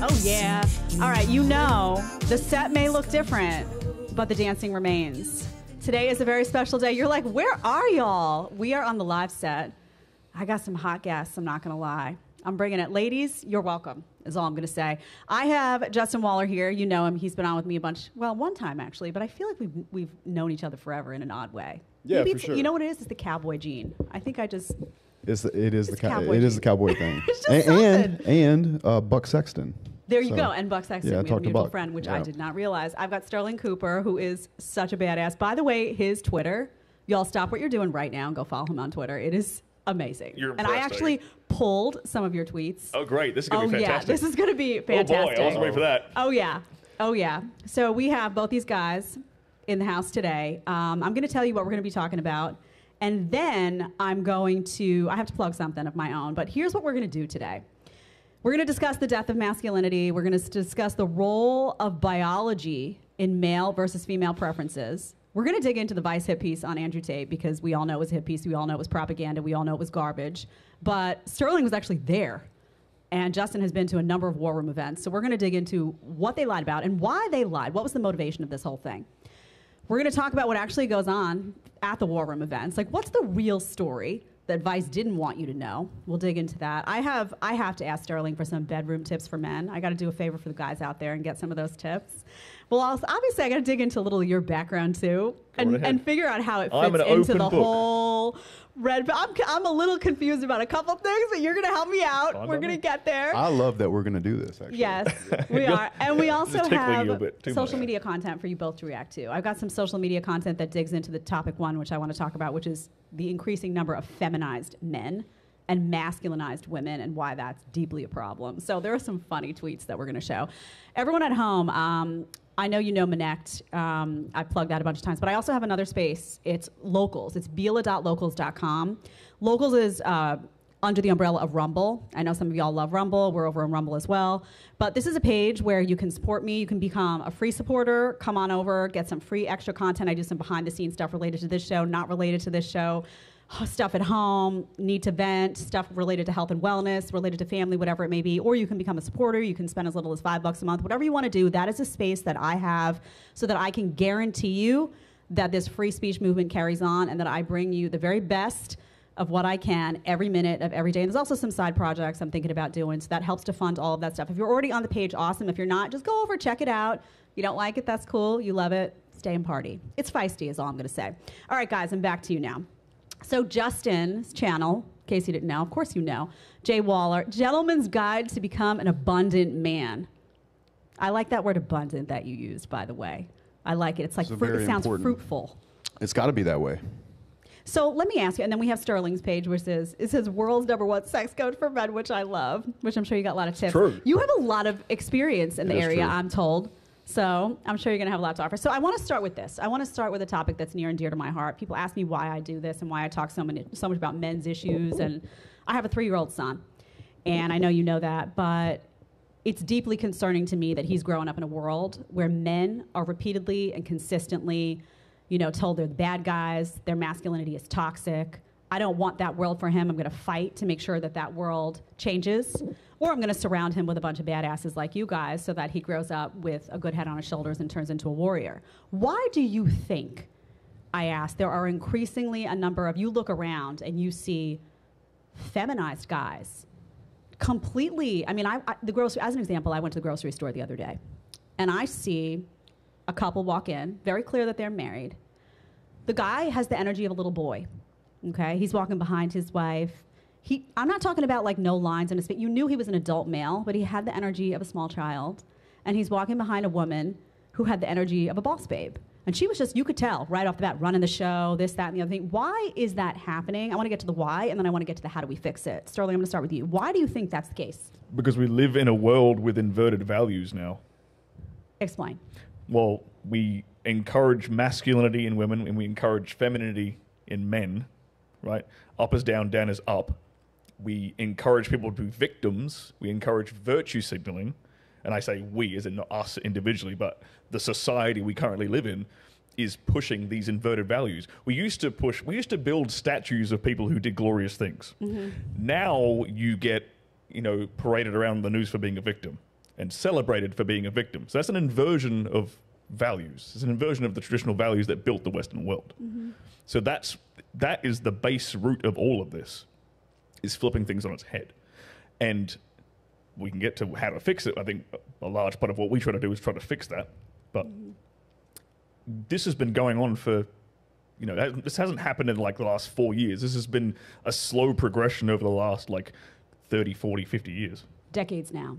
Oh, yeah. All right, you know, the set may look different, but the dancing remains. Today is a very special day. You're like, where are y'all? We are on the live set. I got some hot guests, I'm not going to lie. I'm bringing it. Ladies, you're welcome, is all I'm going to say. I have Justin Waller here. You know him. He's been on with me a bunch, well, one time actually, but I feel like we've, we've known each other forever in an odd way. Yeah, Maybe for it's- sure. You know what it is? It's the cowboy gene. I think I just. It's the, it is the cow- cowboy it is the cowboy thing. It's just A- and and uh, Buck Sexton. There you So, go. And Buck Sexton, yeah, we have a mutual friend, which I did not realize. I've got Stirling Cooper, who is such a badass. By the way, his Twitter, y'all stop what you're doing right now and go follow him on Twitter. It is amazing. You're and I actually pulled some of your tweets. Oh, great. This is going Oh, to be yeah, fantastic. this is going to be fantastic. Oh, boy. I wasn't waiting for that. Oh yeah, oh yeah. So we have both these guys in the house today. Um, I'm going to tell you what we're going to be talking about, and then I'm going to. I have to plug something of my own, but here's what we're going to do today. We're going to discuss the death of masculinity. We're going to discuss the role of biology in male versus female preferences. We're going to dig into the Vice hit piece on Andrew Tate because we all know it was a hit piece. We all know it was propaganda. We all know it was garbage. But Stirling was actually there. And Justin has been to a number of war room events. So we're going to dig into what they lied about and why they lied. What was the motivation of this whole thing? We're going to talk about what actually goes on at the war room events. Like, what's the real story that Vice didn't want you to know? We'll dig into that. I have I have to ask Stirling for some bedroom tips for men. I got to do a favor for the guys out there and get some of those tips. Well, also, obviously, I got to dig into a little of your background too, and, and figure out how it fits I'm an into open the book. whole red. I'm, I'm a little confused about a couple things, but you're going to help me out. Fine We're going to me. get there. I love that we're going to do this. Actually. Yes, we are. And we also have you a bit too social much. media content for you both to react to. I've got some social media content that digs into the topic one, which I want to talk about, which is the increasing number of feminized men and masculinized women and why that's deeply a problem. So there are some funny tweets that we're going to show. Everyone at home, um, I know you know Minnect. Um, I plugged that a bunch of times, but I also have another space. It's locals. It's bila.locals.com. Locals is uh, under the umbrella of Rumble. I know some of y'all love Rumble. We're over on Rumble as well. But this is a page where you can support me. You can become a free supporter. Come on over, get some free extra content. I do some behind the scenes stuff related to this show, not related to this show. Stuff at home, need to vent, stuff related to health and wellness, related to family, whatever it may be. Or you can become a supporter. You can spend as little as five bucks a month, whatever you want to do. That is a space that I have so that I can guarantee you that this free speech movement carries on and that I bring you the very best of what I can every minute of every day. And there's also some side projects I'm thinking about doing, so that helps to fund all of that stuff. If you're already on the page, awesome. If you're not, just go over, check it out. You don't like it, that's cool. You love it, stay and party. It's feisty, is all I'm gonna say. All right, guys, I'm back to you now. So, Justin's channel, in case you didn't know, of course you know, Jay Waller, Gentleman's Guide to Become an Abundant Man. I like that word abundant that you used, by the way. I like it. It's like fruit, it sounds important- fruitful. It's got to be that way. So let me ask you, and then we have Stirling's page, which says it says world's number one sex coach for men, which I love, which I'm sure you got a lot of tips. True. You have a lot of experience in the area, true. I'm told. So I'm sure you're gonna have a lot to offer. So I want to start with this. I want to start with a topic that's near and dear to my heart. People ask me why I do this and why I talk so many so much about men's issues, and I have a three-year-old son, and I know you know that, but it's deeply concerning to me that he's growing up in a world where men are repeatedly and consistently, you know, told they're the bad guys, their masculinity is toxic. I don't want that world for him. I'm going to fight to make sure that that world changes. Or I'm going to surround him with a bunch of badasses like you guys so that he grows up with a good head on his shoulders and turns into a warrior. Why do you think, I ask, there are increasingly a number of, you look around and you see feminized guys completely i mean I, I the grocery as an example i went to the grocery store the other day and i see a couple walk in very clear that they're married the guy has the energy of a little boy okay? He's walking behind his wife. He i'm not talking about like no lines in his face you knew he was an adult male but he had the energy of a small child. And he's walking behind a woman who had the energy of a boss babe. And she was just you could tell right off the bat running the show this that and the other thing. Why is that happening? I want to get to the why and then i want to get to the how do we fix it. Stirling i'm going to start with you. Why do you think that's the case? Because we live in a world with inverted values now. explain. Well, we encourage masculinity in women and we encourage femininity in men, right? Up is down, down is up. We encourage people to be victims. We encourage virtue signaling. and I say we as in not us individually, but the society we currently live in is pushing these inverted values. We used to push, we used to build statues of people who did glorious things. Mm-hmm. Now you get, you know, paraded around the news for being a victim and celebrated for being a victim. So that's an inversion of values. It's an inversion of the traditional values that built the Western world. Mm-hmm. So that's that is the base root of all of this, is flipping things on its head, and we can get to how to fix it. I think a large part of what we try to do is try to fix that, but mm-hmm. this has been going on for. You know, this hasn't happened in like the last four years. This has been a slow progression over the last like 30, 40, 50 years. decades now.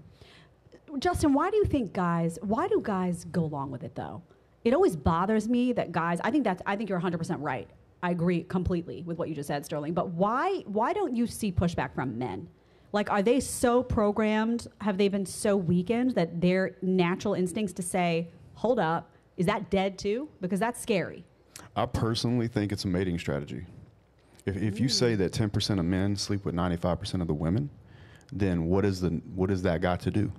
Justin, why do you think guys, why do guys go along with it though? It always bothers me that guys, I think that's, I think you're 100% right. I agree completely with what you just said, Stirling. But why, why don't you see pushback from men? Like, are they so programmed? Have they been so weakened that their natural instincts to say, hold up, is that dead too? Because that's scary. I personally think it's a mating strategy. If, if you say that 10% of men sleep with 95% of the women, then what is the what is that got to do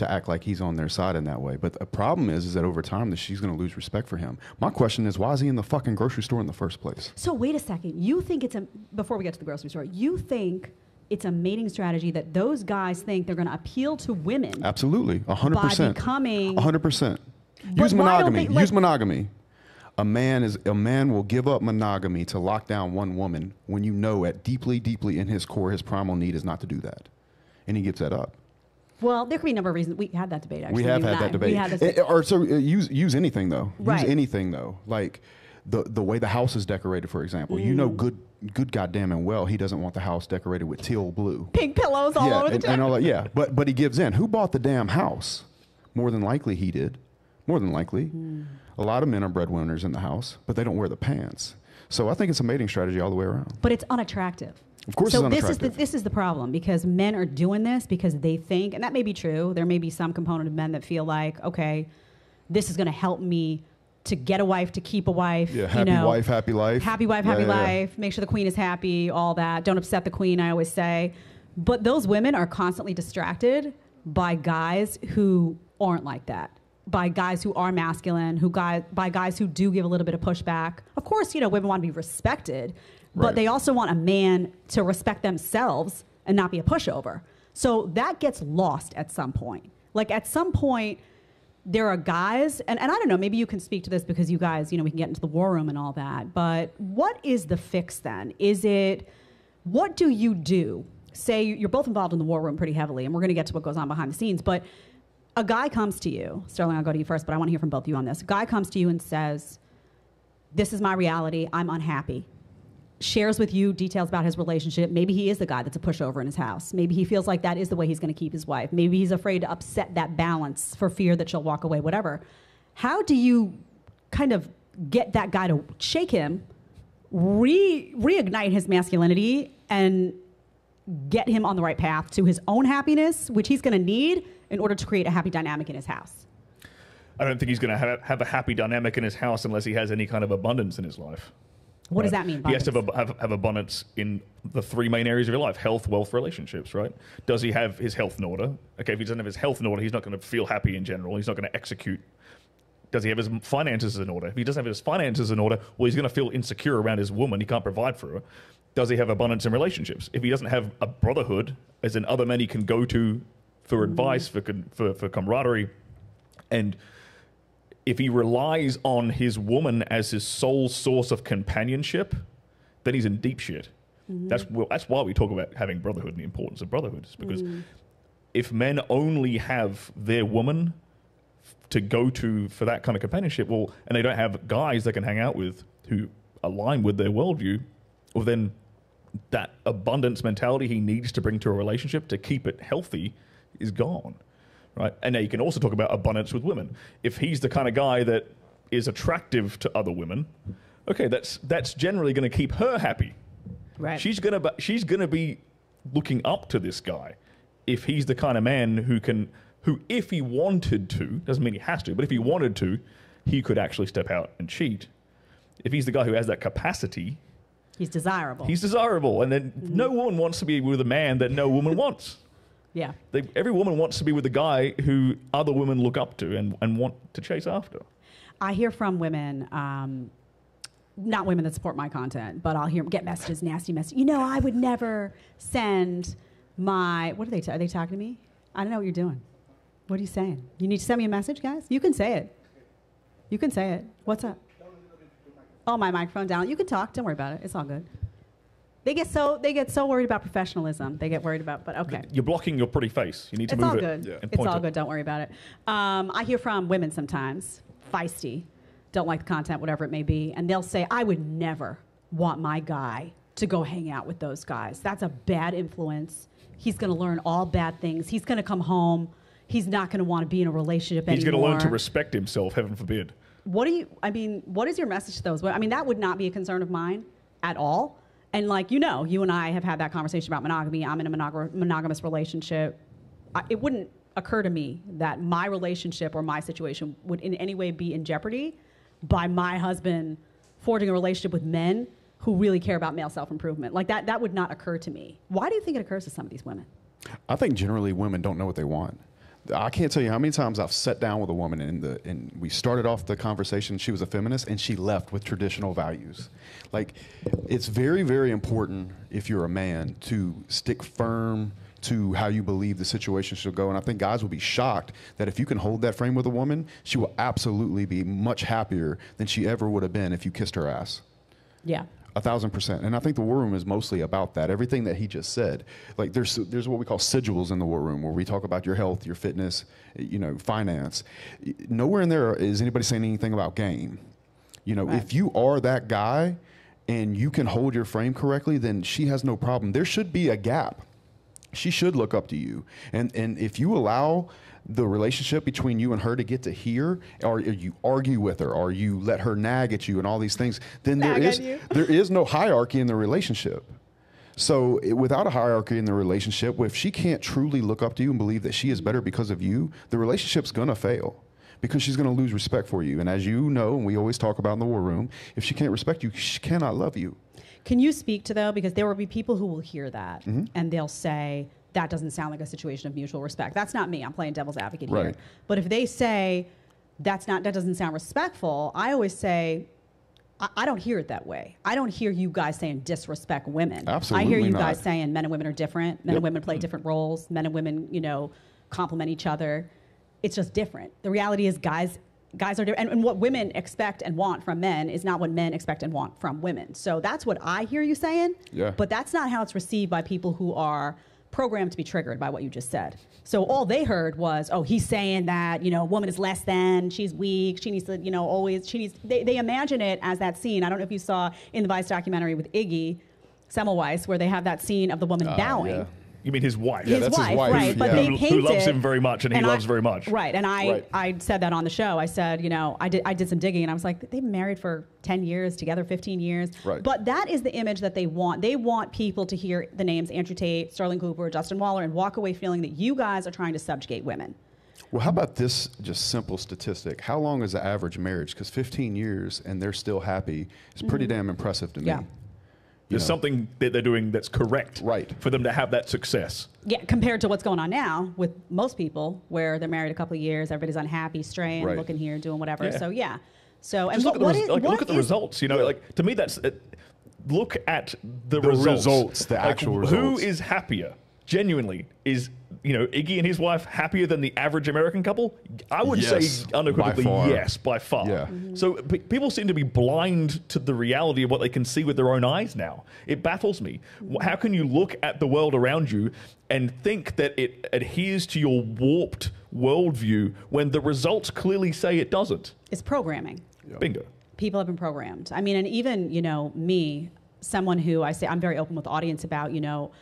to act like he's on their side in that way? But the problem is, is that over time, that she's going to lose respect for him. My question is, why is he in the fucking grocery store in the first place? So wait a second. You think it's a before we get to the grocery store. You think it's a mating strategy that those guys think they're going to appeal to women Absolutely, 100%. By becoming- 100%. Use monogamy. they, like- Use monogamy. A man is a man will give up monogamy to lock down one woman when you know at deeply, deeply in his core, his primal need is not to do that, and he gives that up. Well, there could be a number of reasons. We had that debate. Actually, we have had that I. debate. We had this. Eh, eh, or so uh, use use anything though. Right. Use anything though. Like the the way the house is decorated, for example. You know, Mm. good good goddamn and well, he doesn't want the house decorated with teal blue. Pink pillows all yeah, over the and, and all that. Yeah, but but he gives in. Who bought the damn house? More than likely he did. More than likely, Hmm. a lot of men are breadwinners in the house, but they don't wear the pants. So I think it's a mating strategy all the way around. but it's unattractive. Of course so it's this is the this is the problem because men are doing this because they think, and that may be true. There may be some component of men that feel like, okay, this is going to help me to get a wife, to keep a wife. Yeah, you happy know, wife, happy life. Happy wife, happy yeah, yeah. life. Make sure the queen is happy. All that. Don't upset the queen. I always say, but those women are constantly distracted by guys who aren't like that. By guys who are masculine, who guys by guys who do give a little bit of pushback. Of course, you know women want to be respected, but they also want a man to respect themselves and not be a pushover. So that gets lost at some point. Like at some point, there are guys, and, and I don't know, maybe you can speak to this because you guys, you know, we can get into the war room and all that, but what is the fix then? Is it, what do you do? Say you're both involved in the war room pretty heavily, and we're going to get to what goes on behind the scenes, but a guy comes to you, Stirling, I'll go to you first, but I want to hear from both of you on this. A guy comes to you and says, This is my reality, I'm unhappy shares with you details about his relationship. Maybe he is the guy that's a pushover in his house. Maybe he feels like that is the way he's going to keep his wife. Maybe he's afraid to upset that balance for fear that she'll walk away, whatever. How do you kind of get that guy to shake him, re- reignite his masculinity, and get him on the right path to his own happiness, which he's going to need in order to create a happy dynamic in his house? I don't think he's going to have, have a happy dynamic in his house unless he has any kind of abundance in his life. What does that mean? He has to have, abundance? have, have abundance in the three main areas of your life health, wealth, relationships, right? Does he have his health in order? Okay, if he doesn't have his health in order, he's not going to feel happy in general. He's not going to execute. Does he have his finances in order? If he doesn't have his finances in order, well, he's going to feel insecure around his woman. He can't provide for her. Does he have abundance in relationships? If he doesn't have a brotherhood, as in other men he can go to for mm-hmm. advice, for, for, for camaraderie, and if he relies on his woman as his sole source of companionship, then he's in deep shit. Mm-hmm. That's well, that's why we talk about having brotherhood and the importance of brotherhood. Is because mm-hmm. if men only have their woman to go to for that kind of companionship, well, and they don't have guys they can hang out with who align with their worldview, well, then that abundance mentality he needs to bring to a relationship to keep it healthy is gone, right? And now you can also talk about abundance with women. If he's the kind of guy that is attractive to other women, okay, that's that's generally going to keep her happy. Right. She's gonna be, she's gonna be looking up to this guy if he's the kind of man who can who if he wanted to doesn't mean he has to, but if he wanted to, he could actually step out and cheat. If he's the guy who has that capacity, He's desirable. he's desirable, and then mm-hmm. no woman wants to be with a man that no woman wants. Yeah. They, every woman wants to be with a guy who other women look up to and, and want to chase after. I hear from women, um, not women that support my content, but I'll hear get messages, nasty messages. You know, I would never send my. What are they? are they talking to me? I don't know what you're doing. What are you saying? You need to send me a message, guys. You can say it. You can say it. What's up? Oh, my microphone down. You can talk. Don't worry about it. It's all good. They get so they get so worried about professionalism. They get worried about, but okay. You're blocking your pretty face. You need to It's move all it. good. Yeah. and It's all it. good. Don't worry about it. Um, I hear from women sometimes, feisty, don't like the content, whatever it may be, and they'll say, "I would never want my guy to go hang out with those guys. That's a bad influence. He's going to learn all bad things. He's going to come home. He's not going to want to be in a relationship anymore. He's going to learn to respect himself, heaven forbid. what do you i mean what is your message to those i mean that would not be a concern of mine at all and like you know you and i have had that conversation about monogamy. I'm in a monog- monogamous relationship. I, it wouldn't occur to me that my relationship or my situation would in any way be in jeopardy by my husband forging a relationship with men who really care about male self-improvement. Like that that would not occur to me. Why do you think it occurs to some of these women? I think generally women don't know what they want. I can't tell you how many times I've sat down with a woman and the and we started off the conversation. She was a feminist and she left with traditional values. Like, it's very very important if you're a man to stick firm to how you believe the situation should go. And I think guys will be shocked that if you can hold that frame with a woman, she will absolutely be much happier than she ever would have been if you kissed her ass. yeah A thousand percent. And I think the war room is mostly about that. Everything that he just said. Like there's there's what we call sigils in the war room where we talk about your health, your fitness, you know, finance. Nowhere in there is anybody saying anything about game. You know, Right. if you are that guy and you can hold your frame correctly, then she has no problem. There should be a gap. She should look up to you. And and if you allow the relationship between you and her to get to here, or you argue with her, or you let her nag at you and all these things, then there Nag is at you. there is no hierarchy in the relationship. So it- without a hierarchy in the relationship, if she can't truly look up to you and believe that she is better because of you, the relationship's gonna fail. Because she's gonna lose respect for you. And as you know, and we always talk about in the war room, if she can't respect you, she cannot love you. Can you speak to though? Because there will be people who will hear that Mm-hmm. and they'll say that doesn't sound like a situation of mutual respect. That's not me. I'm playing devil's advocate here. But if they say that's not that doesn't sound respectful, I always say. I- I don't hear it that way. I don't hear you guys saying disrespect women. Absolutely I hear you not. guys saying men and women are different. Men Yep. and women play mm-hmm. different roles. Men and women, you know, complement each other. It's just different. The reality is, guys, guys are different, and, and what women expect and want from men is not what men expect and want from women. So that's what I hear you saying. Yeah. But that's not how it's received by people who are programmed to be triggered by what you just said. So all they heard was, oh, he's saying that, you know, woman is less than, she's weak, she needs to, you know, always, she needs, they, they imagine it as that scene. I don't know if you saw in the Vice documentary with Iggy Semmelweis, where they have that scene of the woman oh, bowing. yeah. You mean his wife? Yeah, His that's his wife, wife, right? But yeah. they Who- who loves him very much and he I- loves very much. Right, and I Right. I said that on the show. I said, you know, I did I did some digging, and I was like, they've been married for ten years, together fifteen years. Right. But that is the image that they want. They want people to hear the names Andrew Tate, Stirling Cooper, Justin Waller, and walk away feeling that you guys are trying to subjugate women. Well, how about this just simple statistic? How long is the average marriage? Because 15 years and they're still happy is pretty damn impressive to me. Mm-hmm. Yeah. You There's know. something that they're doing that's correct Right. for them to have that success. Yeah, compared to what's going on now with most people, where they're married a couple of years, everybody's unhappy, straying, Right. looking here, doing whatever. Yeah. So yeah. So and Just what, look what at the, is- like, what look at the is- results. You know, like to me, that's uh, look at the, The results. results, the actual Who results. Who is happier? Genuinely, is you know Iggy and his wife happier than the average American couple? I would Yes, say unequivocally by yes, by far. Yeah. Mm-hmm. So p- people seem to be blind to the reality of what they can see with their own eyes now. It baffles me. How can you look at the world around you and think that it adheres to your warped worldview when the results clearly say it doesn't? It's programming. Bingo. people have been programmed. I mean, and even, you know, me, someone who I say I'm very open with the audience about, you know,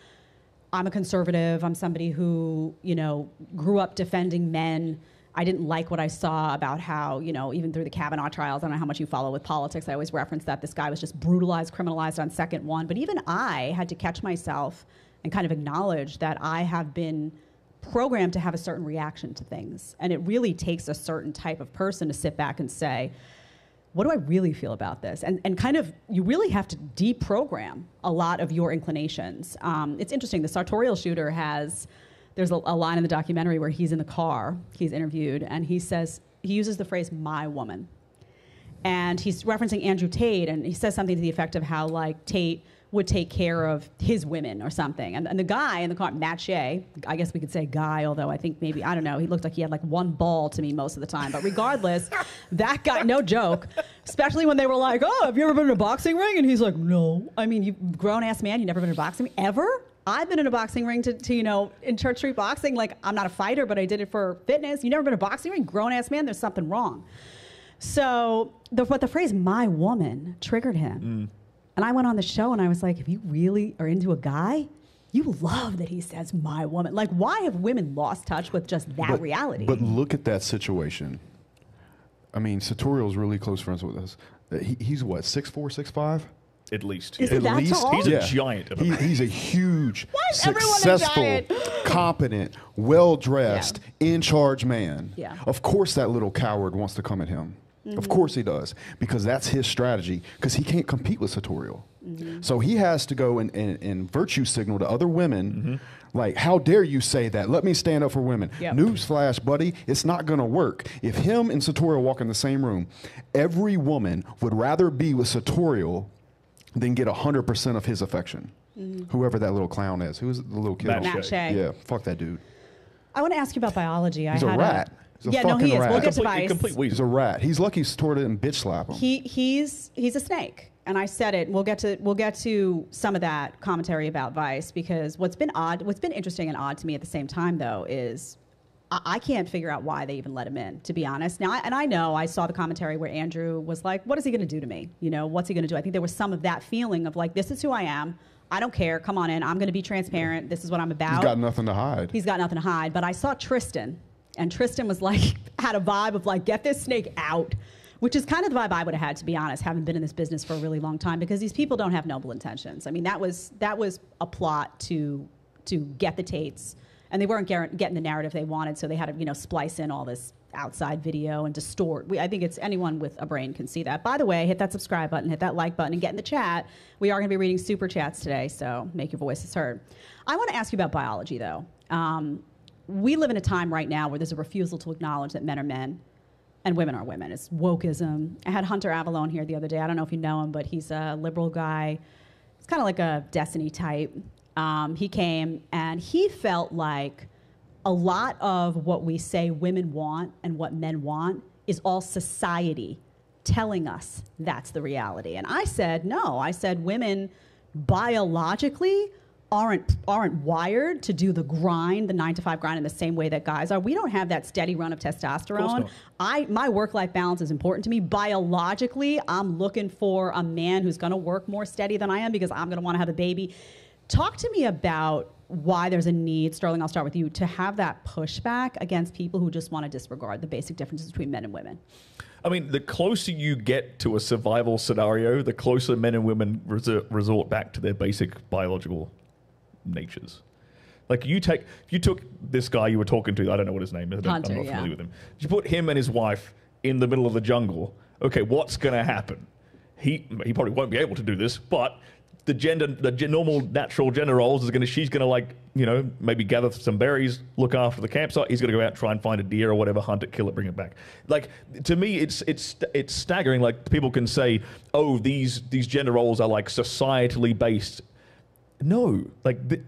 I'm a conservative. I'm somebody who, you know, grew up defending men. I didn't like what I saw about how, you know, even through the Kavanaugh trials, I don't know how much you follow with politics. I always reference that this guy was just brutalized, criminalized on second one. But even I had to catch myself and kind of acknowledge that I have been programmed to have a certain reaction to things. And it really takes a certain type of person to sit back and say, what do I really feel about this? And, and kind of, you really have to deprogram a lot of your inclinations. Um, it's interesting, the sartorial shooter has there's a, a line in the documentary where he's in the car, he's interviewed, and he says he uses the phrase "my woman," and he's referencing Andrew Tate, and he says something to the effect of how like Tate would take care of his women or something. And, and the guy in the car, Matt Shea, I guess we could say guy, although I think maybe, I don't know, he looked like he had like one ball to me most of the time. But regardless, that guy, no joke, especially when they were like, oh, have you ever been in a boxing ring? And he's like, no. I mean, you grown ass man, you never been in a boxing ring? Ever? I've been in a boxing ring to, to, you know, in Church Street Boxing. Like, I'm not a fighter, but I did it for fitness. You never been in a boxing ring? Grown ass man, there's something wrong. So, the, but the phrase "my woman" triggered him, mm. And I went on the show and I was like, "If you really are into a guy, you love that he says my woman. Like, why have women lost touch with just that but, reality?" But look at that situation. I mean, Sartorial's really close friends with us. Uh, He, he's what, six four, six five? At least. Is yeah. it that tall? He's a giant He, he's a huge, Why is everyone a successful, giant? competent, well dressed, in charge man. Yeah. Of course, that little coward wants to come at him. Of course he does, because that's his strategy. Because he can't compete with Sartorial, Mm-hmm. so he has to go and, and, and virtue signal to other women, like, "How dare you say that? Let me stand up for women." Yep. Newsflash, buddy, it's not going to work. If him and Sartorial walk in the same room, every woman would rather be with Sartorial than get 100% of his affection. Whoever that little clown is. Who's the little kid? Matt on- Mm-hmm. Matt Shea. Yeah, fuck that dude. I want to ask you about biology. He's I a had rat. He's a yeah, no, fucking he is. rat. We'll A get to complete, Vice. complete He's a rat. He's lucky Sartorial didn't bitch slap him. He he's he's a snake, and I said it. We'll get to we'll get to some of that commentary about Vice because what's been odd, what's been interesting and odd to me at the same time though is. I I can't figure out why they even let him in, to be honest. Now, I, and I know I saw the commentary where Andrew was like, "What is he going to do to me? You know, what's he going to do?" I think there was some of that feeling of like, "This is who I am. I don't care. Come on in. I'm going to be transparent. This is what I'm about." He's got nothing to hide. He's got nothing to hide. But I saw Tristan, and Tristan was like, had a vibe of like, get this snake out, which is kind of the vibe I would have had, to be honest, having been in this business for a really long time, because these people don't have noble intentions. I mean, that was that was a plot to to get the Tates, and they weren't getting the narrative they wanted, so they had to you know splice in all this outside video and distort. We, I think it's anyone with a brain can see that. By the way, hit that subscribe button, hit that like button, and get in the chat. We are going to be reading super chats today, so make your voices heard. I want to ask you about biology, though. Um, we live in a time right now where there's a refusal to acknowledge that men are men and women are women. It's wokeism. I had Hunter Avallone here the other day. I don't know if you know him, but he's a liberal guy. It's kind of like a destiny type. Um, he came and he felt like a lot of what we say women want and what men want is all society telling us that's the reality. And I said, no. I said, women biologically aren't aren't wired to do the grind, the nine to five grind in the same way that guys are. We don't have that steady run of testosterone. not. I my work life balance is important to me. Biologically, I'm looking for a man who's going to work more steady than I am because I'm going to want to have a baby. Talk to me about why there's a need, Stirling. I'll start with you to have that pushback against people who just want to disregard the basic differences between men and women. I mean, the closer you get to a survival scenario, the closer men and women resort back to their basic biological natures. Like you take, if you took this guy you were talking to, I don't know what his name is, I I'm not yeah. familiar with him. You put him and his wife in the middle of the jungle. Okay, what's going to happen? He he probably won't be able to do this, but the gender, the normal natural gender roles is going to. She's going to like you know maybe gather some berries, look after the campsite. He's going to go out and try and find a deer or whatever, hunt it, kill it, bring it back. Like to me, it's it's it's staggering. Like people can say, oh, these these gender roles are like societally based. No, like. The,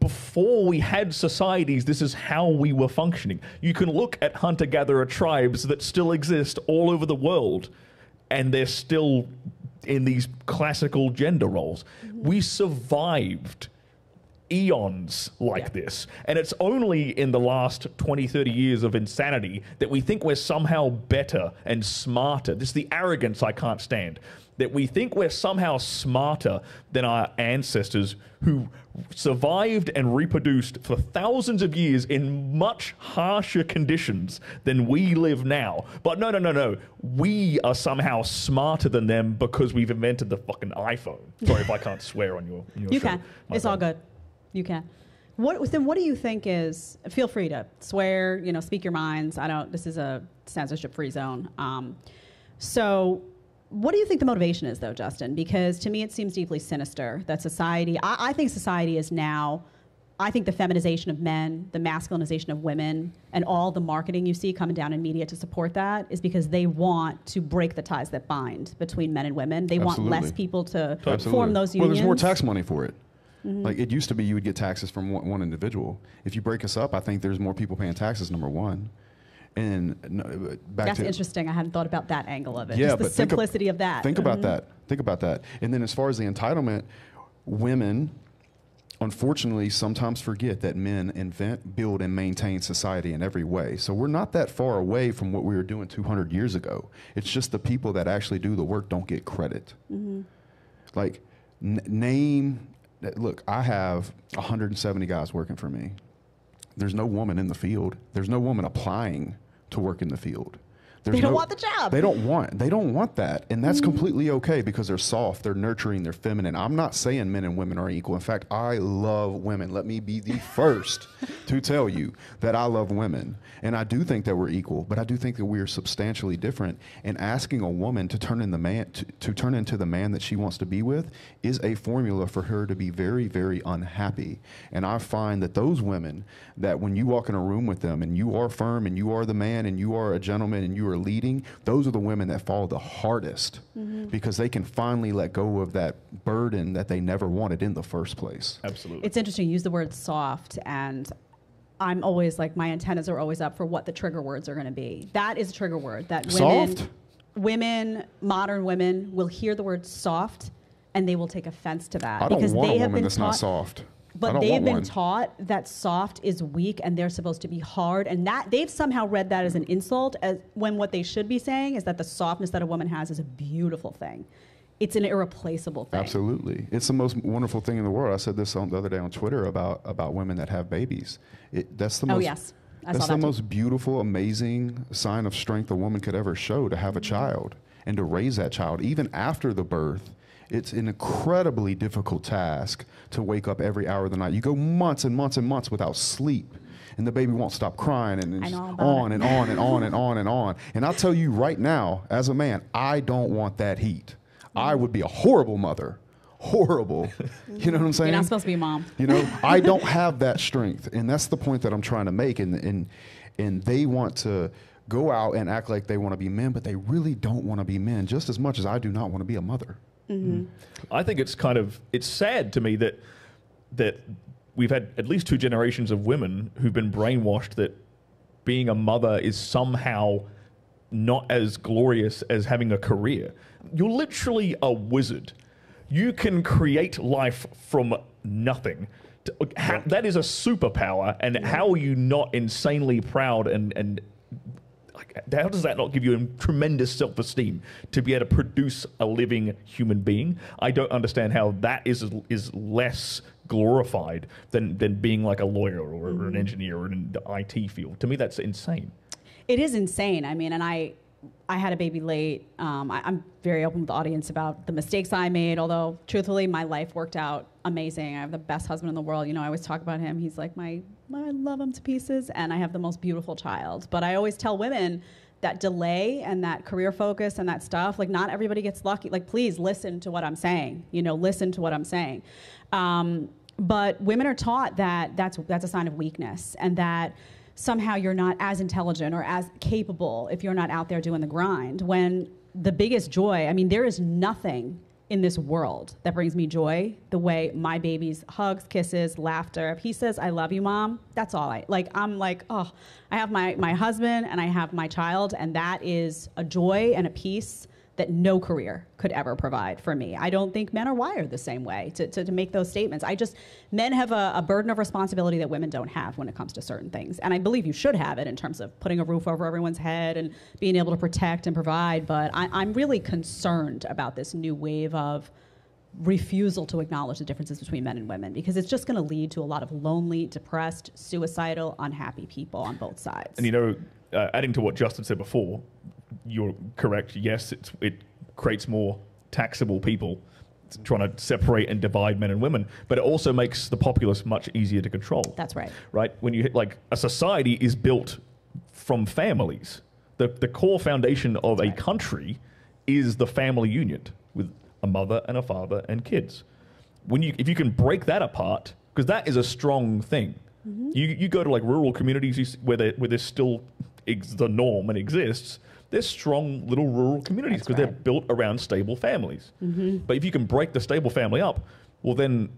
before we had societies, this is how we were functioning. You can look at hunter gatherer tribes that still exist all over the world, and they're still in these classical gender roles. We survived eons like this. And it's only in the last 20, 30 years of insanity that we think we're somehow better and smarter. This is the arrogance I can't stand. That we think we're somehow smarter than our ancestors who survived and reproduced for thousands of years in much harsher conditions than we live now. But no, no, no, no. We are somehow smarter than them because we've invented the fucking iPhone. Sorry if I can't swear on your, your You show. can. It's all good. You can. What then? What do you think is? Feel free to swear. You know, speak your minds. I don't. This is a censorship-free zone. Um, so, what do you think the motivation is, though, Justin? Because to me, it seems deeply sinister that society. I, I think society is now I think the feminization of men, the masculinization of women, and all the marketing you see coming down in media to support that is because they want to break the ties that bind between men and women. They want less people to Absolutely. form those unions. Well, there's more tax money for it. Mm-hmm. Like it used to be, you would get taxes from one, one individual. If you break us up, I think there's more people paying taxes. Number one, and no, back That's to interesting. I hadn't thought about that angle of it. yeah, Just the but ab- simplicity of that. Think about Mhm. that. Think about that. And then as far as the entitlement, women unfortunately sometimes forget that men invent, build, and maintain society in every way. So we're not that far away from what we were doing 200 years ago. It's just the people that actually do the work don't get credit. Like, n- name, look, I have 170 guys working for me. There's no woman in the field. There's no woman applying to work in the field. There's They don't no- want the job. They don't want. They don't want that, and that's mm. completely okay because they're soft, they're nurturing, they're feminine. I'm not saying men and women are equal. In fact, I love women. Let me be the first to tell you that I love women, and I do think that we're equal. But I do think that we are substantially different. And asking a woman to turn in the man to, to turn into the man that she wants to be with is a formula for her to be very, very unhappy. And I find that those women that when you walk in a room with them and you are firm and you are the man and you are a gentleman and you are leading, those are the women that fall the hardest mm-hmm. because they can finally let go of that burden that they never wanted in the first place. Absolutely. It's interesting. You use the word soft, and I'm always like my antennas are always up for what the trigger words are going to be. That is a trigger word that women, Soft? women, modern women will hear the word soft, and they will take offense to that I don't because want they a have woman been that's taught. not soft. But they've been one. taught that soft is weak and they're supposed to be hard, and that they've somehow read that as an insult. As when what they should be saying is that the softness that a woman has is a beautiful thing. It's an irreplaceable thing. Absolutely, it's the most wonderful thing in the world. I said this on the other day on Twitter about about women that have babies. It, that's the Oh, most. yes. I that's saw the too. most beautiful, amazing sign of strength a woman could ever show to have a mm-hmm. child and to raise that child, even after the birth. It's an incredibly difficult task to wake up every hour of the night. You go months and months and months without sleep, and the baby won't stop crying, and it's on it. and on and on and on and on. And I'll tell you right now, as a man, I don't want that heat. I would be a horrible mother. Horrible. You know what I'm saying? You're not supposed to be a mom. You know, I don't have that strength, and that's the point that I'm trying to make. And and and they want to go out and act like they want to be men, but they really don't want to be men, just as much as I do not want to be a mother. Mm-hmm. I think it's kind of it's sad to me that that we've had at least two generations of women who've been brainwashed that being a mother is somehow not as glorious as having a career. You're literally a wizard. You can create life from nothing. How- uh, that is a superpower, and how are you not insanely proud and and like, how does that not give you tremendous self-esteem to be able to produce a living human being? I don't understand how that is is less glorified than than being like a lawyer or, or an engineer or in the IT field. To me, that's insane. It is insane. I mean, and I, I had a baby late. Um, I, I'm very open with the audience about the mistakes I made. Although, truthfully, my life worked out amazing. I have the best husband in the world. You know, I always talk about him. He's like my, I love him to pieces, and I have the most beautiful child. But I always tell women that delay and that career focus and that stuff. Like, not everybody gets lucky. Like, please listen to what I'm saying. You know, listen to what I'm saying. Um, but women are taught that that's that's a sign of weakness, and that somehow you're not as intelligent or as capable if you're not out there doing the grind. When the biggest joy, I mean, there is nothing in this world that brings me joy the way my baby's hugs, kisses, laughter. If he says, I love you, mom, that's all I like. I'm like, oh, I have my, my husband and I have my child, and that is a joy and a peace that no career could ever provide for me. I don't think men are wired the same way to, to, to make those statements. I just, men have a, a burden of responsibility that women don't have when it comes to certain things. And I believe you should have it in terms of putting a roof over everyone's head and being able to protect and provide. But I, I'm really concerned about this new wave of refusal to acknowledge the differences between men and women because it's just going to lead to a lot of lonely, depressed, suicidal, unhappy people on both sides. And you know, uh, adding to what Justin said before, you're correct. Yes, it's, it creates more taxable people trying to separate and divide men and women, but it also makes the populace much easier to control. That's right. right? When you hit like a society is built from families. The the core foundation of a right. country is the family unit with a mother and a father and kids. When you if you can break that apart, because that is a strong thing. Mm-hmm. You you go to like rural communities where they, where there's still ex- the norm and exists. There's strong little rural communities because they're built around stable families. Mm-hmm. But if you can break the stable family up, well then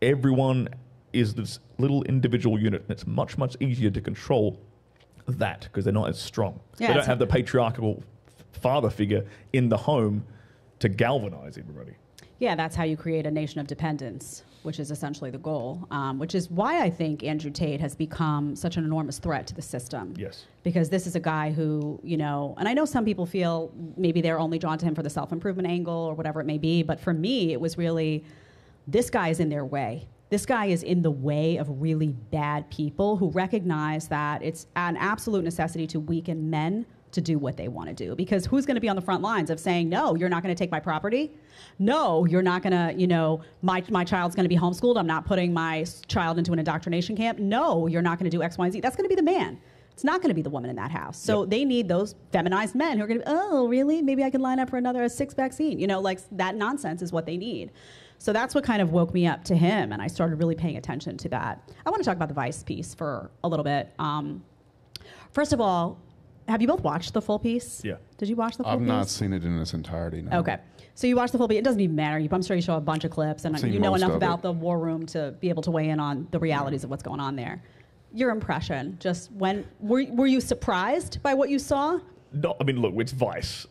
everyone is this little individual unit, and it's much much easier to control that because they're not as strong. Yeah, they don't have the patriarchal father figure in the home to galvanize everybody. Yeah, that's how you create a nation of dependence, which is essentially the goal. Um, which is why I think Andrew Tate has become such an enormous threat to the system. Yes. Because this is a guy who, you know, and I know some people feel maybe they're only drawn to him for the self improvement angle or whatever it may be, but for me, it was really this guy is in their way. This guy is in the way of really bad people who recognize that it's an absolute necessity to weaken men to do what they want to do. Because who's going to be on the front lines of saying, no, you're not going to take my property? No, you're not going to, you know, my, my child's going to be homeschooled. I'm not putting my child into an indoctrination camp. No, you're not going to do X, Y, and Z. That's going to be the man. It's not going to be the woman in that house. So Yep. they need those feminized men who are going to be, oh, really? Maybe I can line up for another six vaccine. You know, like that nonsense is what they need. So that's what kind of woke me up to him, and I started really paying attention to that. I want to talk about the Vice piece for a little bit. Um, first of all, have you both watched the full piece? Yeah. Did you watch the full piece? I've piece? not seen it in its entirety. No. Okay. So you watch the full piece. It doesn't even matter. You, I'm sure you show a bunch of clips and you know enough about it. the war room to be able to weigh in on the realities of what's going on there. Your impression, just when were, were you surprised by what you saw? No, I mean, look, it's Vice.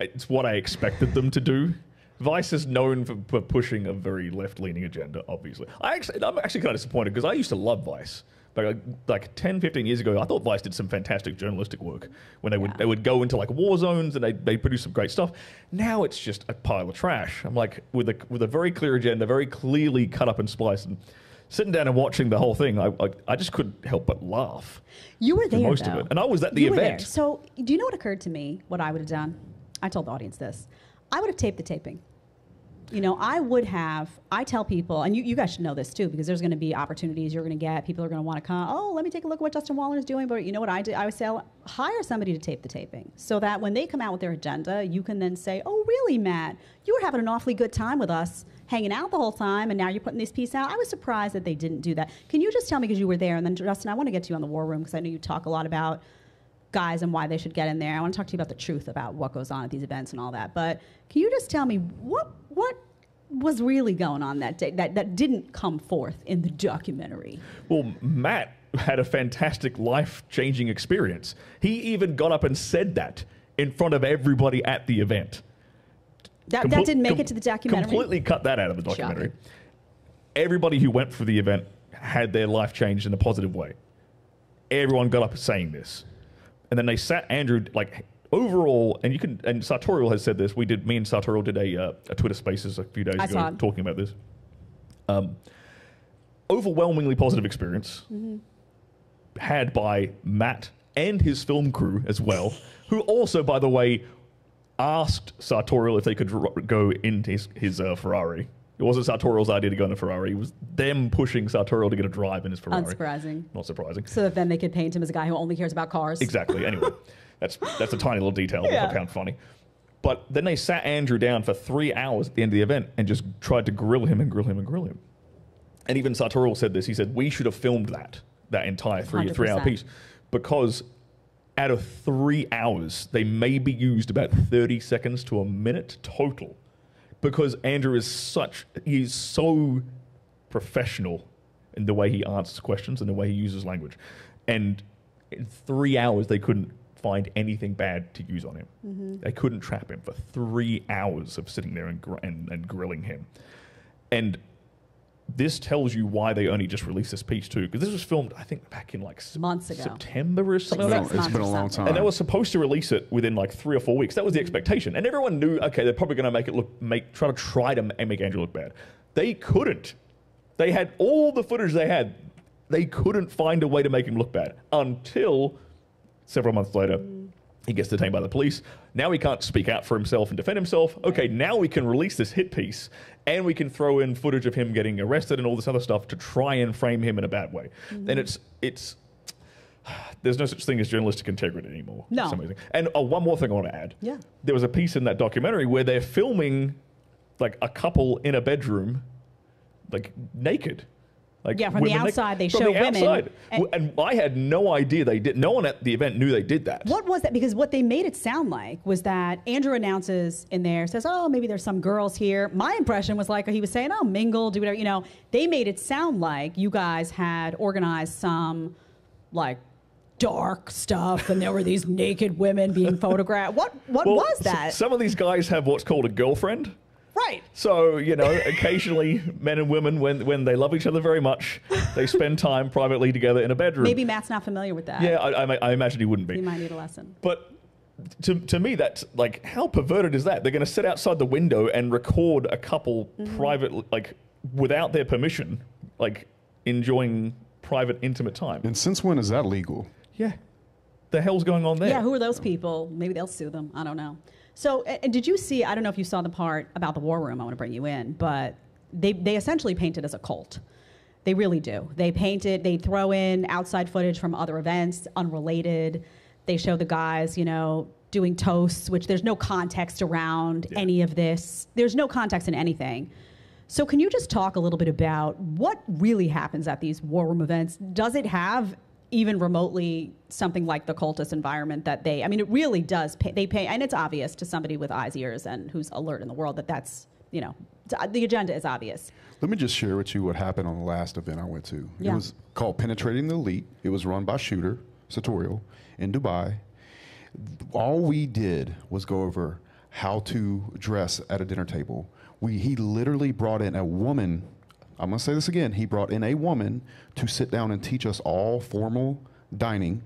It's what I expected them to do. Vice is known for, for pushing a very left-leaning agenda. Obviously, I actually, I'm actually kind of disappointed because I used to love Vice. But like, like 10, 15 years ago, I thought Vice did some fantastic journalistic work when they would they would go into like war zones and they they produce some great stuff. Now it's just a pile of trash. I'm like with a with a very clear agenda, very clearly cut up and spliced. And sitting down and watching the whole thing, I I, I just couldn't help but laugh. You were there, most though. of it, and I was at the You event. So, do you know what occurred to me? What I would have done? I told the audience this. I would have taped the taping. You know, I would have. I tell people, and you, you guys should know this too, because there's going to be opportunities you're going to get. People are going to want to come. Oh, let me take a look at what Justin Waller is doing. But you know what I do? I would say, I'll hire somebody to tape the taping, so that when they come out with their agenda, you can then say, "Oh, really, Matt? You were having an awfully good time with us." Hanging out the whole time, and now you're putting this piece out. I was surprised that they didn't do that. Can you just tell me because you were there, and then Justin, I want to get to you on the war room because I know you talk a lot about guys and why they should get in there. I want to talk to you about the truth about what goes on at these events and all that. But can you just tell me what what was really going on that day that, that didn't come forth in the documentary? Well, Matt had a fantastic life changing experience. He even got up and said that in front of everybody at the event. That, Comple- that didn't make com- it to the documentary. Completely cut that out of the documentary. Shocking. Everybody who went for the event had their life changed in a positive way. Everyone got up saying this. And then they sat Andrew, like, overall, and you can, and Sartorial has said this. We did, me and Sartorial did a, uh, a Twitter Spaces a few days I ago talking about this. Um, overwhelmingly positive experience Mm-hmm. had by Matt and his film crew as well, who also, by the way, asked Sartorial if they could dr- go in his, his uh, Ferrari. It wasn't Sartorial's idea to go in a Ferrari. It was them pushing Sartorial to get a drive in his Ferrari. Unsurprising. Not surprising. So that then they could paint him as a guy who only cares about cars. Exactly. Anyway, that's that's a tiny little detail that Yeah. I found funny. But then they sat Andrew down for three hours at the end of the event and just tried to grill him and grill him and grill him. And even Sartorial said this. He said we should have filmed that that entire three three hour piece because out of three hours they maybe used about thirty seconds to a minute total because Andrew is such he's so professional in the way he answers questions and the way he uses language. And in three hours, they couldn't find anything bad to use on him. Mm-hmm. They couldn't trap him for three hours of sitting there and, gr- and, and grilling him. And this tells you why they only just released this piece too, because this was filmed, I think, back in like Months ago. September or something. Like like six that. it's been a long time. And they were supposed to release it within like three or four weeks. That was the expectation, and everyone knew. Okay, they're probably going to make it look, make try to try to make Andrew look bad. They couldn't. They had all the footage they had. They couldn't find a way to make him look bad until several months later. He gets detained by the police. Now he can't speak out for himself and defend himself. Okay, now we can release this hit piece and we can throw in footage of him getting arrested and all this other stuff to try and frame him in a bad way. Mm-hmm. And it's it's there's no such thing as journalistic integrity anymore. No. Amazing. And oh, one more thing I want to add. Yeah. There was a piece in that documentary where they're filming like a couple in a bedroom, like naked. Like Yeah, from the outside, they from show the women, outside. and- and, I had no idea they did. No one at the event knew they did that. What was that? Because what they made it sound like was that Andrew announces in there, says, oh, maybe there's some girls here. My impression was like he was saying, oh, mingle, do whatever. You know, they made it sound like you guys had organized some like dark stuff and there were these naked women being photographed. What what Well, was that? some of these guys have what's called a girlfriend. Right. So you know, occasionally men and women, when when they love each other very much, they spend time privately together in a bedroom. Maybe Matt's not familiar with that. Yeah, I, I, I imagine he wouldn't be. You might need a lesson. But to, to me, that's like, how perverted is that? They're going to sit outside the window and record a couple Mm-hmm. private, like, without their permission, like, enjoying private, intimate time. And since when is that legal? Yeah. The hell's going on there? Yeah, who are those people? Maybe they'll sue them. I don't know. So, and did you see? I don't know if you saw the part about the war room. I want to bring you in, but they they essentially paint it as a cult. They really do. They paint it. They throw in outside footage from other events, unrelated. They show the guys, you know, doing toasts, which there's no context around Yeah. any of this. There's no context in anything. So, can you just talk a little bit about what really happens at these war room events? Does it have even remotely something like the cultist environment that they? I mean, it really does. Pay, they pay, and it's obvious to somebody with eyes, ears, and who's alert in the world that that's you know the agenda is obvious. Let me just share with you what happened on the last event I went to. Yeah. It was called Penetrating the Elite. It was run by Shooter Sartorial in Dubai. All we did was go over how to dress at a dinner table. We, he literally brought in a woman. I'm going to say this again. He brought in a woman to sit down and teach us all formal dining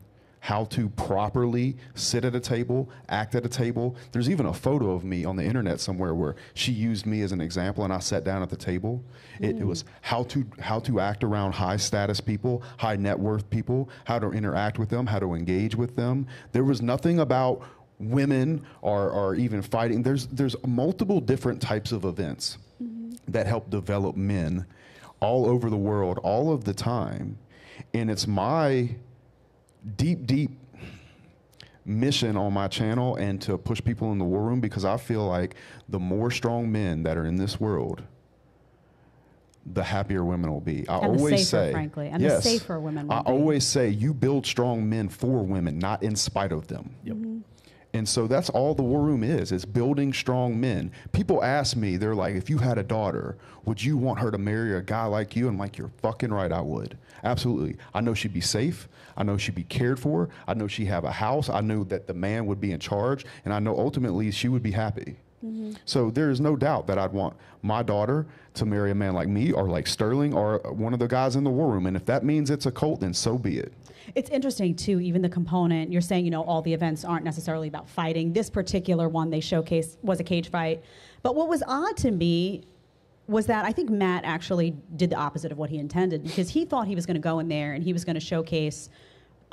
how to properly sit at a table, act at a table. There's even a photo of me on the internet somewhere where she used me as an example and I sat down at the table. It, it was how to how to act around high status people, high net worth people, how to interact with them, how to engage with them. There was nothing about women or, or even fighting. There's there's multiple different types of events mm-hmm. that help develop men all over the world all of the time. And it's my deep, deep mission on my channel and to push people in the war room because I feel like the more strong men that are in this world, the happier women will be. I And always safer, say, frankly, and the yes, safer women will I be. always say you build strong men for women, not in spite of them. Yep. Mm-hmm. And so that's all the war room is. It's building strong men. People ask me, they're like, if you had a daughter, would you want her to marry a guy like you? And like, you're fucking right, I would. Absolutely. I know she'd be safe. I know she'd be cared for. I know she'd have a house. I know that the man would be in charge. And I know ultimately she would be happy. Mm-hmm. So there is no doubt that I'd want my daughter to marry a man like me or like Stirling or one of the guys in the war room. And if that means it's a cult, then so be it. It's interesting too, even the component you're saying, you know, all the events aren't necessarily about fighting. This particular one they showcased was a cage fight. But what was odd to me was that I think Matt actually did the opposite of what he intended because he thought he was going to go in there and he was going to showcase,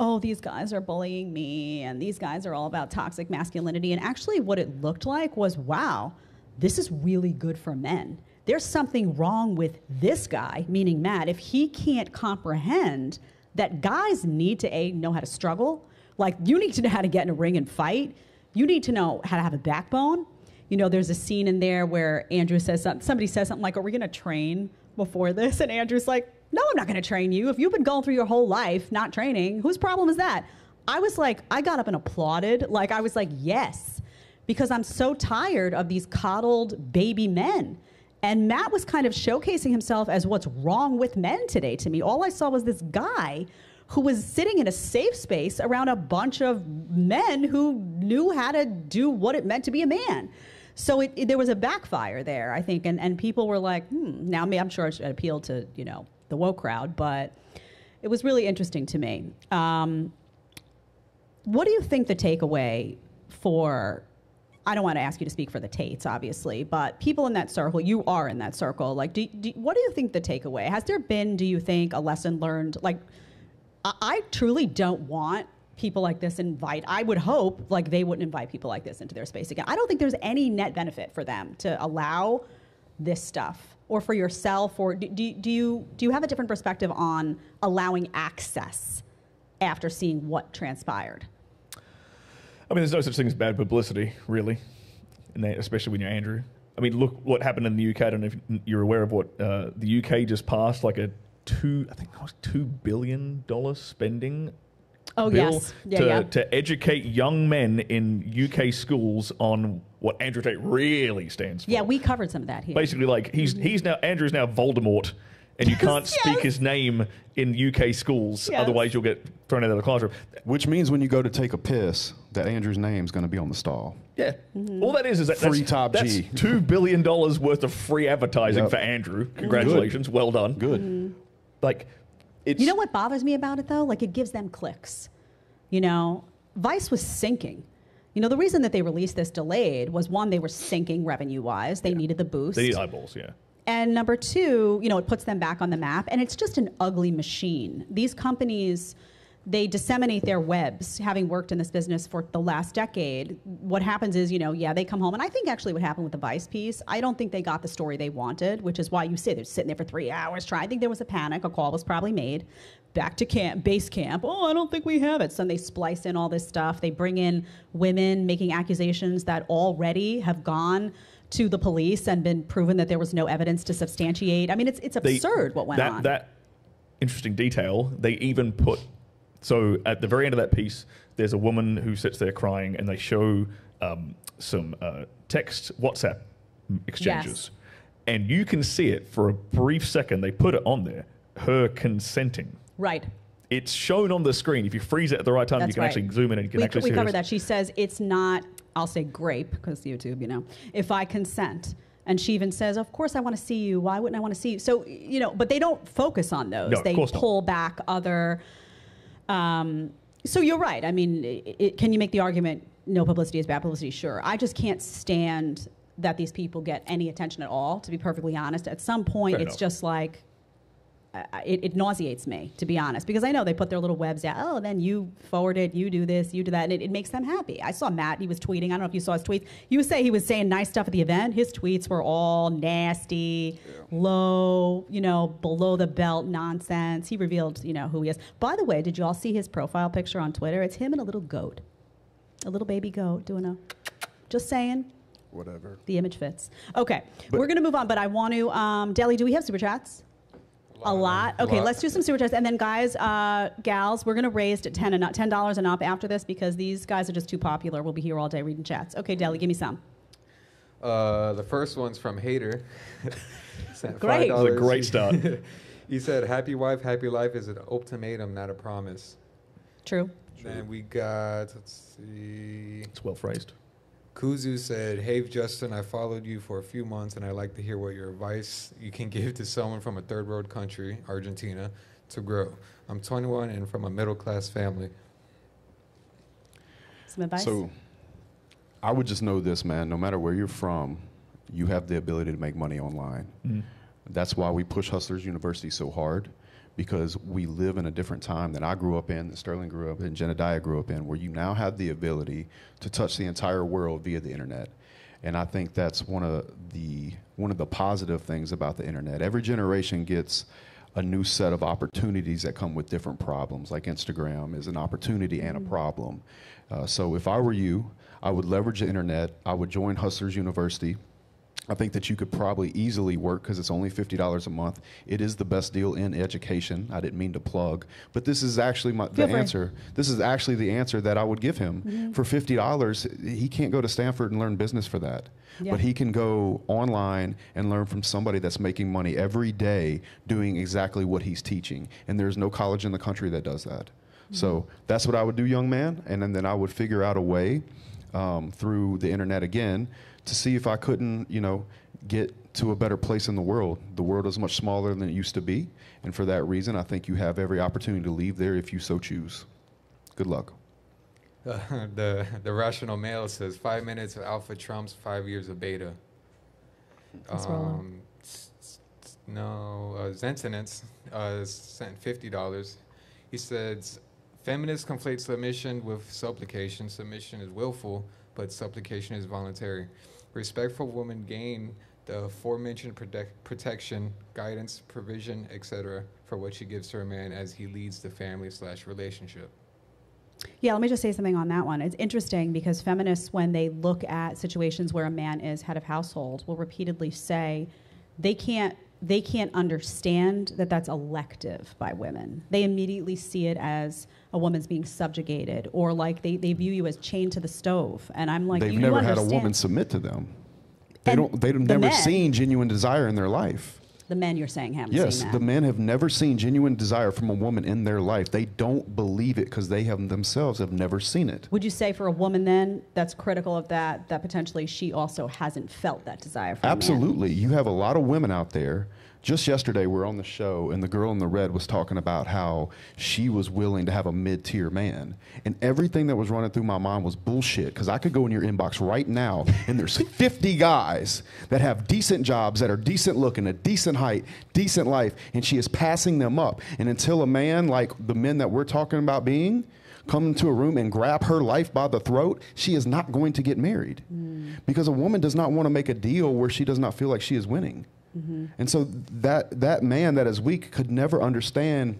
oh, these guys are bullying me and these guys are all about toxic masculinity. And actually, what it looked like was, wow, this is really good for men. There's something wrong with this guy, meaning Matt, if he can't comprehend that guys need to a know how to struggle. Like you need to know how to get in a ring and fight. You need to know how to have a backbone. You know, there's a scene in there where Andrew says something, somebody says something like, Are we gonna train before this? And Andrew's like, No, I'm not gonna train you. If you've been going through your whole life not training, whose problem is that? I was like, I got up and applauded. Like I was like, yes. Because I'm so tired of these coddled baby men. And Matt was kind of showcasing himself as what's wrong with men today to me. All I saw was this guy who was sitting in a safe space around a bunch of men who knew how to do what it meant to be a man. So it, it- there was a backfire there, I think, and, and people were like, hmm. Now, I'm sure it appealed to you know the woke crowd, but it was really interesting to me. Um, what do you think the takeaway for I don't want to ask you to speak for the Tates, obviously, but people in that circle, you are in that circle. Like, do, do, what do you think the takeaway? Has there been, do you think, a lesson learned? Like, I, I truly don't want people like this invite. I would hope like they wouldn't invite people like this into their space again. I don't think there's any net benefit for them to allow this stuff, or for yourself, or do, do, do you do you have a different perspective on allowing access after seeing what transpired? I mean, there's no such thing as bad publicity, really, especially when you're Andrew. I mean, look what happened in the UK. I don't know if you're aware of what uh, the UK just passed, like a two, I think that was two billion dollar spending Oh bill yes, yeah, to, yeah. to educate young men in UK schools on what Andrew Tate really stands for. yeah, we covered some of that here. basically like he's he's now Andrew's now Voldemort, and you can't speak his name in UK schools, Yes. otherwise you'll get thrown out of the classroom. Which means when you go to take a piss, that Andrew's name's going to be on the stall. Yeah, Mm-hmm. all that is is that Free that's, top that's G. two billion dollars worth of free advertising Yep. for Andrew. Congratulations, well done. Good. Like, it's You know what bothers me about it though? Like it gives them clicks. You know, Vice was sinking. You know, the reason that they released this delayed was one, they were sinking revenue wise. They needed the boost. They need eyeballs, yeah. And number two, you know, it puts them back on the map, and it's just an ugly machine. These companies, they disseminate their webs. Having worked in this business for the last decade, what happens is, you know, yeah, they come home, and I think actually what happened with the Vice piece, I don't think they got the story they wanted, which is why you say they're sitting there for three hours trying. I think there was a panic. A call was probably made. Back to camp, base camp. Oh, I don't think we have it. So then they splice in all this stuff. They bring in women making accusations that already have gone to the police and been proven that there was no evidence to substantiate. I mean, it's it's They- absurd what went that, on. That interesting detail, they even put. So at the very end of that piece, there's a woman who sits there crying, and they show um, some uh, text WhatsApp exchanges. And you can see it for a brief second. They put it on there, her consenting. right. It's shown on the screen. If you freeze it at the right time, That's you can right. actually zoom in and you can we, actually we see covered her- that. She says it's not. I'll say grape because YouTube. You know, if I consent. And she even says, "Of course, I want to see you. Why wouldn't I want to see you?" So you know, but they don't focus on those. No, they course not. pull back other. Um, so you're right. I mean, it, it, can you make the argument no publicity is bad publicity? Sure. I just can't stand that these people get any attention at all. To be perfectly honest, at some point, Fair it's enough. just like it, it nauseates me, to be honest, because I know they put their little webs out. Oh, then you forward it, you do this, you do that, and it, it makes them happy. I saw Matt; he was tweeting. I don't know if you saw his tweets. You say he was saying nice stuff at the event. His tweets were all nasty, low, you know, below the belt nonsense. He revealed, you know, who he is. By the way, did you all see his profile picture on Twitter? It's him and a little goat, a little baby goat doing a. Just saying, Whatever. the image fits. Okay, But- we're gonna move on, but I want to. Um, Deli, do we have super chats? A lot. Okay, let's do some super chats, and then guys, uh, gals, we're gonna raise to ten and not ten dollars and up after this because these guys are just too popular. We'll be here all day reading chats. Okay, Deli, give me some. Uh, the first one's from Hater. Sent Great. This is a great start. he said, "Happy wife, happy life is an ultimatum, not a promise." True. Then we got, let's see, It's well phrased. Kuzu said, "Hey Justin, I followed you for a few months, and I'd like to hear what your advice you can give to someone from a third world country, Argentina, to grow. I'm 21 and from a middle class family. Some advice. So I would just know this, man. No matter where you're from, you have the ability to make money online. Mm. That's why we push Hustlers University so hard because we live in a different time than I grew up in, that Stirling grew up in, Jedediah grew up in, where you now have the ability to touch the entire world via the internet. And I think that's one of the one of the positive things about the internet. Every generation gets a new set of opportunities that come with different problems. Like Instagram is an opportunity and a problem. Uh, so if I were you, I would leverage the internet. I would join Hustlers University. I think that you could probably easily work because it's only $50 a month. It is the best deal in education. I didn't mean to plug, but this is actually my, the answer. This is actually the answer that I would give him. For $50, he can't go to Stanford and learn business for that. Yeah. But he can go online and learn from somebody that's making money every day doing exactly what he's teaching. And there's no college in the country that does that. So that's what I would do, young man. And then, then I would figure out a way um, through the internet again to see if I couldn't, you know, get to a better place in the world. The world is much smaller than it used to be. And for that reason, I think you have every opportunity to leave there if you so choose. Good luck. Uh, the the rational male says five minutes of alpha trumps five years of beta. Let's roll on. Um, no, uh, Zentinence uh, sent fifty dollars. He says feminists conflate submission with supplication. Submission is willful, but supplication is voluntary. Respectful women gain the aforementioned protect, protection, guidance, provision, etc., for what she gives to her man as he leads the family slash relationship. Yeah, let me just say something on that one. It's interesting because feminists, when they look at situations where a man is head of household, will repeatedly say they can't they can't understand that that's elective by women. They immediately see it as a woman's being subjugated or like they, they view you as chained to the stove. And I'm like, They've never had a woman submit to them. They And don't. They've the never men- seen genuine desire in their life. The men you're saying haven't Yes, the men have never seen genuine desire from a woman in their life. They don't believe it because they have themselves have never seen it. Would you say for a woman then that's critical of that, that potentially she also hasn't felt that desire man? Absolutely. You have a lot of women out there. Just yesterday, we are on the show, and the girl in the red was talking about how she was willing to have a mid tier man. And everything that was running through my mind was bullshit because I could go in your inbox right now, and there's 50 guys that have decent jobs, that are decent looking, a decent height, decent life, and she is passing them up. And until a man like the men that we're talking about being, come into a room and grab her life by the throat, she is not going to get married. Mm. Because a woman does not want to make a deal where she does not feel like she is winning. Mm-hmm. And so that that man that is weak could never understand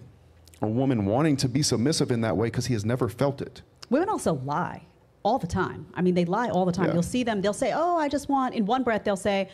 a woman wanting to be submissive in that way because he has never felt it. Women also lie all the time. I mean, they lie all the time. Yeah. You'll see them, they'll say, Oh, I just want, in one breath, they'll say,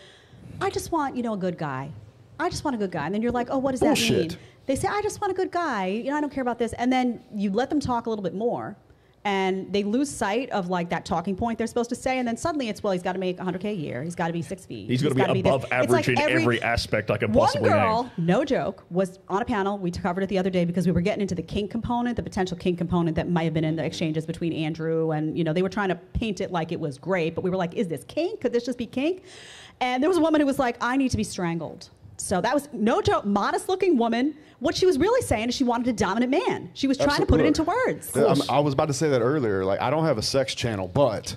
I just want, you know, a good guy. I just want a good guy. And then you're like, Oh, what does that mean? They say, I just want a good guy. You know, I don't care about this. And then you let them talk a little bit more. And they lose sight of like that talking point they're supposed to say, and then suddenly it's well, he's got to make 100k a year, he's got to be six feet, He's got to be above this. Average like in every, aspect I can one girl, name. no joke, was on a panel. We covered it the other day because we were getting into the kink component, the potential kink component that might have been in the exchanges between Andrew and you know they were trying to paint it like it was great, but we were like, is this kink? Could this just be kink? And there was a woman who was like, I need to be strangled. So that was no joke, modest looking woman. What she was really saying is she wanted a dominant man. She was trying to put it into words. Yeah, I'm- was about to say that earlier. Like, I don't have a sex channel, but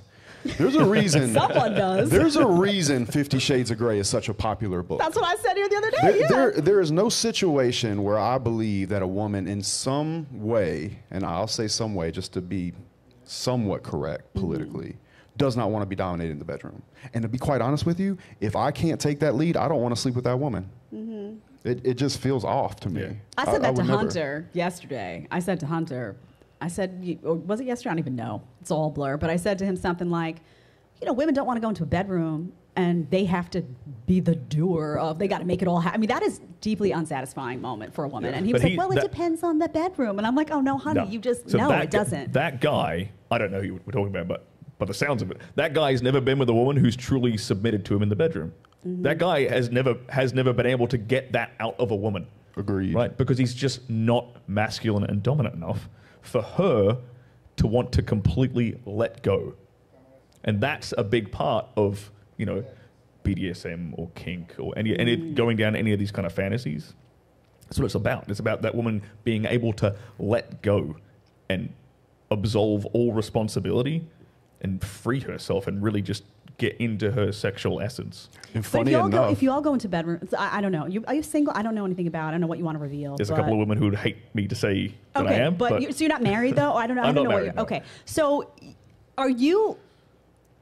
there's a reason. Someone does. There's a reason Fifty Shades of Grey is such a popular book. That's what I said here the other day. There, yeah. there, there is no situation where I believe that a woman, in some way, and I'll say some way just to be somewhat correct politically, does not want to be dominated in the bedroom. And to be quite honest with you, if I can't take that lead, I don't want to sleep with that woman. Mm-hmm. It, it just feels off to me. Yeah. I said that to would never. Hunter yesterday. I said to Hunter, I said, or was it yesterday? I don't even know. It's all blur. But I said to him something like, you know, women don't want to go into a bedroom and they have to be the doer of, they got to make it all happen. I mean, that is deeply unsatisfying moment for a woman. Yeah. And he But was he- like, well, it depends on the bedroom. And I'm like, oh, no, honey, No. you just, So no, that it doesn't. That guy, I don't know who we're talking about, but by the sounds of it, that guy's never been with a woman who's truly submitted to him in the bedroom. Mm-hmm. That guy has never has never been able to get that out of a woman. Agreed. Right? Because he's just not masculine and dominant enough for her to want to completely let go. And that's a big part of, you know, BDSM or kink or any, any Mm. going down any of these kind of fantasies. That's what it's about. It's about that woman being able to let go and absolve all responsibility and free herself and really just get into her sexual essence. And but if funny you all enough, go, if you all go into bedrooms, I, I don't know. You, are you single? I don't know anything about. I don't know what you want to reveal. There's a couple of women who would hate me to say that okay, I am, but, but, you, so you're not married though. I don't know. I I'm don't not know married, what you're. Okay, so are you?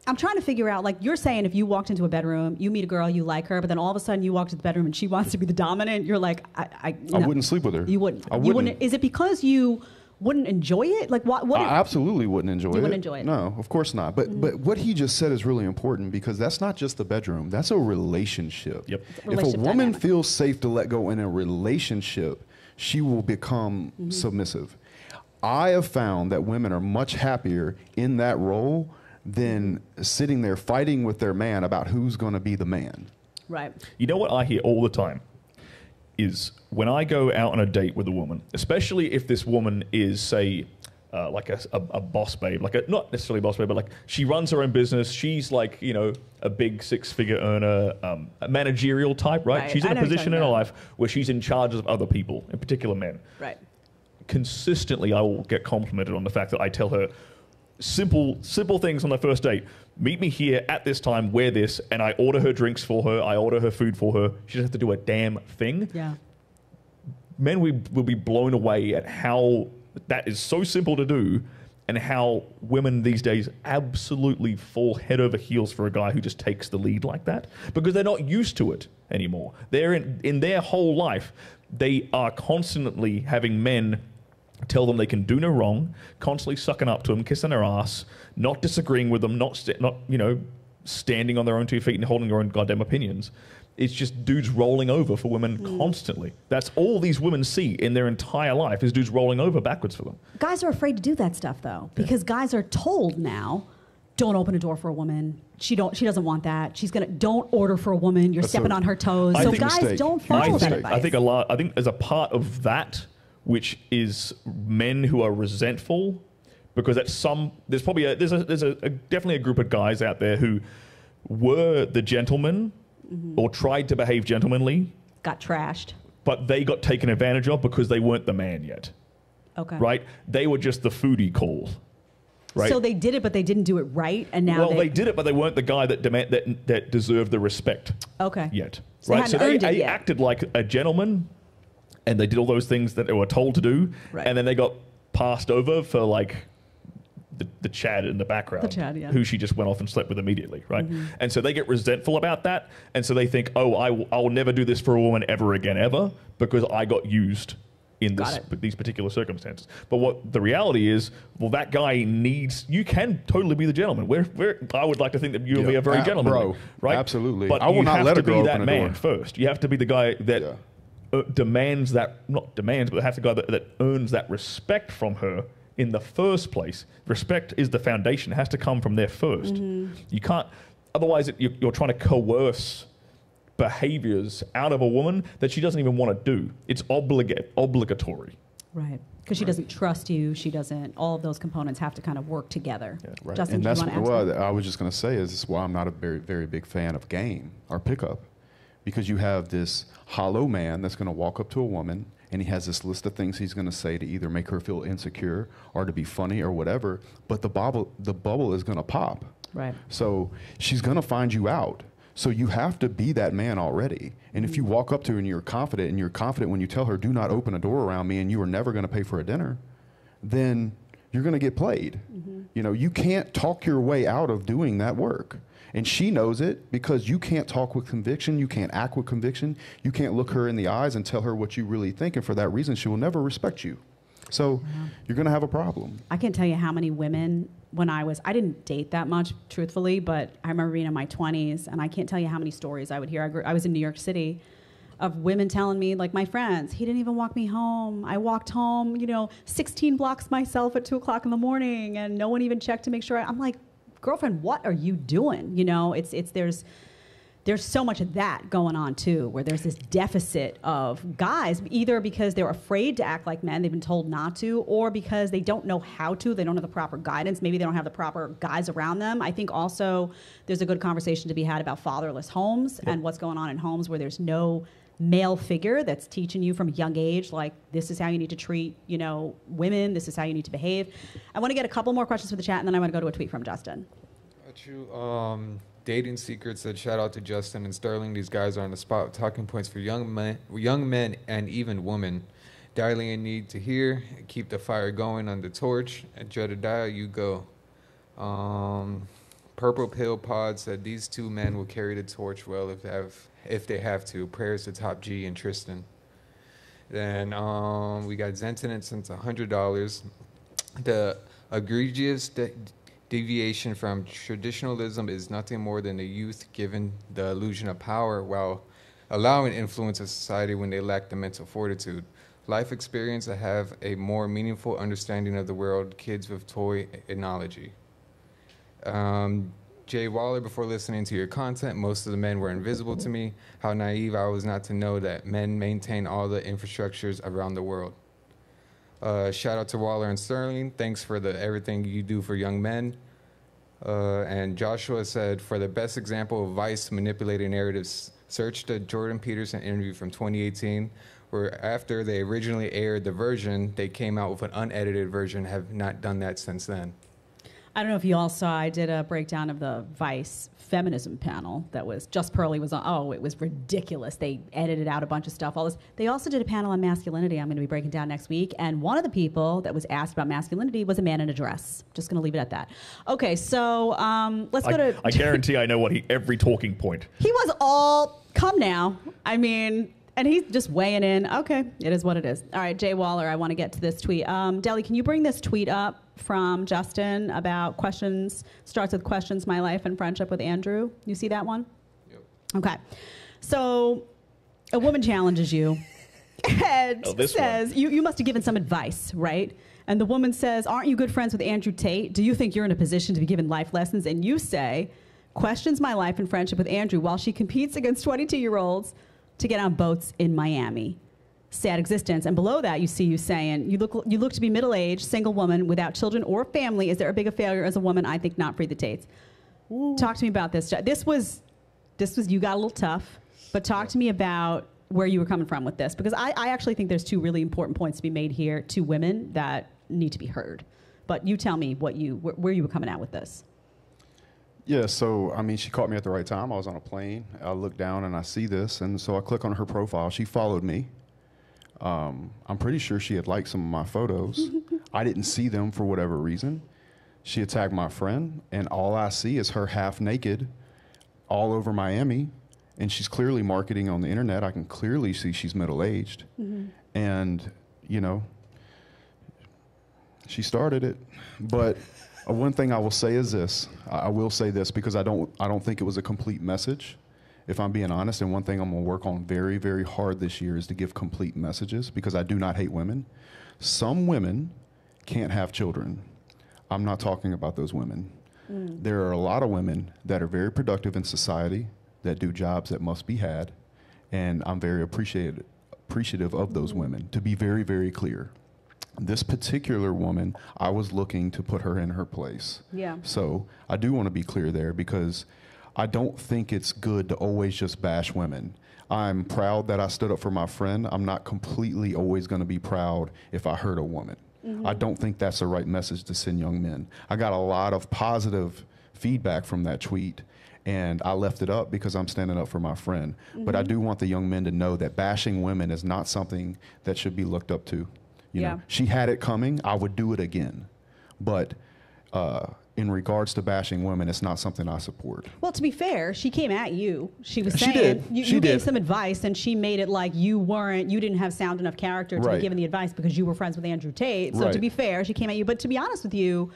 I'm trying to figure out. Like you're saying, if you walked into a bedroom, you meet a girl, you like her, but then all of a sudden you walk to the bedroom and she wants to be the dominant. You're like, I, I, I no. wouldn't sleep with her. You wouldn't. I You wouldn't. Is it because you wouldn't enjoy it? Like what? What? I absolutely wouldn't enjoy it. wouldn't enjoy it. Mm-hmm. No, of course not. But but what he just said is really important because that's not just the bedroom. That's a relationship. Yep. If a woman dynamic. feels safe to let go in a relationship, she will become Mm-hmm. submissive. I have found that women are much happier in that role than sitting there fighting with their man about who's going to be the man. right. You know what I hear all the time is when I go out on a date with a woman, especially if this woman is, say, uh, like a, a, a boss babe, like a not necessarily a boss babe, but like she runs her own business. She's like you know a big six figure earner, um, a managerial type, right? Right. She's I in a know what you're position in her life where she's in charge of other people, in particular men Right. consistently I will get complimented on the fact that I tell her simple simple things on the first date. Meet me here at this time, wear this, and I order her drinks for her, I order her food for her. She doesn't have to do a damn thing. Yeah. Men we will be blown away at how that is so simple to do and how women these days absolutely fall head over heels for a guy who just takes the lead like that because they're not used to it anymore. They're in, in their whole life, they are constantly having men tell them they can do no wrong, constantly sucking up to them, kissing their ass, not disagreeing with them, not st- not you know standing on their own two feet and holding their own goddamn opinions. It's just dudes rolling over for women Hmm. constantly. That's all these women see in their entire life is dudes rolling over backwards for them. Guys are afraid to do that stuff though, because guys are told now, don't open a door for a woman. She don't. She doesn't want that. She's gonna. Don't order for a woman. You're That's stepping a- on her toes. I so guys mistake. don't follow I that think, advice. I think a lot. I think as a part of that which is men who are resentful because at some there's probably a, there's a, there's a, a definitely a group of guys out there who were the gentlemen Mm-hmm. or tried to behave gentlemanly, got trashed. but they got taken advantage of because they weren't the man yet. Okay. Right? They were just the foodie call. Right? So they did it, but they didn't do it right, and now well, they, they did it, but they weren't the guy that demand, that that deserved the respect Okay. yet. So right? So they, they acted like a gentleman, and they did all those things that they were told to do, Right. and then they got passed over for like the, the Chad in the background, The Chad, yeah. who she just went off and slept with immediately, right? Mm-hmm. And so they get resentful about that, and so they think, oh, I will, I will never do this for a woman ever again, ever, because I got used. In this, it. these particular circumstances, but what the reality is, well, that guy needs. You can totally be the gentleman. We're, we're, I would like to think that you'll be a very Ah, gentleman, bro, right? absolutely. But I will you not have let to a girl be that man door. first. You have to be the guy that Yeah. Uh, demands that, not demands, but have to guy that, that earns that respect from her in the first place. Respect is the foundation. It has to come from there 1st You can't, otherwise, it, you're, you're trying to coerce behaviors out of a woman that she doesn't even want to do. It's obliga- obligatory. Right. Because she doesn't trust you. She doesn't. All of those components have to kind of work together. Right. Justin, and do you that's want what? I was just going to say is this is why I'm not a very, very big fan of game or pickup. Because you have this hollow man that's going to walk up to a woman and he has this list of things he's going to say to either make her feel insecure or to be funny or whatever. But the bubble, the bubble is going to pop. Right. So she's going to find you out. So you have to be that man already. And if you walk up to her and you're confident and you're confident when you tell her, do not open a door around me and you are never going to pay for a dinner, then you're going to get played. Mm-hmm. You know, you can't talk your way out of doing that work. And she knows it because you can't talk with conviction. You can't act with conviction. You can't look her in the eyes and tell her what you really think. And for that reason, she will never respect you. So you're going to have a problem. I can't tell you how many women when I was I didn't date that much truthfully, but I remember being in my 20s and I can't tell you how many stories I would hear. I, grew, I was in New York City of women telling me like my friends, he didn't even walk me home. I walked home, you know, 16 blocks myself at two o'clock in the morning, and no one even checked to make sure. I, I'm like, girlfriend, what are you doing? You know, it's it's there's there's so much of that going on too, where there's this deficit of guys, either because they're afraid to act like men, they've been told not to, or because they don't know how to, they don't have the proper guidance, maybe they don't have the proper guys around them. I think also there's a good conversation to be had about fatherless homes and what's going on in homes where there's no male figure that's teaching you from a young age like this is how you need to treat you know women this is how you need to behave i want to get a couple more questions for the chat and then i want to go to a tweet from justin you. Um, dating secrets said shout out to Justin and Stirling. These guys are on the spot talking points for young men, young men and even women. Dialing in need to hear. Keep the fire going on the torch. At Jedediah, you go. Um, Purple Pill Pod said these two men will carry the torch well if they have if they have to. Prayers to Top G and Tristan. Then um, we got Zenton hundred dollars. The egregious de- deviation from traditionalism is nothing more than the youth given the illusion of power while allowing influence of society when they lack the mental fortitude. Life experience to have a more meaningful understanding of the world. Kids with toy analogy. Um, Jay Waller, before listening to your content, most of the men were invisible to me. How naive I was not to know that men maintain all the infrastructures around the world. Uh, shout out to Waller and Stirling. Thanks for the everything you do for young men. Uh, and Joshua said, for the best example of Vice manipulating narratives, search the Jordan Peterson interview from 2018, where after they originally aired the version, they came out with an unedited version. Have not done that since then. I don't know if you all saw, I did a breakdown of the Vice feminism panel that was just Pearly was on. Oh, it was ridiculous. They edited out a bunch of stuff, all this. They also did a panel on masculinity I'm going to be breaking down next week. And one of the people that was asked about masculinity was a man in a dress. Just going to leave it at that. Okay, so um, let's go to. I guarantee I know what he every talking point. he was all come now. I mean, and he's just weighing in. Okay, it is what it is. All right, Jay Waller, I want to get to this tweet. Um, Deli, can you bring this tweet up from Justin about questions? Starts with questions, my life and friendship with Andrew. You see that one? Yep. Okay. So, a woman challenges you and Oh, says, you, you must have given some advice, right? And the woman says, Aren't you good friends with Andrew Tate? Do you think you're in a position to be given life lessons? And you say, Questions my life and friendship with Andrew while she competes against 22 year olds to get on boats in Miami. Sad existence. And below that, you see you saying, you look, you look to be middle aged, single woman without children or family. Is there a big a failure as a woman? I think not. Free the Tates. Talk to me about this. This was, this was, you got a little tough, but talk to me about where you were coming from with this because I, I actually think there's two really important points to be made here to women that need to be heard. But you tell me what you, where, where you were coming at with this. Yeah, so I mean, she caught me at the right time. I was on a plane. I look down and I see this, and so I click on her profile. She followed me. Um, I'm pretty sure she had liked some of my photos. I didn't see them for whatever reason. She had tagged my friend, and all I see is her half naked, all over Miami, and she's clearly marketing on the internet. I can clearly see she's middle aged, and you know, she started it. But Uh, one thing I will say is this: I will say this because I don't, I don't think it was a complete message. If I'm being honest, and one thing I'm going to work on very, very hard this year is to give complete messages because I do not hate women. Some women can't have children. I'm not talking about those women. Mm. There are a lot of women that are very productive in society that do jobs that must be had, and I'm very appreciated, appreciative of those mm-hmm. women. To be very, very clear, this particular woman, I was looking to put her in her place. Yeah. So I do want to be clear there because I don't think it's good to always just bash women. I'm proud that I stood up for my friend. I'm not completely always going to be proud if I hurt a woman. Mm-hmm. I don't think that's the right message to send young men. I got a lot of positive feedback from that tweet, and I left it up because I'm standing up for my friend. But I mm-hmm. do want the young men to know that bashing women is not something that should be looked up to. You Yeah. know, she had it coming. I would do it again. But uh, in regards to bashing women, it's not something I support. Well, to be fair, she came at you. She was She saying did. you, She you gave some advice, and she made it like you weren't, you didn't have sound enough character to Right. be given the advice because you were friends with Andrew Tate. So to be fair, she came at you. But to be honest with you,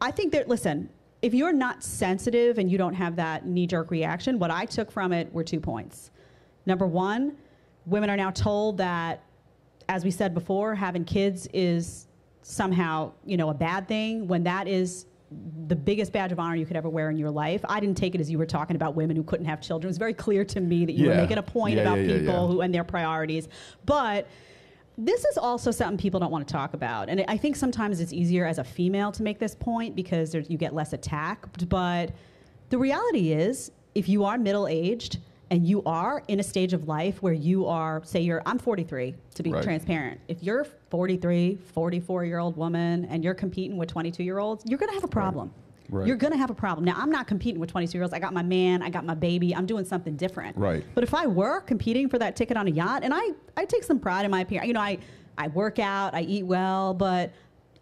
I think that listen, if you're not sensitive and you don't have that knee-jerk reaction, what I took from it were two points. Number one, women are now told that, as we said before, having kids is somehow you know a bad thing when that is the biggest badge of honor you could ever wear in your life. I didn't take it as you were talking about women who couldn't have children. It was very clear to me that you were making a point Yeah, about yeah, yeah, people yeah. who and their priorities. But this is also something people don't want to talk about. And I think sometimes it's easier as a female to make this point because you get less attacked. But the reality is, if you are middle aged and you are in a stage of life where you are, say, you're, I'm 43 to be Right. transparent. If you're 43, 44 year old woman and you're competing with 22 year olds, you're going to have a problem. Right. You're going to have a problem. Now, I'm not competing with 22 year olds. I got my man, I got my baby. I'm doing something different. Right. But if I were competing for that ticket on a yacht, and I, I take some pride in my appearance, you know, I, I work out, I eat well, but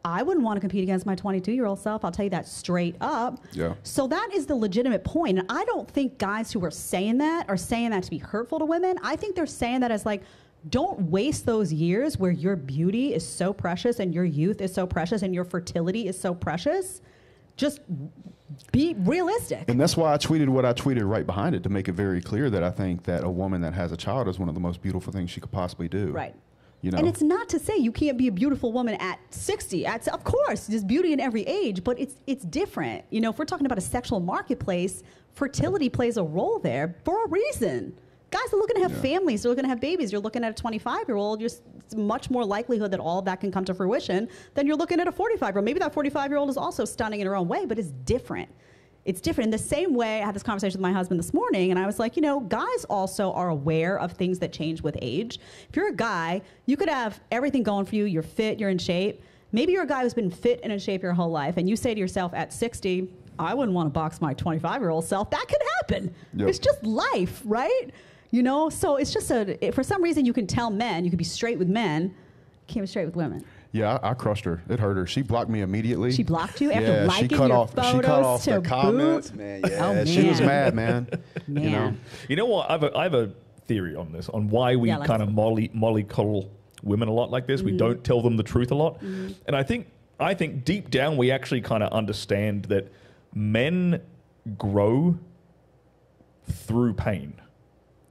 I wouldn't want to compete against my 22 year old self. I'll tell you that straight up. Yeah. So that is the legitimate point. And I don't think guys who are saying that are saying that to be hurtful to women. I think they're saying that as like, don't waste those years where your beauty is so precious and your youth is so precious and your fertility is so precious. Just be realistic. And that's why I tweeted what I tweeted right behind it to make it very clear that I think that a woman that has a child is one of the most beautiful things she could possibly do. Right. You know. And it's not to say you can't be a beautiful woman at 60. At, of course, there's beauty in every age, but it's it's different. You know, if we're talking about a sexual marketplace, fertility plays a role there for a reason. Guys are looking to have Yeah. families. They're looking to have babies. You're looking at a 25 year old. There's much more likelihood that all of that can come to fruition than you're looking at a 45 year old. Maybe that 45 year old is also stunning in her own way, but it's different. It's different. In the same way, I had this conversation with my husband this morning, and I was like, you know, guys also are aware of things that change with age. If you're a guy, you could have everything going for you. You're fit, you're in shape. Maybe you're a guy who's been fit and in shape your whole life, and you say to yourself at 60, I wouldn't want to box my 25 year old self. That could happen. Yep. It's just life, right? You know, so it's just a, it- for some reason, you can tell men, you can be straight with men, can't be straight with women. Yeah, I, I crushed her. It hurt her. She blocked me immediately. She blocked you after yeah, liking she cut your off. photos she cut off to the comments. boot? Man, oh, yeah, Oh, she was mad, man. Man. You know. You know what? I have a, I have a theory on this, on why we Yeah, let's- kind of molly mollycoddle women a lot like this. We mm-hmm. don't tell them the truth a lot, mm-hmm. and I think I think deep down we actually kind of understand that men grow through pain.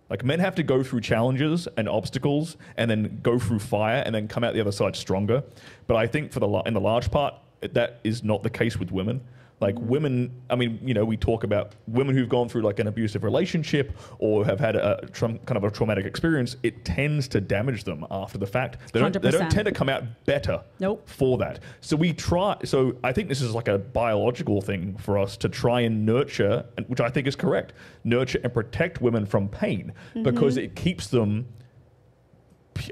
Like men have to go through challenges and obstacles and then go through fire and then come out the other side stronger. But I think for the in the large part that is not the case with women. Like mm. women, I mean, you know, we talk about women who've gone through like an abusive relationship or have had a tra- kind of a traumatic experience. It tends to damage them after the fact. They don't, they don't tend to come out better Nope. for that. So we try. So I think this is like a biological thing for us to try and nurture, and- which I think is correct, nurture and protect women from pain mm-hmm. because it keeps them.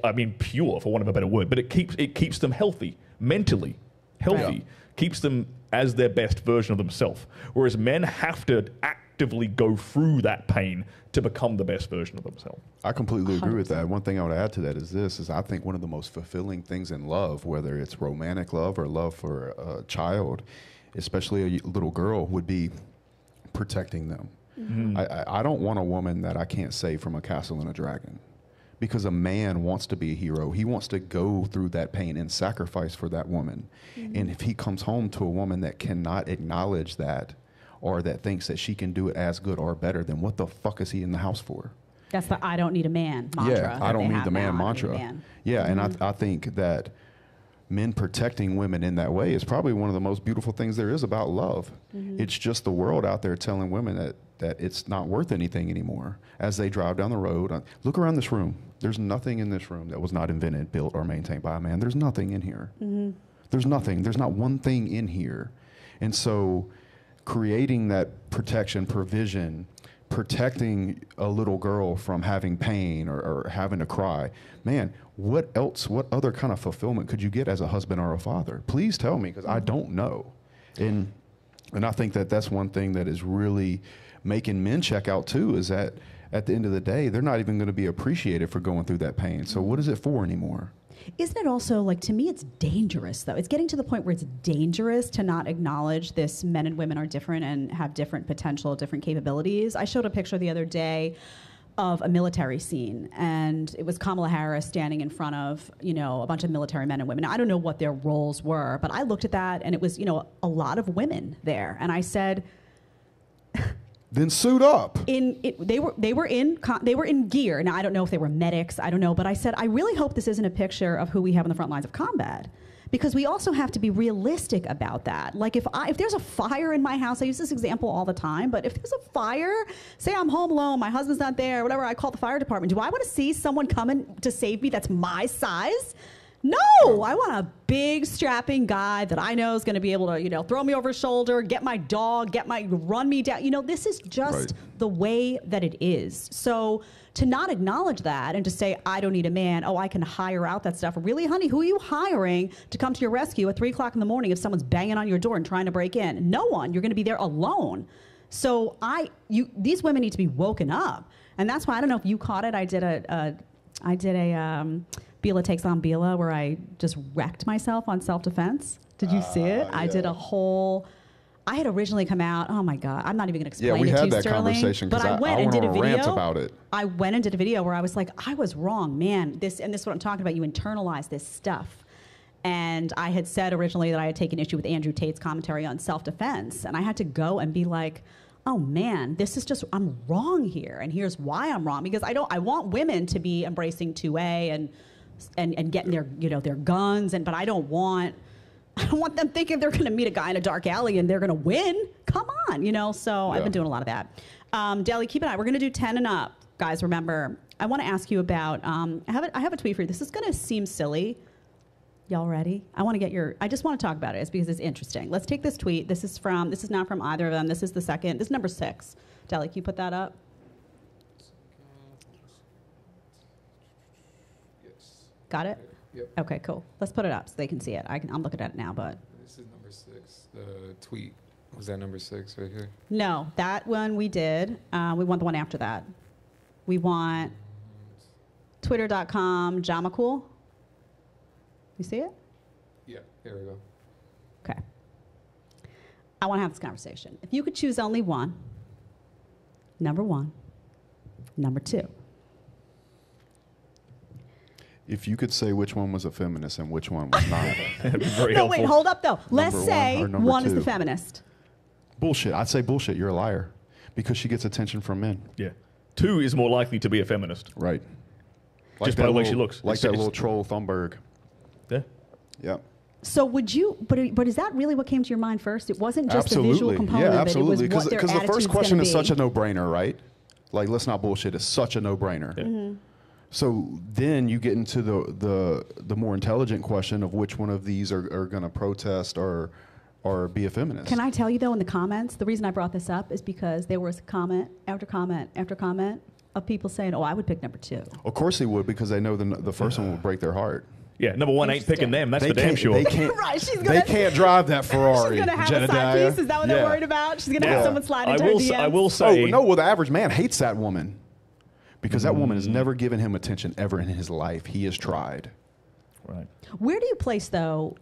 I mean, pure for want of a better word, but it keeps it keeps them healthy mentally, healthy, Right. keeps them as their best version of themselves. Whereas men have to actively go through that pain to become the best version of themselves. I completely agree with that. One thing I would add to that is this: is I think one of the most fulfilling things in love, whether it's romantic love or love for a child, especially a little girl, would be protecting them. Mm-hmm. I, I, I don't want a woman that I can't save from a castle and a dragon. Because a man wants to be a hero. He wants to go through that pain and sacrifice for that woman. And mm-hmm. if he comes home to a woman that cannot acknowledge that or that thinks that she can do it as good or better, then what the fuck is he in the house for? That's the I don't need a man mantra. Yeah, I don't need the man I don't need a mantra. man. Yeah, and I, mm-hmm. I think that men protecting women in that way is probably one of the most beautiful things there is about love. It's just the world out there telling women that, that it's not worth anything anymore. As they drive down the road, uh, look around this room. There's nothing in this room that was not invented, built, or maintained by a man. There's nothing in here. There's nothing. There's not one thing in here. And so creating that protection, provision, protecting a little girl from having pain or, or having to cry, man, what else, what other kind of fulfillment could you get as a husband or a father? Please tell me, because I don't know. And, and I think that that's one thing that is really making men check out too is that at the end of the day, they're not even going to be appreciated for going through that pain. So what is it for anymore? Isn't it also like to me it's dangerous though. It's getting to the point where it's dangerous to not acknowledge this men and women are different and have different potential, different capabilities. I showed a picture the other day of a military scene and it was Kamala Harris standing in front of, you know, a bunch of military men and women. Now, I don't know what their roles were, but I looked at that and it was, you know, a lot of women there and I said Then suit up. in it, they were they were in they were in gear. Now I don't know if they were medics. I don't know, but I said I really hope this isn't a picture of who we have on the front lines of combat. Because we also have to be realistic about that. Like if I if there's a fire in my house, I use this example all the time. But if there's a fire, say I'm home alone, my husband's not there, whatever, I call the fire department. Do I want to see someone coming to save me that's my size? No, I want a big strapping guy that I know is going to be able to, you know, throw me over his shoulder, get my dog, get my run me down. You know, this is just Right. the way that it is. So to not acknowledge that and to say, I don't need a man, oh, I can hire out that stuff. Really, honey, who are you hiring to come to your rescue at three o'clock in the morning if someone's banging on your door and trying to break in? No one. You're going to be there alone. So I, you, these women need to be woken up, and that's why I don't know if you caught it. I did a, a I did a um, Bila takes on Bila where I just wrecked myself on self defense. Did you see it? Ah, I did a whole. I had originally come out. Oh my god! I'm not even going to Yeah, explain we it to had you, that Stirling, conversation But because I I, went I and did a video rant about it. I went and did a video where I was like, I was wrong, man. This and this is what I'm talking about. You internalize this stuff. And I had said originally that I had taken issue with Andrew Tate's commentary on self defense. And I had to go and be like, oh man, this is just, I'm wrong here. And here's why I'm wrong. Because I don't, I want women to be embracing 2A and, and, and getting their, you know, their guns. And, but I don't want, I don't want them thinking they're going to meet a guy in a dark alley and they're going to win. Come on, you know. So I've been doing a lot of that. Um, Deli, keep an eye. We're going to do ten and up, guys. Remember, I want to ask you about. Um, I have a, I have a tweet for you. This is going to seem silly. Y'all ready? I want to get your. I just want to talk about it. It's because it's interesting. Let's take this tweet. This is from. This is not from either of them. This is the second. This is number six. Deli, can you put that up? Yes. Got it. Yep. Okay, cool. Let's put it up so they can see it. I can, I'm looking at it now, but This is number six. The tweet was that number six right here. no, that one we did. Uh, we want the one after that. We want twitter.com Jamacool. You see it? Yeah. There we go. Okay. I want to have this conversation. If you could choose only one, number one, number two. If you could say which one was a feminist and which one was not. Very no, helpful. wait, hold up though. Let's Number say or one, is the feminist. bullshit. I'd say bullshit. You're a liar. Because she gets attention from men. Yeah. two is more likely to be a feminist. Right. Just by the way she looks. Like It's- that it's- little troll Thunberg. Yeah. Yep. So would you? But but is that really what came to your mind first? It wasn't just the visual absolutely. component yeah, of it. It was absolutely. what their Because the first question gonna is such a no-brainer, right? Like, let's not bullshit. It's such a no-brainer. Mm-hmm. So then you get into the the the more intelligent question of which one of these are, are going to protest or or be a feminist. Can I tell you though, in the comments, the reason I brought this up is because there was comment after comment after comment of people saying, "Oh, I would pick number two. Of course they would because they know the the first one will break their heart. Yeah, number one ain't picking them. That's they for damn can't, sure. They can't, Right, she's gonna- can't drive that Ferrari. She's gonna have a side piece. Is that what Yeah. they're worried about? She's gonna Yeah. have someone slide I into will. her s- DMs. I will oh, say. Oh no! Well, the average man hates that woman because that woman has mm-hmm. never given him attention ever in his life. He has tried. Right. Where do you place though?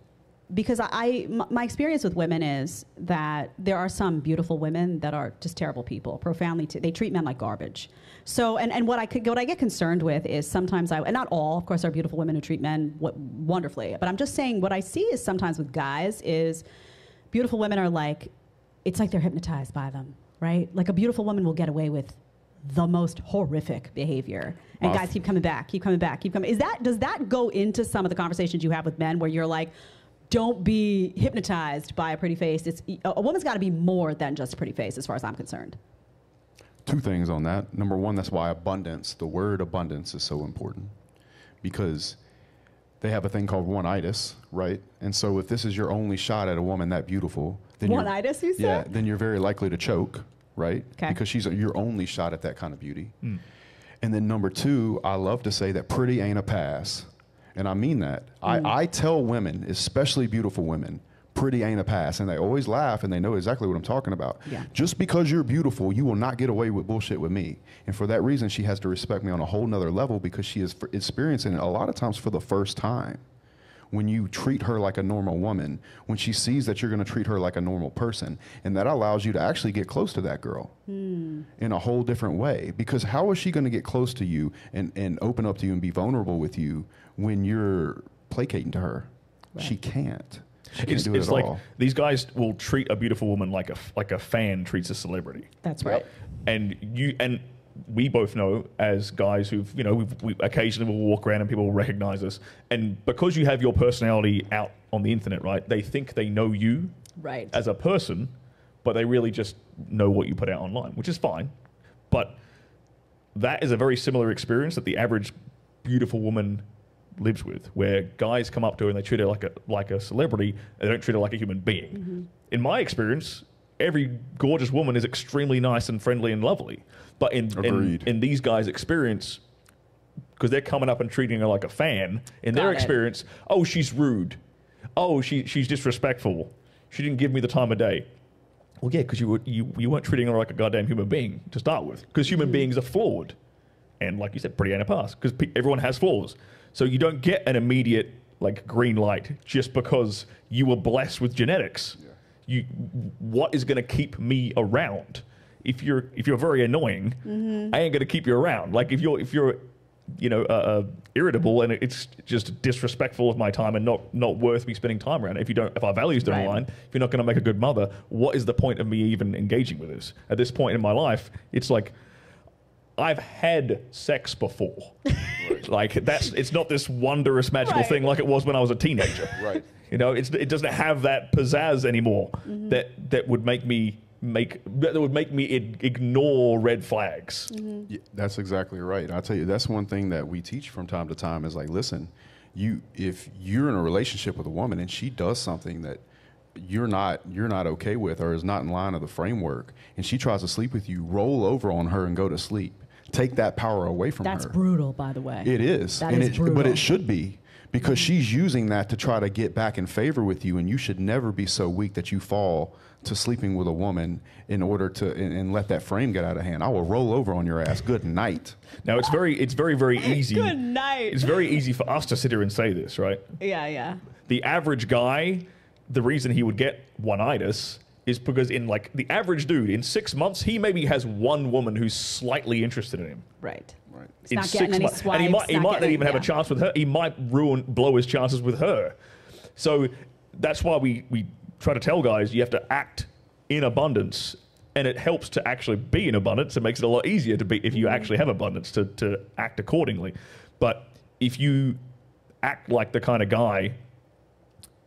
Because I, I m- my experience with women is that there are some beautiful women that are just terrible people, profoundly. T- they treat men like garbage. So, and, and what I could, what I get concerned with is sometimes I, and not all, of course, are beautiful women who treat men w- wonderfully. But I'm just saying what I see is sometimes with guys is beautiful women are like, it's like they're hypnotized by them, right? Like a beautiful woman will get away with the most horrific behavior, and guys keep coming back, keep coming back, keep coming. Is that does that go into some of the conversations you have with men where you're like, don't be hypnotized by a pretty face. It's a, woman's got to be more than just a pretty face, as far as I'm concerned. Two things on that. Number one, that's why abundance, the word abundance, is so important because they have a thing called one-itis, right? And so if this is your only shot at a woman that beautiful, then One-itis, you yeah, then you're very likely to choke, right? 'Kay. Because she's your only shot at that kind of beauty. Mm. And then number two, I love to say that pretty ain't a pass. And I mean that. I, mm. I tell women, especially beautiful women, pretty ain't a pass. And they always laugh and they know exactly what I'm talking about. Yeah. Just because you're beautiful, you will not get away with bullshit with me. And for that reason, she has to respect me on a whole nother level because she is f- experiencing it a lot of times for the first time. When you treat her like a normal woman, when she sees that you're going to treat her like a normal person, and that allows you to actually get close to that girl hmm. in a whole different way. Because how is she going to get close to you and, and open up to you and be vulnerable with you when you're placating to her? She can't. She can't It's, do it it's at like all. these guys will treat a beautiful woman like a f- like a fan treats a celebrity. That's right. and you and we both know as guys who've you know we've, we occasionally will walk around and people will recognize us. And because you have your personality out on the internet right they think they know you Right. as a person but they really just know what you put out online which is fine. But that is a very similar experience that the average beautiful woman lives with where guys come up to her and they treat her like a like a celebrity they don't treat her like a human being. Mm-hmm. In my experience every gorgeous woman is extremely nice and friendly and lovely. But in in, in these guys experience because they're coming up and treating her like a fan in their it. experience oh she's rude. Oh she she's disrespectful. She didn't give me the time of day. Well yeah because you, were, you you weren't treating her like a goddamn human being to start with because human mm-hmm. beings are flawed. And like you said, pretty ain't a pass because pe- everyone has flaws. So you don't get an immediate like green light just because you were blessed with genetics. You, what is going to keep me around? If you're if you're very annoying, I ain't going to keep you around. Like if you're if you're you know uh, uh, irritable and it's just disrespectful of my time and not not worth me spending time around. If you don't, if our values don't Right. align, if you're not going to make a good mother, what is the point of me even engaging with this? At this point in my life, it's like I've had sex before. like that's it's not this wondrous magical Right. thing like it was when I was a teenager. Right. You know, it's, it doesn't have that pizzazz anymore mm-hmm. that that would make me make that would make me ignore red flags. Mm-hmm. Yeah, that's exactly right. I tell you, that's one thing that we teach from time to time is like, listen, you if you're in a relationship with a woman and she does something that you're not you're not okay with or is not in line of the framework, and she tries to sleep with you, roll over on her and go to sleep. Take that power away from That's her. That's brutal, by the way. It is, That and is it, but it should be because mm-hmm. she's using that to try to get back in favor with you, and you should never be so weak that you fall to sleeping with a woman in order to and, and let that frame get out of hand. I will roll over on your ass. Good night. Now it's very it's very very easy. Good night. It's very easy for us to sit here and say this, right? Yeah, yeah. the average guy, the reason he would get one-itis is because in like the average dude in six months, he maybe has one woman who's slightly interested in him. Right. Right. It's in not six any months, swipes. and he might he not might not getting- even have yeah. a chance with her. He might ruin blow his chances with her. So that's why we we try to tell guys you have to act in abundance and it helps to actually be in abundance. It makes it a lot easier to be if you mm-hmm. actually have abundance to to act accordingly. But if you act like the kind of guy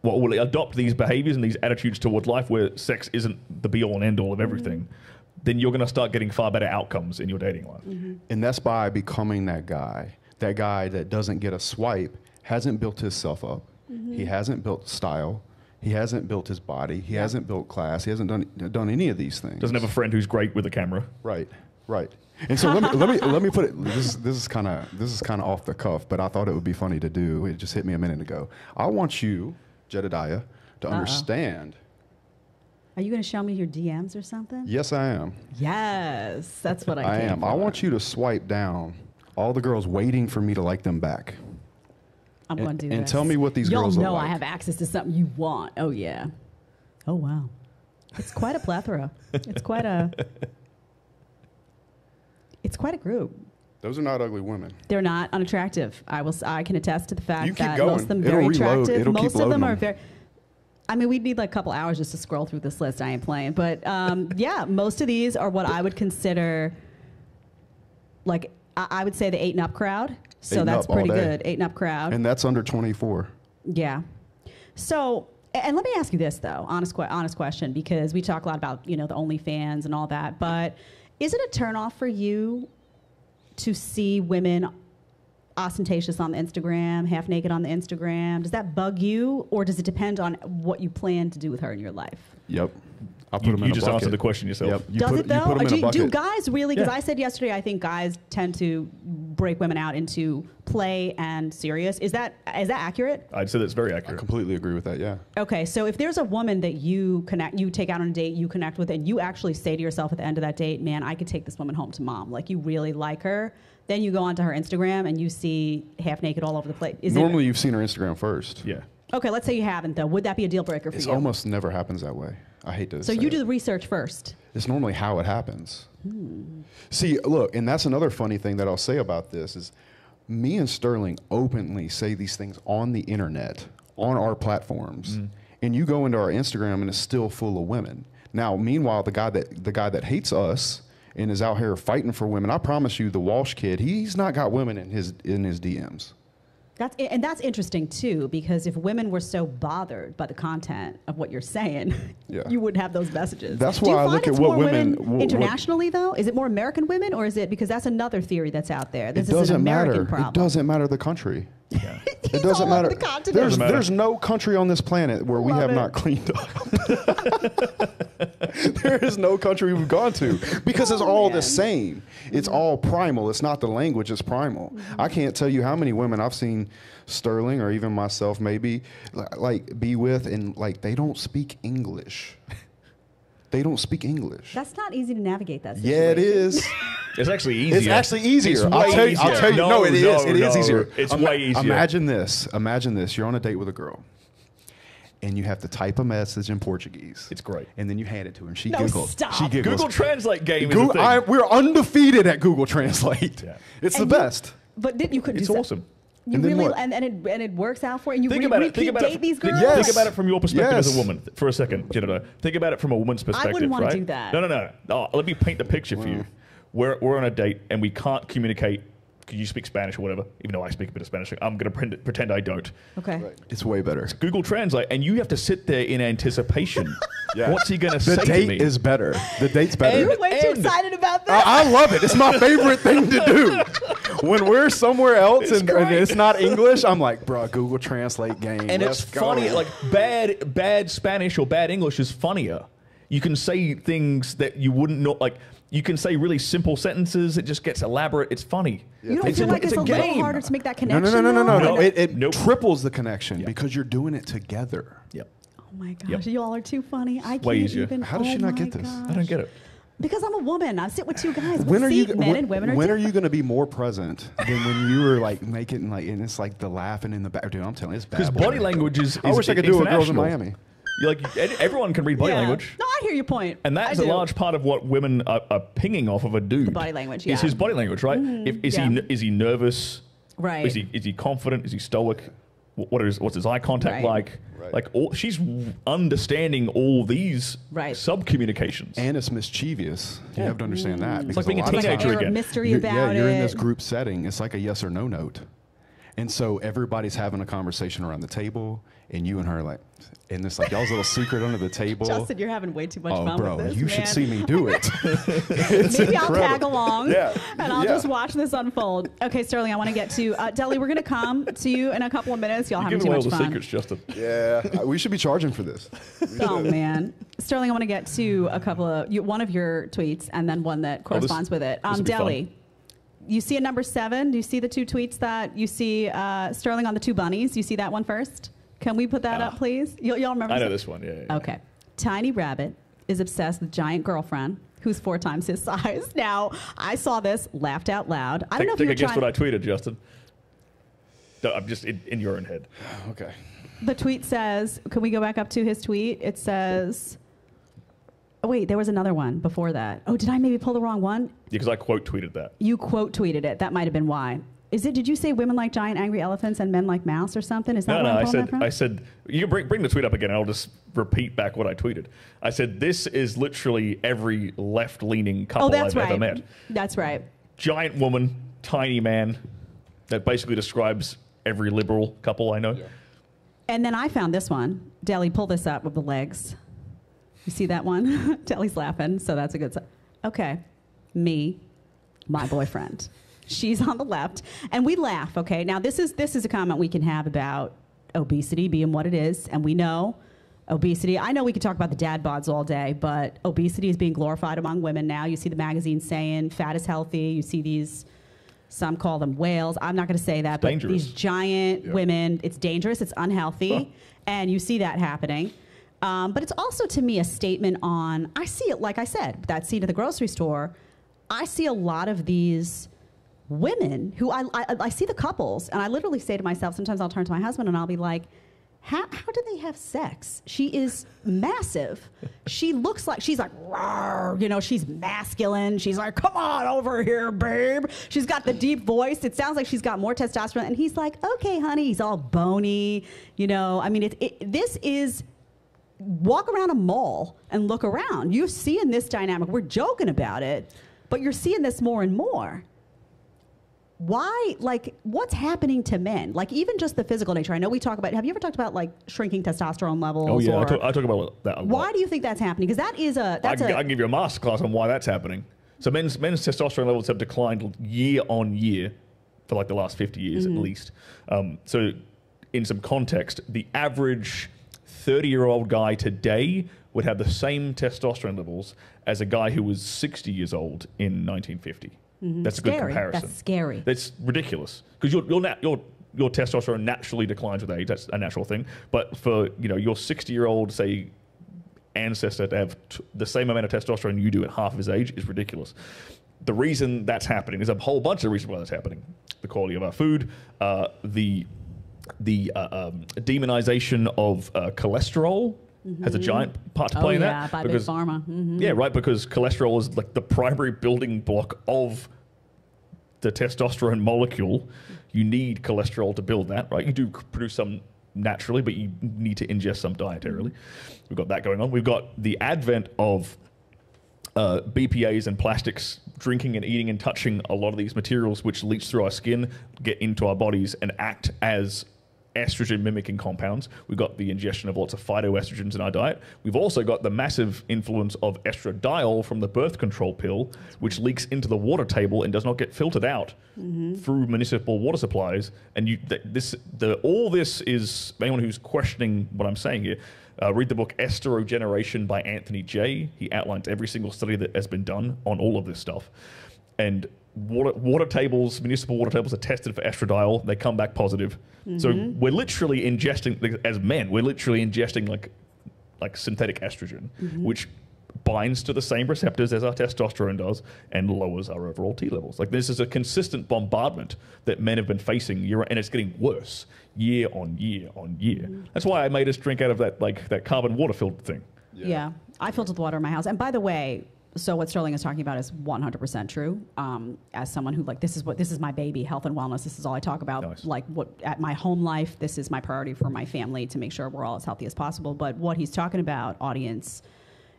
well, will adopt these behaviors and these attitudes towards life where sex isn't the be all and end all of everything, mm-hmm. then you're going to start getting far better outcomes in your dating life. Mm-hmm. And that's by becoming that guy. That guy that doesn't get a swipe, hasn't built himself up. Mm-hmm. He hasn't built style. He hasn't built his body. He hasn't built class. He hasn't done done any of these things. Doesn't have a friend who's great with a camera. Right, right. And so let me let me let me put it. This is this is kind of this is kind of off the cuff, but I thought it would be funny to do. It just hit me a minute ago. I want you, Jedediah, to understand. Are you going to show me your DMs or something? Yes, I am. Yes, that's what I. I am. I want you to swipe down all the girls waiting for me to like them back. I'm going to do that. and this. tell me what these Y'all girls know I have access to something you want. Oh yeah. Oh wow. It's quite a plethora. it's quite a. It's quite a group. Those are not ugly women. They're not unattractive. I will. s- I can attest to the fact that going. most of them It'll very reload. attractive. It'll most of them are very. I mean, we'd need like a couple hours just to scroll through this list. I ain't playing, but um, yeah, most of these are what I would consider. Like I, I would say the eight and up crowd. So Eight that's pretty good. Eight and up crowd. And that's under 24. Yeah. So, and let me ask you this though, honest, que- honest question, because we talk a lot about you know the OnlyFans and all that, but is it a turnoff for you to see women ostentatious on the Instagram, half naked on the Instagram? Does that bug you, or does it depend on what you plan to do with her in your life? Yep. I'll put You, them in you a just bucket. answered the question yourself. Yep. You Does put, it though? You put Or them in do, a do guys really? Because Yeah. I said yesterday, I think guys tend to break women out into play and serious. Is that is that accurate? I'd say that's very accurate. I completely agree with that. Yeah. Okay, so if there's a woman that you connect, you take out on a date, you connect with, and you actually say to yourself at the end of that date, "Man, I could take this woman home to mom." Like you really like her. Then you go onto her Instagram and you see half naked all over the place. Is Normally, you've seen her Instagram first. Yeah. It okay? Let's say you haven't though. Would that be a deal breaker for It's you? almost never happens that way. I hate to. so say you it. do the research first. It's normally how it happens. Hmm. See, look, and that's another funny thing that I'll say about this is me and Stirling openly say these things on the internet, on our platforms. Mm. And you go into our Instagram and it's still full of women. Now, meanwhile, the guy that the guy that hates us and is out here fighting for women, I promise you, the Walsh kid, he's not got women in his in his DMs. That's and that's interesting too because if women were so bothered by the content of what you're saying, Yeah. you wouldn't have those messages. That's why I look at what women- women wh- what- internationally though. Is it more American women or is it because that's another theory that's out there? This it is an doesn't American matter. problem. It doesn't matter the country. Yeah. It doesn't matter. the. There's matter. there's no country on this planet where we have it. not cleaned up. there is no country we've gone to because it's Oh, all man. the same. It's all primal. It's not the language. It's primal. Mm-hmm. I can't tell you how many women I've seen Stirling or even myself maybe like be with and like they don't speak English. They don't speak English. That's not easy to navigate that. Situation. yeah, it is. It's actually easier. It's actually easier. It's I'll way tell you. I'll tell you. No, it is. no, it is no. easier. It's Ima- way easier. Imagine this. Imagine this. You're on a date with a girl, and you have to type a message in Portuguese. It's great. And then you hand it to her, and she No, giggles. stop. She giggles. Google Translate game is Google- a thing. I- we're undefeated at Google Translate. Yeah. It's And the you- best. But did, you couldn't. It's do so- awesome. You And then really what? and, and it and it works out for you. And you Think re- about it. Think about date it. these girls. Yes. Think about it from your perspective as a woman for a second, Jennifer. Think about it from a woman's perspective. I wouldn't wanna do that. No, no, no. Oh, let me paint the picture for you. We're, we're on a date and we can't communicate. Can you speak Spanish or whatever? Even though I speak a bit of Spanish, I'm going to pretend, pretend I don't. Okay. It's way better. Google Translate, and you have to sit there in anticipation. Yeah. What's he going to say to date is better. The date's better. You're way too excited about that. I, I love it. It's my favorite thing to do. When we're somewhere else and, and it's not English, I'm like, bro, Google Translate game. and Let's it's go." funny. Like bad, bad Spanish or bad English is funnier. You can say things that you wouldn't know. Like you can say really simple sentences. It just gets elaborate. It's funny. you don't It's feel a- like it's, it's a, a little game. harder to make that no, connection. no, no, no, no, though? no. It, it Nope. triples the connection Yeah. because you're doing it together. Yep. Oh my gosh, Yep. you all are too funny. I can't Way easier. even. How does oh she not my get this? gosh. I don't get it. Because I'm a woman. I sit with two guys. When Well, are you? men when, and women are when are you different. going to be more present than when you were like making like and it's like the laughing in the back? Dude, I'm telling you, it's bad. Because boy. body language is. I is wish I could do it with girls in international. Miami. You're like ed- everyone can read body Yeah. language. No, I hear your point. And that's I a do. large part of what women are, are pinging off of a dude. The body language, Is yeah. Mm-hmm. his body language, right? If, is he yeah. n- is he nervous? Right. Is he is he confident? Is he stoic? What is what's his eye contact Right. like? Right. Like all, she's understanding all these Right. sub communications. and it's mischievous. You have to understand that. like because being a teenager times- Air of again. mystery you're, about yeah, you're it. in this group setting. It's like a yes or no note. And so everybody's having a conversation around the table, and you and her like, and this like y'all's little secret under the table. Justin, you're having way too much oh, fun bro, with this. you man. should see me do it. Maybe I'll tag along Yeah. and I'll Yeah. just watch this unfold. Okay, Stirling, I want to get to uh, Deli. We're going to come to you in a couple of minutes. Y'all You're having giving too away all much the fun. secrets, Justin. yeah, we should be charging for this. Oh man, Stirling, I want to get to a couple of you, one of your tweets and then one that corresponds with it. Um, this'll fun. Deli, you see a number seven. Do you see the two tweets that you see uh, Stirling on the two bunnies? You see that one first? Can we put that Ah. up, please? You, y'all remember? I know some- this one. Yeah. yeah, yeah. Okay. Tiny Rabbit is obsessed with giant girlfriend who's four times his size. Now, I saw this, laughed out loud. I don't know if take you a were guess what I tweeted, Justin. No, I'm just in, in your own head. Okay. the tweet says, can we go back up to his tweet? It says, oh, wait, there was another one before that. Oh, did I maybe pull the wrong one? Because I quote tweeted that. You quote tweeted it. That might have been why. Is it? Did you say women like giant angry elephants and men like mouse or something? Is that No, where no. I'm I said, from? I said, you can bring, bring the tweet up again. and I'll just repeat back what I tweeted. I said, this is literally every left-leaning couple oh, that's I've right. ever met. That's right. Giant woman, tiny man. That basically describes every liberal couple I know. And then I found this one. Deli, pull this up with the legs. You see that one? Deli's laughing, so that's a good sign. Okay. Me, my boyfriend. She's on the left. And we laugh, okay? Now this is this is a comment we can have about obesity being what it is, and we know obesity. I know we could talk about the dad bods all day, but obesity is being glorified among women now. You see the magazine saying fat is healthy. You see these some call them whales. I'm not going to say that, but dangerous. these giant Yeah. women, it's dangerous, it's unhealthy, Huh. and you see that happening. Um, but it's also to me a statement on, I see it, like I said, that scene at the grocery store. I see a lot of these women who I, I, I see the couples, and I literally say to myself, sometimes I'll turn to my husband and I'll be like, how, how do they have sex? She is massive. She looks like she's like, "Rawr," you know, she's masculine. She's like, come on over here, babe. She's got the deep voice. It sounds like she's got more testosterone. And he's like, okay, honey. He's all bony. You know, I mean, it, it, this is walk around a mall and look around. You're seeing this dynamic. We're joking about it, but you're seeing this more and more why like what's happening to men like even just the physical nature i know we talk about have you ever talked about like shrinking testosterone levels Oh yeah, I talk, I talk about that a lot. why do you think that's happening because that is a I that's can, a I can give you a masterclass on why that's happening. So men's men's testosterone levels have declined year on year for like the last 50 years Mm-hmm. at least. Um, so in some context, the average 30 year old guy today would have the same testosterone levels as a guy who was 60 years old in 1950. That's a good Mm-hmm. comparison. that's scary That's ridiculous because your your, nat- your your testosterone naturally declines with age. That's a natural thing. But for you know your 60 year old say ancestor to have t- the same amount of testosterone you do at half his age is ridiculous. The reason that's happening is a whole bunch of reasons why that's happening. The quality of our food, uh, the the uh, um, demonization of uh, cholesterol has a giant part to Oh, play in yeah, that. by Big Pharma. Mhm. Yeah, right. Because cholesterol is like the primary building block of the testosterone molecule. You need cholesterol to build that, right? You do produce some naturally, but you need to ingest some dietarily. We've got that going on. We've got the advent of uh, BPAs and plastics drinking and eating and touching a lot of these materials, which leach through our skin, get into our bodies, and act as estrogen mimicking compounds. We've got the ingestion of lots of phytoestrogens in our diet. We've also got the massive influence of estradiol from the birth control pill, which leaks into the water table and does not get filtered out through municipal water supplies. And you, th- this, the, all this is anyone who's questioning what I'm saying here. Uh, read the book Estrogeneration by Anthony Jay. He outlines every single study that has been done on all of this stuff. And water, water tables, municipal water tables are tested for estradiol. They come back positive. So mm-hmm. we're literally ingesting, as men, we're literally ingesting like, like synthetic estrogen, mm-hmm. which binds to the same receptors as our testosterone does and lowers our overall T levels. Like this is a consistent bombardment that men have been facing year, and it's getting worse year on year on year. Mm-hmm. That's why I made us drink out of that like that carbon water filter thing. Yeah. I filter the water in my house. And by the way, So what Stirling is talking about is 100% true. Um, as someone who like this is what this is my baby, health and wellness. This is all I talk about. Nice. Like what at my home life, this is my priority for my family to make sure we're all as healthy as possible. But what he's talking about, audience,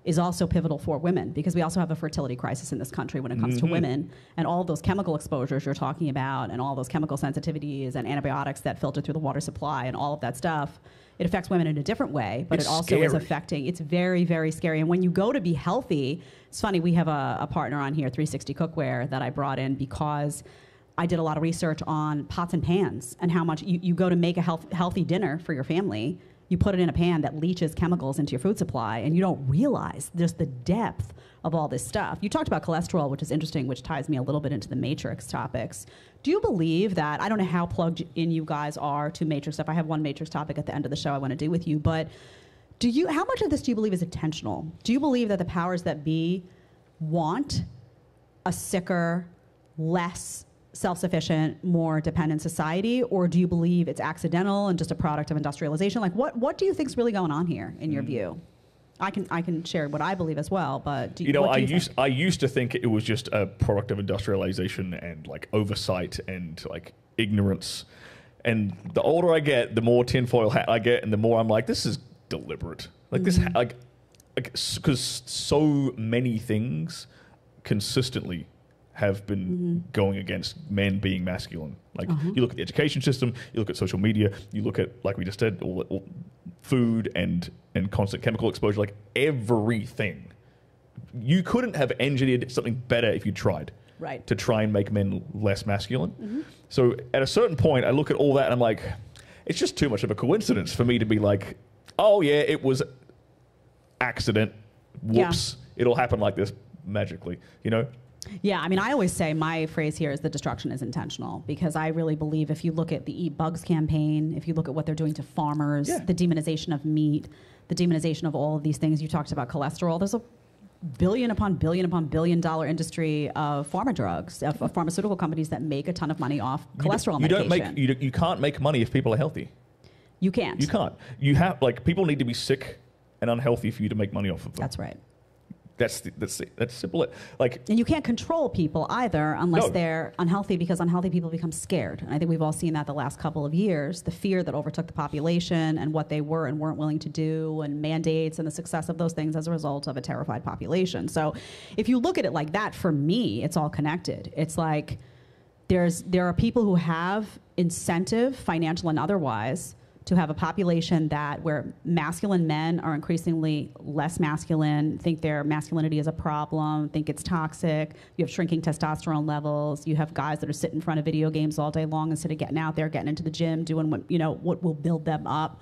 is also pivotal for women because we also have a fertility crisis in this country when it comes to women and all of those chemical exposures you're talking about and all those chemical sensitivities and antibiotics that filter through the water supply and all of that stuff. It affects women in a different way, but It's it also is affecting. It's very, very scary. And when you go to be healthy, it's funny. We have a, a partner on here, 360 Cookware, that I brought in because I did a lot of research on pots and pans and how much you, you go to make a health, healthy dinner for your family. You put it in a pan that leaches chemicals into your food supply, and you don't realize just the depth of all this stuff. You talked about cholesterol, which is interesting, which ties me a little bit into the matrix topics. Do you believe that? I don't know how plugged in you guys are to matrix stuff. I have one matrix topic at the end of the show I want to do with you, but do you? How much of this do you believe is intentional? Do you believe that the powers that be want a sicker, less self-sufficient, more dependent society, or do you believe it's accidental and just a product of industrialization? Like, what what do you think's really going on here in Mm. your view? I can I can share what I believe as well, but do You know, what do I you used think? I used to think it was just a product of industrialization and like oversight and like ignorance. And the older I get, the more tinfoil hat I get, and the more I'm like, this is deliberate. Like this, Mm-hmm. ha- like, because so many things consistently have been Mm-hmm. going against men being masculine. Like Uh-huh. you look at the education system, you look at social media, you look at like we just said, all, all food and and constant chemical exposure, like everything. You couldn't have engineered something better if you tried Right. to try and make men less masculine. So at a certain point, I look at all that and I'm like, it's just too much of a coincidence for me to be like, oh yeah, it was accident. Yeah. Whoops, it'll happen like this magically. You know, Yeah, I mean, I always say my phrase here is the destruction is intentional because I really believe if you look at the Eat Bugs campaign, if you look at what they're doing to farmers, Yeah. the demonization of meat, the demonization of all of these things, you talked about cholesterol. There's a billion upon billion upon billion dollar industry of pharma drugs, of, of pharmaceutical companies that make a ton of money off You cholesterol you medication. don't make you, d- you can't make money if people are healthy. You can't. You can't. You have like people need to be sick and unhealthy for you to make money off of them. That's right. That's the, that's the, that's simple. Like And you can't control people either unless No. they're unhealthy because unhealthy people become scared. And I think we've all seen that the last couple of years the fear that overtook the population and what they were and weren't willing to do, and mandates and the success of those things as a result of a terrified population. So if you look at it like that, for me, it's all connected. It's like there's, there are people who have incentive, financial and otherwise, to have a population that where masculine men are increasingly less masculine, think their masculinity is a problem, think it's toxic. You have shrinking testosterone levels. You have guys that are sitting in front of video games all day long instead of getting out there, getting into the gym, doing what you know what will build them up.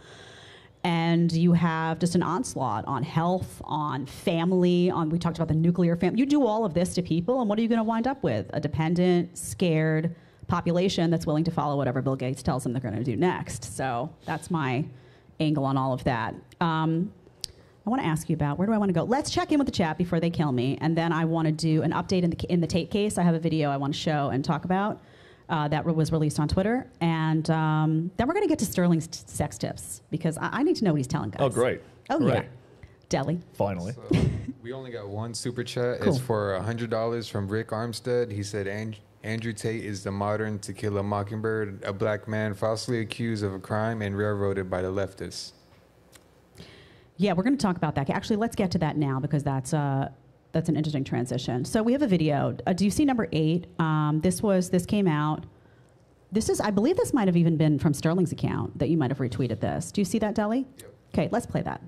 And you have just an onslaught on health, on family, on we talked about the nuclear family. You do all of this to people, and what are you going to wind up with? A dependent, scared population that's willing to follow whatever Bill Gates tells them they're going to do next. So that's my angle on all of that. Um, I want to ask you about where do I want to go? Let's check in with the chat before they kill me, and then I want to do an update in the in the Tate case. I have a video I want to show and talk about uh, that was released on Twitter, and um, then we're going to get to Stirling's t- sex tips because I, I need to know what he's telling guys. oh great. Oh yeah, Great. Deli. Finally. So we only got one super chat. Cool. It's for hundred dollars from Rick Armstead. He said "An- Andrew Tate is the modern To Kill a Mockingbird, a black man falsely accused of a crime and railroaded by the leftists. Yeah, we're going to talk about that. Actually, let's get to that now because that's uh, that's an interesting transition. So we have a video. Uh, do you see number eight? Um, this was this came out. This is, I believe, this might have even been from Stirling's account that you might have retweeted this. Do you see that, Deli? Yep. Okay, let's play that.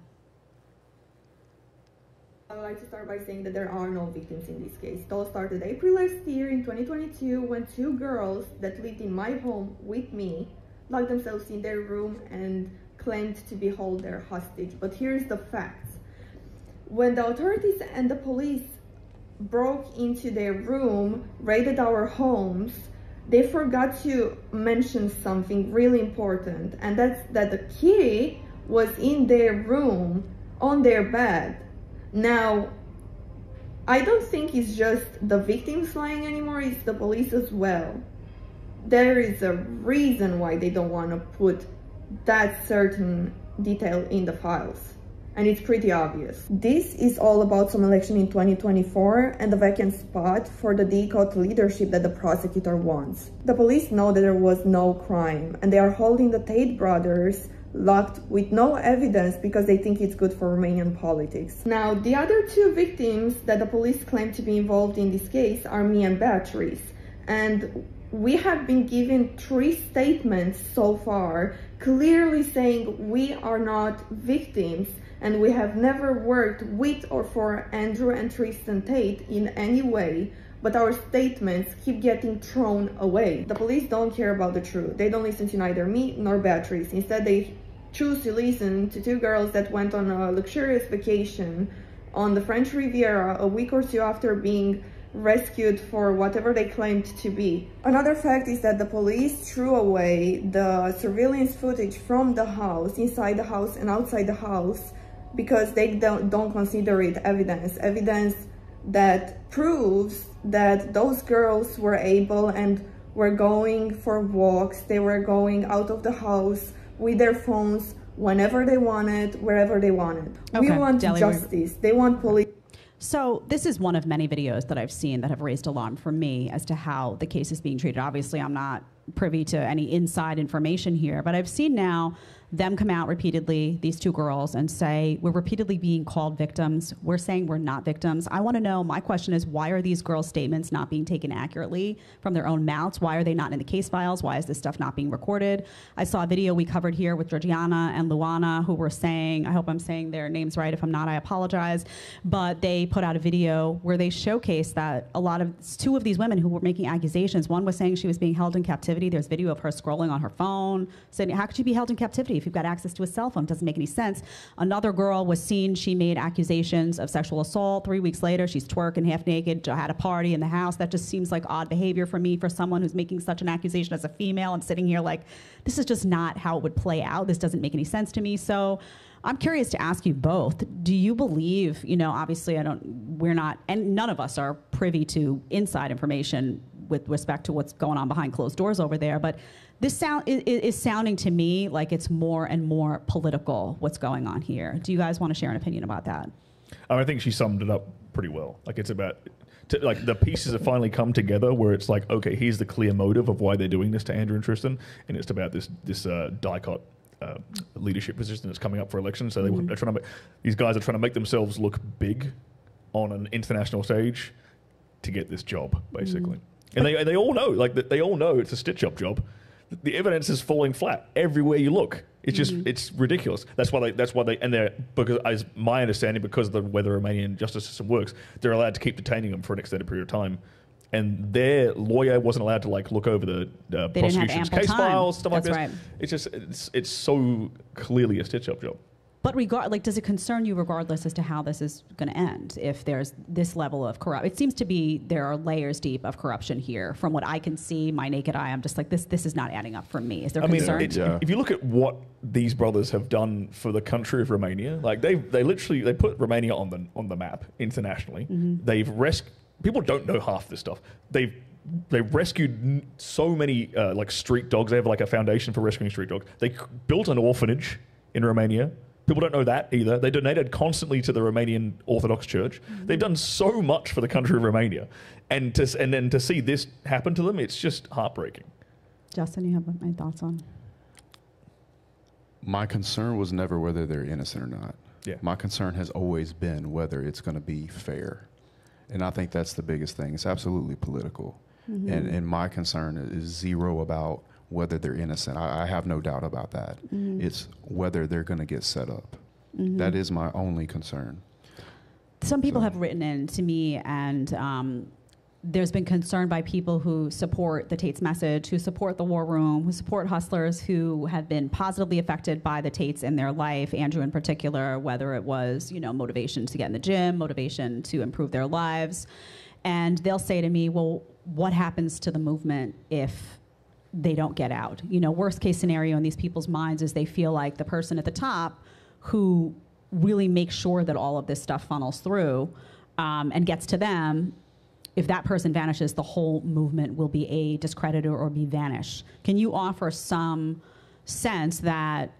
I would like to start by saying that there are no victims in this case. It all started April last year in 2022 when two girls that lived in my home with me locked themselves in their room and claimed to be held there hostage. But here's the facts. When the authorities and the police broke into their room, raided our homes, they forgot to mention something really important, and that's that the key was in their room on their bed. Now, I don't think it's just the victims lying anymore, it's the police as well. There is a reason why they don't want to put that certain detail in the files. and it's pretty obvious. This is all about some election in 2024 and the vacant spot for the DIICOT leadership that the prosecutor wants. The police know that there was no crime and they are holding the Tate brothers locked with no evidence because they think it's good for Romanian politics. Now, the other two victims that the police claim to be involved in this case are me and Beatrice. And we have been given three statements so far clearly saying we are not victims and we have never worked with or for Andrew and Tristan Tate in any way, but our statements keep getting thrown away. The police don't care about the truth. They don't listen to neither me nor Beatrice. Instead, they choose to listen to two girls that went on a luxurious vacation on the French Riviera a week or two after being rescued for whatever they claimed to be. Another fact is that the police threw away the surveillance footage from the house, inside the house and outside the house, because they don't, don't consider it evidence. Evidence that proves that those girls were able and were going for walks, they were going out of the house with their phones whenever they wanted, wherever they wanted. we want Deli, justice. They want police. So this is one of many videos that I've seen that have raised alarm for me as to how the case is being treated. Obviously, I'm not privy to any inside information here, but I've seen now them come out repeatedly, these two girls, and say, We're repeatedly being called victims. We're saying we're not victims. I want to know my question is, why are these girls' statements not being taken accurately from their own mouths? Why are they not in the case files? Why is this stuff not being recorded? I saw a video we covered here with Georgiana and Luana who were saying, I hope I'm saying their names right. If I'm not, I apologize. But they put out a video where they showcased that a lot of two of these women who were making accusations. One was saying she was being held in captivity. There's video of her scrolling on her phone, saying, How could she be held in captivity if you've got access to a cell phone? Doesn't make any sense. Another girl was seen, she made accusations of sexual assault. Three weeks later, she's twerking half naked, had a party in the house. That just seems like odd behavior for me for someone who's making such an accusation as a female and sitting here like, this is just not how it would play out. This doesn't make any sense to me. So I'm curious to ask you both. Do you believe, you know, obviously I don't, we're not, and none of us are privy to inside information with respect to what's going on behind closed doors over there, but this sound is, is sounding to me like it's more and more political what's going on here. Do you guys want to share an opinion about that? I think she summed it up pretty well. Like it's about to, like the pieces have finally come together where it's like okay, here's the clear motive of why they're doing this to Andrew and Tristan, and it's about this this uh, DIICOT. Uh, leadership position that's coming up for election, so they, they're trying to make these guys are trying to make themselves look big on an international stage to get this job, basically. And they, they all know, like they all know, it's a stitch-up job. The evidence is falling flat everywhere you look. It's just it's ridiculous. That's why they that's why they and they're because as my understanding because of the way the Romanian justice system works, they're allowed to keep detaining them for an extended period of time. And their lawyer wasn't allowed to like look over the uh, They didn't have prosecution's case time. files, stuff That's like this. right. It's just it's it's so clearly a stitch-up job. But regard, like, does it concern you regardless as to how this is going to end? If there's this level of corrupt, it seems to be there are layers deep of corruption here. From what I can see, my naked eye, I'm just like this. This is not adding up for me. Is there I mean, concern? Yeah. if you look at what these brothers have done for the country of Romania, like they they literally they put Romania on the on the map internationally. They've res- people don't know half this stuff. They've they've rescued so many uh, like street dogs. They have like a foundation for rescuing street dogs. They c- built an orphanage in Romania. People don't know that either. They donated constantly to the Romanian Orthodox Church. They've done so much for the country of Romania, and to and then to see this happen to them, it's just heartbreaking. Justin, you have any thoughts on? My concern was never whether they're innocent or not. Yeah. My concern has always been whether it's going to be fair. And I think that's the biggest thing. It's absolutely political. Mm-hmm. And, and my concern is zero about whether they're innocent. I, I have no doubt about that. Mm-hmm. It's whether they're going to get set up. That is my only concern. Some people So- have written in to me, and um, there's been concern by people who support the Tate's message, who support the War Room, who support hustlers, who have been positively affected by the Tates in their life. Andrew, in particular, whether it was you know motivation to get in the gym, motivation to improve their lives, and they'll say to me, "Well, what happens to the movement if?" They don't get out. You know, worst case scenario in these people's minds is they feel like the person at the top who really makes sure that all of this stuff funnels through um, and gets to them. If that person vanishes, the whole movement will be a discredited or be vanished. Can you offer some sense that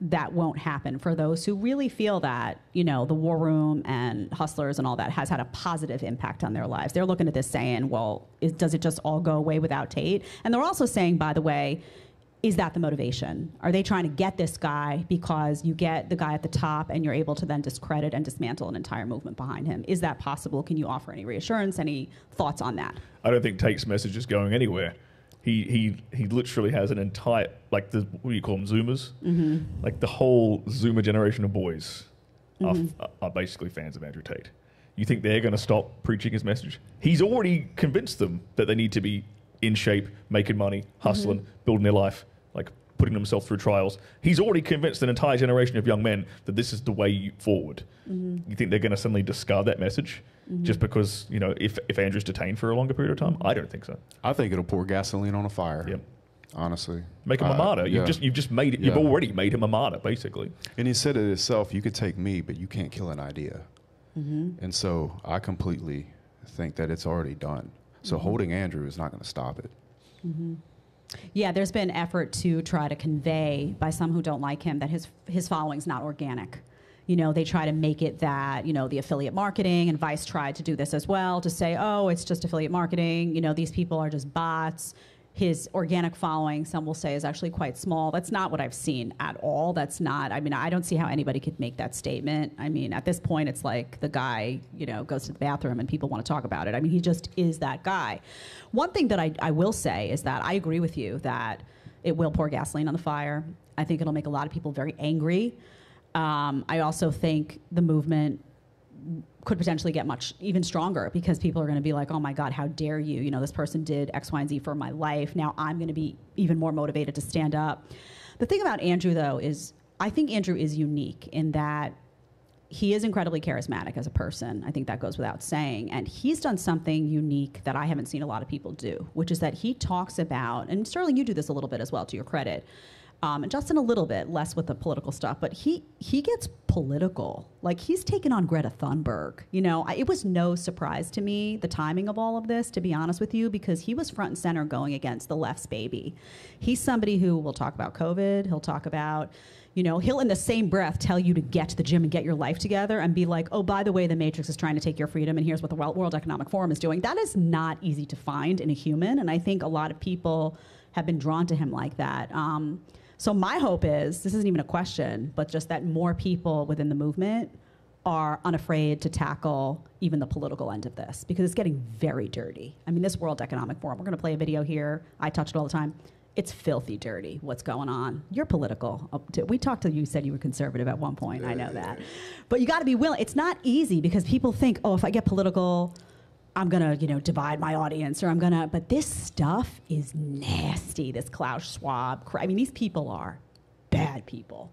that won't happen. For those who really feel that you know the war room and hustlers and all that has had a positive impact on their lives. They're looking at this saying well is, does it just all go away without tate? And they're also saying by the way is that the motivation? Are they trying to get this guy because you get the guy at the top and you're able to then discredit and dismantle an entire movement behind him? Is that possible? Can you offer any reassurance any thoughts on that? I don't think Tate's message is going anywhere. He he he literally has an entire like the what do you call them Zoomers? Mm-hmm. Like the whole Zoomer generation of boys are, mm-hmm. are basically fans of Andrew Tate. You think they're going to stop preaching his message? He's already convinced them that they need to be in shape, making money, mm-hmm. hustling, building their life, like putting themselves through trials. He's already convinced an entire generation of young men that this is the way forward. Mm-hmm. You think they're going to suddenly discard that message just because you know if if Andrew's detained for a longer period of time? I don't think so. I think it'll pour gasoline on a fire. Yep. Honestly, Make him a Uh, martyr. You've yeah. just you've just made it. You've Yeah. already made him a martyr, basically. And he said it himself, you could take me, but you can't kill an idea. Mm-hmm. And so I completely think that it's already done. So Mm-hmm. holding Andrew is not going to stop it. Yeah, there's been effort to try to convey by some who don't like him that his his following's not organic. You know, they try to make it that, you know, the affiliate marketing and Vice tried to do this as well to say, "Oh, it's just affiliate marketing. You know, these people are just bots." His organic following, some will say, is actually quite small. That's not what I've seen at all. That's not, I mean, I don't see how anybody could make that statement. I mean, at this point, it's like the guy, you know, goes to the bathroom and people want to talk about it. I mean, he just is that guy. One thing that I, I will say is that I agree with you that it will pour gasoline on the fire. I think it'll make a lot of people very angry. Um, I also think the movement could potentially get much even stronger because people are going to be like, oh my God, how dare you? You know, this person did X, Y, and Z for my life. Now I'm going to be even more motivated to stand up. The thing about Andrew, though, is I think Andrew is unique in that he is incredibly charismatic as a person. I think that goes without saying. And he's done something unique that I haven't seen a lot of people do, which is that he talks about, and Stirling, you do this a little bit as well, to your credit. Um, and Justin a little bit less with the political stuff, but he he gets political. Like he's taken on Greta Thunberg. You know, I, it was no surprise to me the timing of all of this, to be honest with you, because he was front and center going against the left's baby. He's somebody who will talk about COVID. He'll talk about you know, he'll in the same breath tell you to get to the gym and get your life together and be like, oh, by the way, the Matrix is trying to take your freedom and here's what the World Economic Forum is doing. That is not easy to find in a human. And I think a lot of people have been drawn to him like that. Um, so my hope is this isn't even a question, but just that more people within the movement are unafraid to tackle even the political end of this because it's getting very dirty. I mean, this World Economic Forum, we're going to play a video here. I touch it all the time. It's filthy dirty what's going on. You're political. Oh, we talked to you, said you were conservative at one point. I know that. But you got to be willing. It's not easy because people think, oh, if I get political, I'm gonna, you know, divide my audience, or I'm gonna. But this stuff is nasty. This Klaus Schwab. cra- I mean, these people are bad people.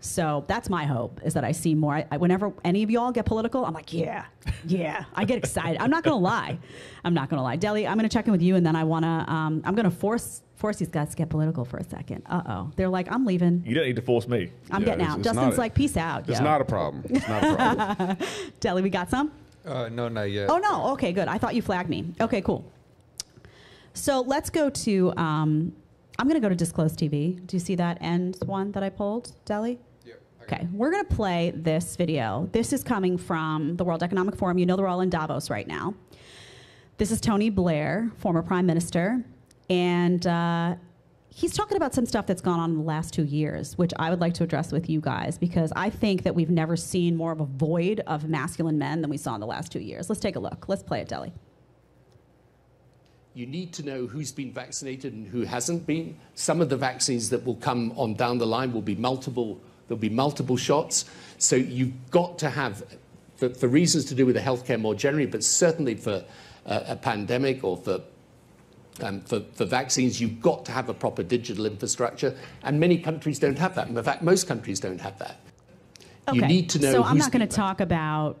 So that's my hope is that I see more. I, I- whenever any of y'all get political, I'm like, yeah, yeah. I get excited. I'm not gonna lie. I'm not gonna lie. Deli, I'm gonna check in with you, and then I wanna. Um, I'm gonna force force these guys to get political for a second. Uh oh. They're like, I'm leaving. You don't need to force me. I'm Yeah, getting it's- out. it's Justin's like, peace out. It's yo. not a problem. It's not a problem. Deli, we got some. Uh, no, not yet. Oh no. Okay, good. I thought you flagged me. Okay, cool. So let's go to. Um, I'm going to go to Disclosed TV. Do you see that end one that I pulled, Deli? Yeah, I Okay, we're going to play this video. This is coming from the World Economic Forum. You know they're all in Davos right now. This is Tony Blair, former prime minister, and uh, he's talking about some stuff that's gone on in the last two years, which I would like to address with you guys because I think that we've never seen more of a void of masculine men than we saw in the last two years. Let's take a look. Let's play it, Deli. You need to know who's been vaccinated and who hasn't been. Some of the vaccines that will come on down the line will be multiple. There'll be multiple shots. So you've got to have, for, for reasons to do with the healthcare more generally, but certainly for uh, a pandemic or for um, for, for vaccines, you've got to have a proper digital infrastructure, and many countries don't have that. In fact, most countries don't have that. You need to know. So I'm not going to talk about.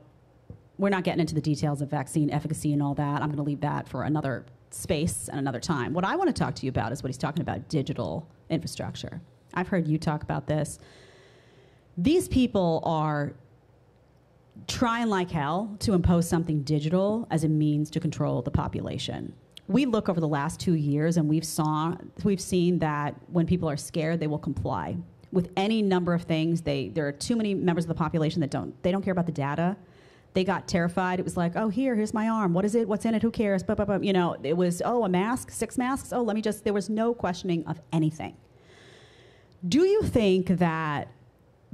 We're not getting into the details of vaccine efficacy and all that. I'm going to leave that for another space and another time. What I want to talk to you about is what he's talking about: digital infrastructure. I've heard you talk about this. These people are trying like hell to impose something digital as a means to control the population. We look over the last two years and we've saw we've seen that when people are scared, they will comply. with any number of things. They there are too many members of the population that don't they don't care about the data. They got terrified. It was like, oh, here, here's my arm. What is it? What's in it? Who cares? But, but, but, you know, it was, oh, a mask, six masks. Oh, let me just. There was no questioning of anything. Do you think that,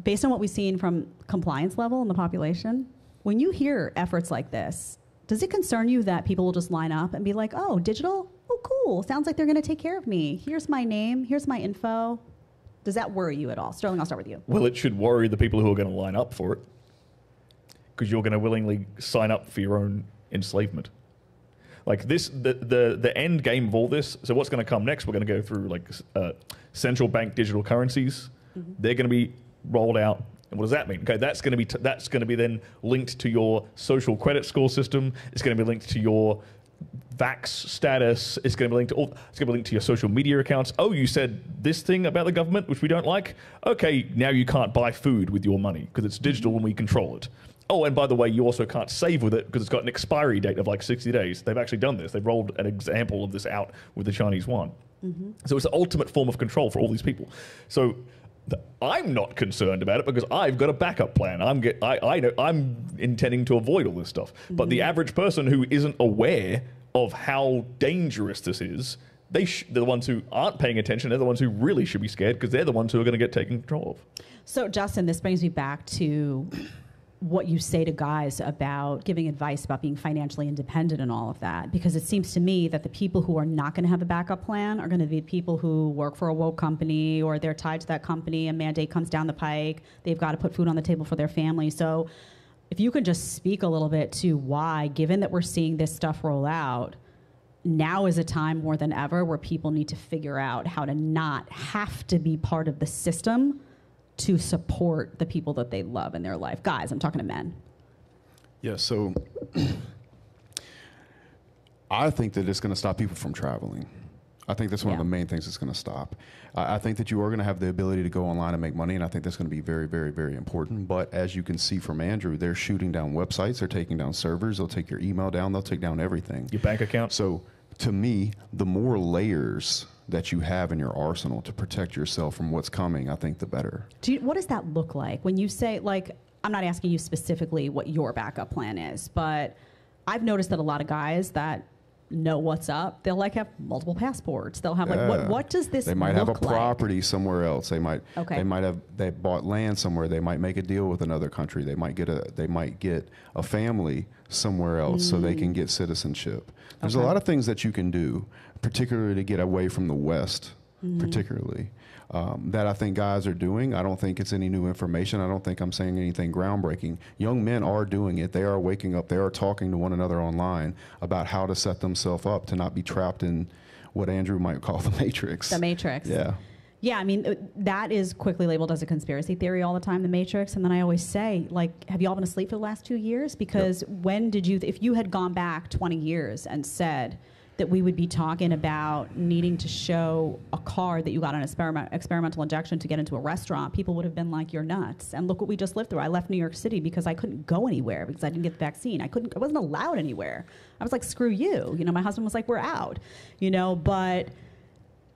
based on what we've seen from compliance level in the population, when you hear efforts like this, does it concern you that people will just line up and be like, oh, digital? Oh, cool. Sounds like they're going to take care of me. Here's my name. Here's my info. Does that worry you at all? Stirling, I'll start with you. Well, it should worry the people who are going to line up for it because you're going to willingly sign up for your own enslavement. Like this, the, the, the end game of all this. So what's going to come next? We're going to go through like uh, central bank digital currencies. They're going to be rolled out. And what does that mean? Okay, that's going to be t- that's going to be then linked to your social credit score system. It's going to be linked to your vax status. It's going to be linked to all, it's going to be linked to your social media accounts. Oh, you said this thing about the government which we don't like. Okay, now you can't buy food with your money because it's digital and we control it. Oh, and by the way, you also can't save with it because it's got an expiry date of like 60 days. They've actually done this. They've rolled an example of this out with the Chinese yuan. Mm-hmm. So it's the ultimate form of control for all these people. So I'm not concerned about it because I've got a backup plan. I'm get, I, I know, I'm intending to avoid all this stuff. But the mm-hmm. average person who isn't aware of how dangerous this is, they sh- they're the ones who aren't paying attention. They're the ones who really should be scared because they're the ones who are going to get taken control of. So, Justin, this brings me back to what you say to guys about giving advice about being financially independent and all of that. Because it seems to me that the people who are not going to have a backup plan are going to be people who work for a woke company or they're tied to that company. A mandate comes down the pike. They've got to put food on the table for their family. So, if you could just speak a little bit to why, given that we're seeing this stuff roll out, now is a time more than ever where people need to figure out how to not have to be part of the system to support the people that they love in their life. Guys, I'm talking to men. Yeah, so I think that it's going to stop people from traveling. I think that's one Yeah. of the main things that's going to stop. I I think that you are going to have the ability to go online and make money, and I think that's going to be very, very, very important. But as you can see from Andrew, they're shooting down websites, they're taking down servers, they'll take your email down, they'll take down everything. Your bank account. So to me, the more layers that you have in your arsenal to protect yourself from what's coming, I think the better. Do you, what does that look like when you say like I'm not asking you specifically what your backup plan is, but I've noticed that a lot of guys that know what's up, they'll like have multiple passports. They'll have like what Yeah. what does this They might have a look like? property somewhere else. They might. Okay. They might have. They bought land somewhere. They might make a deal with another country. They might get a. They might get a family somewhere else so they can get citizenship. There's a Mm. Lot of things that you can do, particularly to get away from the West. Mm-hmm. Particularly, um, that I think guys are doing. I don't think it's any new information. I don't think I'm saying anything groundbreaking. Young men are doing it. They are waking up. They are talking to one another online about how to set themselves up to not be trapped in what Andrew might call the matrix. The Matrix. Yeah. Yeah, I mean, uh, that is quickly labeled as a conspiracy theory all the time, The Matrix. And then I always say, like, have you all been asleep for the last two years? Because when did you, if you had gone back 20 years and said that we would be talking about needing to show a card that you got an experiment, experimental injection to get into a restaurant, people would have been like, you're nuts. And look what we just lived through. I left New York City because I couldn't go anywhere because I didn't get the vaccine. I couldn't, I wasn't allowed anywhere. I was like, screw you. You know, my husband was like, we're out, you know, but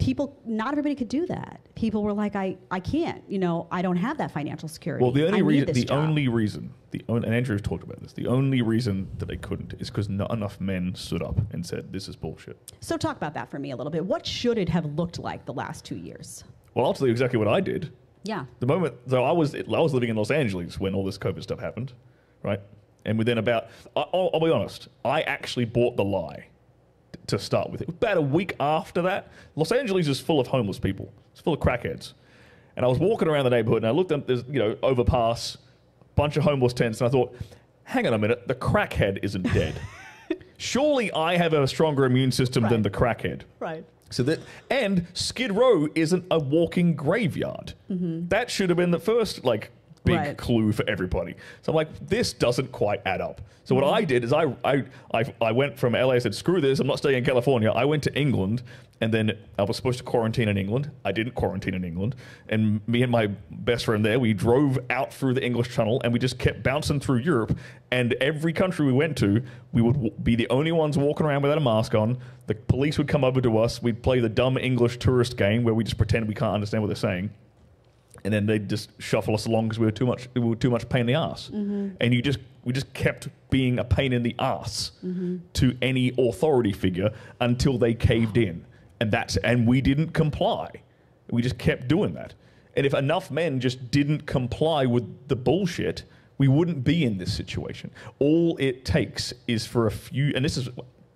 people not everybody could do that people were like i i can't you know i don't have that financial security Well, the only reason, the job. only reason, the only, and Andrew's talked about this. The only reason that they couldn't is because not enough men stood up and said, "This is bullshit." so talk about that for me a little bit what should it have looked like the last two years Well, I'll tell you exactly what I did. yeah The moment, so I was, I was living in Los Angeles when all this COVID stuff happened, right? And within about, I- I'll, I'll be honest, I actually bought the lie to start with. About a week after that. Los Angeles is full of homeless people. It's full of crackheads. And I was walking around the neighborhood and I looked up, there's, you know, overpass, bunch of homeless tents, and I thought, hang on a minute, the crackhead isn't dead. Surely I have a stronger immune system than Right. the crackhead. right So that and Skid Row isn't a walking graveyard. Mm-hmm. That should have been the first like big Right. clue for everybody. So I'm like, this doesn't quite add up. So what mm-hmm. I did is I, I I I went from LA. I said, screw this. I'm not staying in California. I went to England, and then I was supposed to quarantine in England. I didn't quarantine in England, and me and my best friend there, we drove out through the English Channel, and we just kept bouncing through Europe. And every country we went to, we would w- be the only ones walking around without a mask on. The police would come over to us. We'd play the dumb English tourist game where we just pretend we can't understand what they're saying and then they'd just shuffle us along because we were too much we were too much pain in the ass, mm-hmm. and you just we just kept being a pain in the ass mm-hmm. to any authority figure until they caved in, and that's and we didn't comply. We just kept doing that, and if enough men just didn't comply with the bullshit, we wouldn't be in this situation. All it takes is for a few, and this is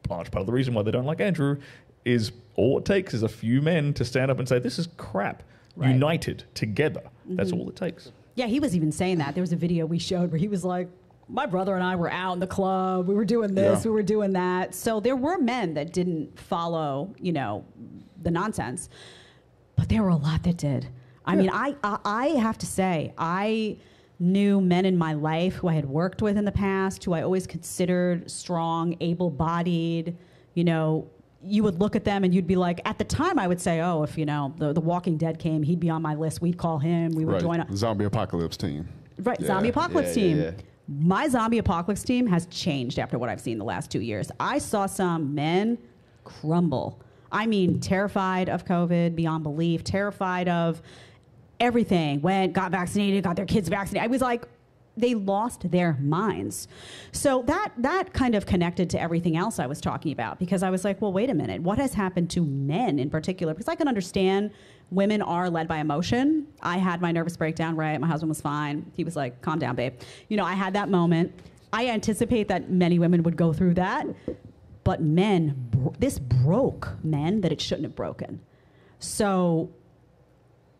large part of the reason why they don't like Andrew, is all it takes is a few men to stand up and say, "This is crap." Right. United together. That's mm-hmm. all it takes. Yeah, he was even saying that. There was a video we showed where he was like, my brother and I were out in the club. We were doing this, Yeah. we were doing that. So there were men that didn't follow, you know, the nonsense, but there were a lot that did. I mean, I, I I have to say, I knew men in my life who I had worked with in the past, who I always considered strong, able-bodied, you know, you would look at them and you'd be like, at the time, I would say, oh, if you know the, the Walking Dead came, he'd be on my list. We'd call him. We would Right. join. A, Zombie apocalypse team. Right, Yeah, zombie apocalypse yeah, yeah, team. yeah. My zombie apocalypse team has changed after what I've seen the last two years. I saw some men crumble. I mean, terrified of COVID beyond belief, terrified of everything. Went, got vaccinated, got their kids vaccinated. I was like, they lost their minds. So that that kind of connected to everything else I was talking about because I was like, well, wait a minute, what has happened to men in particular? Because I can understand women are led by emotion. I had my nervous breakdown, right? My husband was fine. He was like, calm down, babe. You know, I had that moment. I anticipate that many women would go through that, but men, bro- this broke men that it shouldn't have broken. So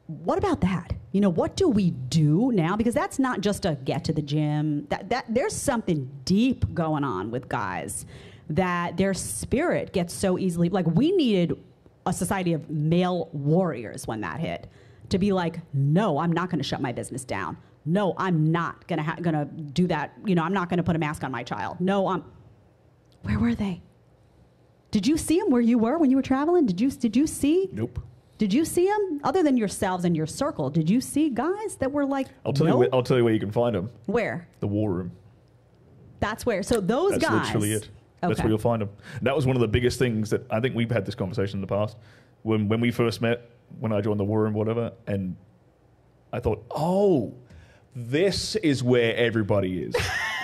what about that? You know, what do we do now? Because that's not just a get to the gym. That that there's something deep going on with guys that their spirit gets so easily like we needed a society of male warriors when that hit to be like, no, I'm not going to shut my business down. No, I'm not going to ha- going to do that. You know, I'm not going to put a mask on my child. No, I'm. Where were they? Did you see them where you were when you were traveling? Did you did you see? Nope. Did you see them other than yourselves and your circle? Did you see guys that were like? I'll tell no? you. Where, I'll tell you where you can find them. Where? The war room. That's where. So those That's guys. That's literally it. That's where you'll find them. That was one of the biggest things that I think we've had this conversation in the past. When when we first met, when I joined the war room, whatever, and I thought, oh, this is where everybody is.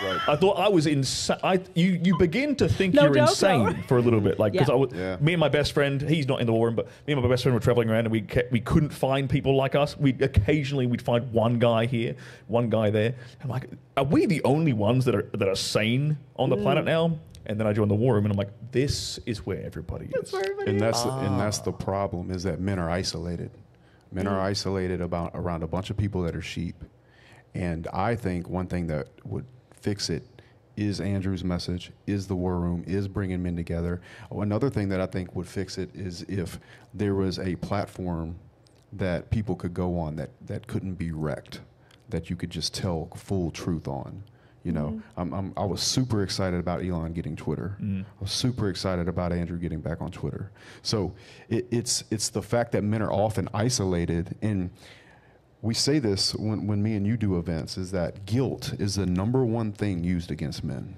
Right. I thought I was insane. I you you begin to think No you're joke, insane no. for a little bit, like because Yeah. I was Yeah. me and my best friend. He's not in the war room, but me and my best friend were traveling around, and we kept, we couldn't find people like us. We occasionally we'd find one guy here, one guy there. I'm like, are we the only ones that are that are sane on the Mm. planet now? And then I joined the war room, and I'm like, this is where everybody is. and that's the, and that's the problem is that men are isolated. Men Mm. are isolated about around a bunch of people that are sheep, and I think one thing that would fix it is Andrew's message, is the war room, is bringing men together. Oh, Another thing that I think would fix it is if there was a platform that people could go on that that couldn't be wrecked, that you could just tell full truth on. You know, mm-hmm. I'm, I'm, I was super excited about Elon getting Twitter. Mm-hmm. I was super excited about Andrew getting back on Twitter. So it, it's it's the fact that men are often isolated, and we say this when, when me and you do events, is that guilt is the number one thing used against men.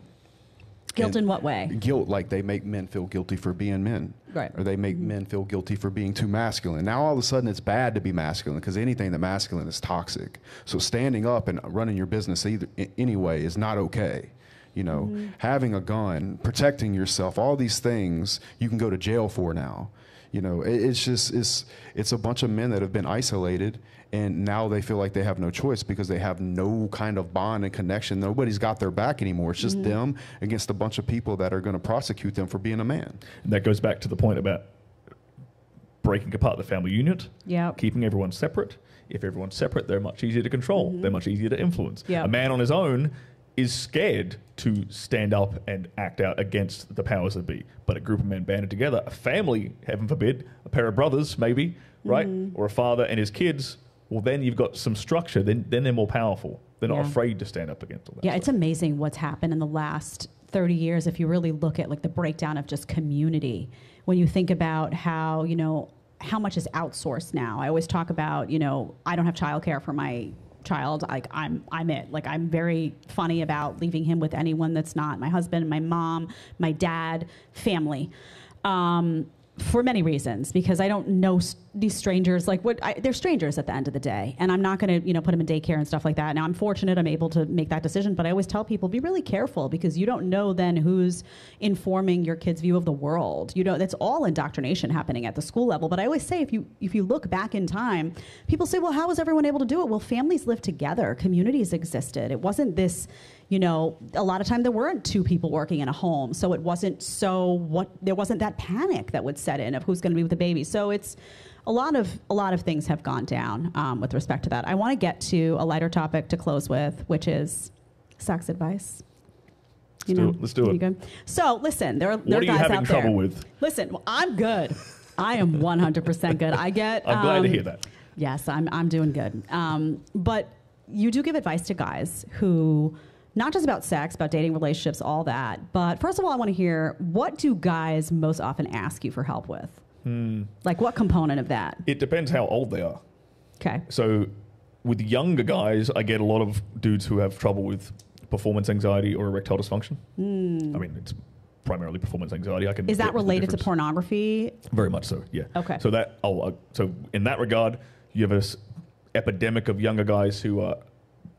Guilt And in what way? Guilt, like they make men feel guilty for being men. Right. Or they make mm-hmm. men feel guilty for being too masculine. Now all of a sudden it's bad to be masculine because anything that masculine is toxic. So standing up and running your business either anyway is not okay. You know, mm-hmm. having a gun, protecting yourself, all these things you can go to jail for now. You know, it, it's just it's it's a bunch of men that have been isolated and now they feel like they have no choice because they have no kind of bond and connection. Nobody's got their back anymore. It's just mm. them against a bunch of people that are going to prosecute them for being a man. And that goes back to the point about breaking apart the family unit, Yep. keeping everyone separate. If everyone's separate, they're much easier to control. Mm-hmm. They're much easier to influence. Yep. A man on his own is scared to stand up and act out against the powers that be. But a group of men banded together, a family, heaven forbid, a pair of brothers, maybe, right? Mm-hmm. Or a father and his kids, well, then you've got some structure. Then, then they're more powerful. They're not Yeah. afraid to stand up against all that. Yeah, stuff. it's amazing what's happened in the last 30 years if you really look at like the breakdown of just community. When you think about how, you know, how much is outsourced now. I always talk about, you know, I don't have childcare for my child. Like I'm I'm it. Like I'm very funny about leaving him with anyone that's not my husband, my mom, my dad, family. Um, for many reasons because I don't know s- these strangers like what I, they're strangers at the end of the day and I'm not going to you know put them in daycare and stuff like that. Now I'm fortunate I'm able to make that decision but I always tell people be really careful because you don't know then who's informing your kids view of the world. You know that's all indoctrination happening at the school level but I always say if you if you look back in time people say well how was everyone able to do it? Well families lived together communities existed. It wasn't this you know, a lot of time there weren't two people working in a home, so it wasn't so what there wasn't that panic that would set in of who's going to be with the baby. So it's a lot of a lot of things have gone down um, with respect to that. I want to get to a lighter topic to close with, which is sex advice. You Let's do it. Let's do you it. good? So listen, there are there What are you guys having out trouble there. with? Listen, I'm good. I am 100% good. I get. I'm glad to um, hear that. Yes, I'm, I'm doing good. Um, but you do give advice to guys who, not just about sex, about dating relationships, all that. But first of all, I want to hear what do guys most often ask you for help with? Hmm. Like what component of that? It depends how old they are. Okay. So with younger guys, I get a lot of dudes who have trouble with performance anxiety or erectile dysfunction. I mean, it's primarily performance anxiety. I can Hmm. Is that related to pornography? Very much so. Yeah. Okay. So that oh, uh, so in that regard, you have a s- epidemic of younger guys who are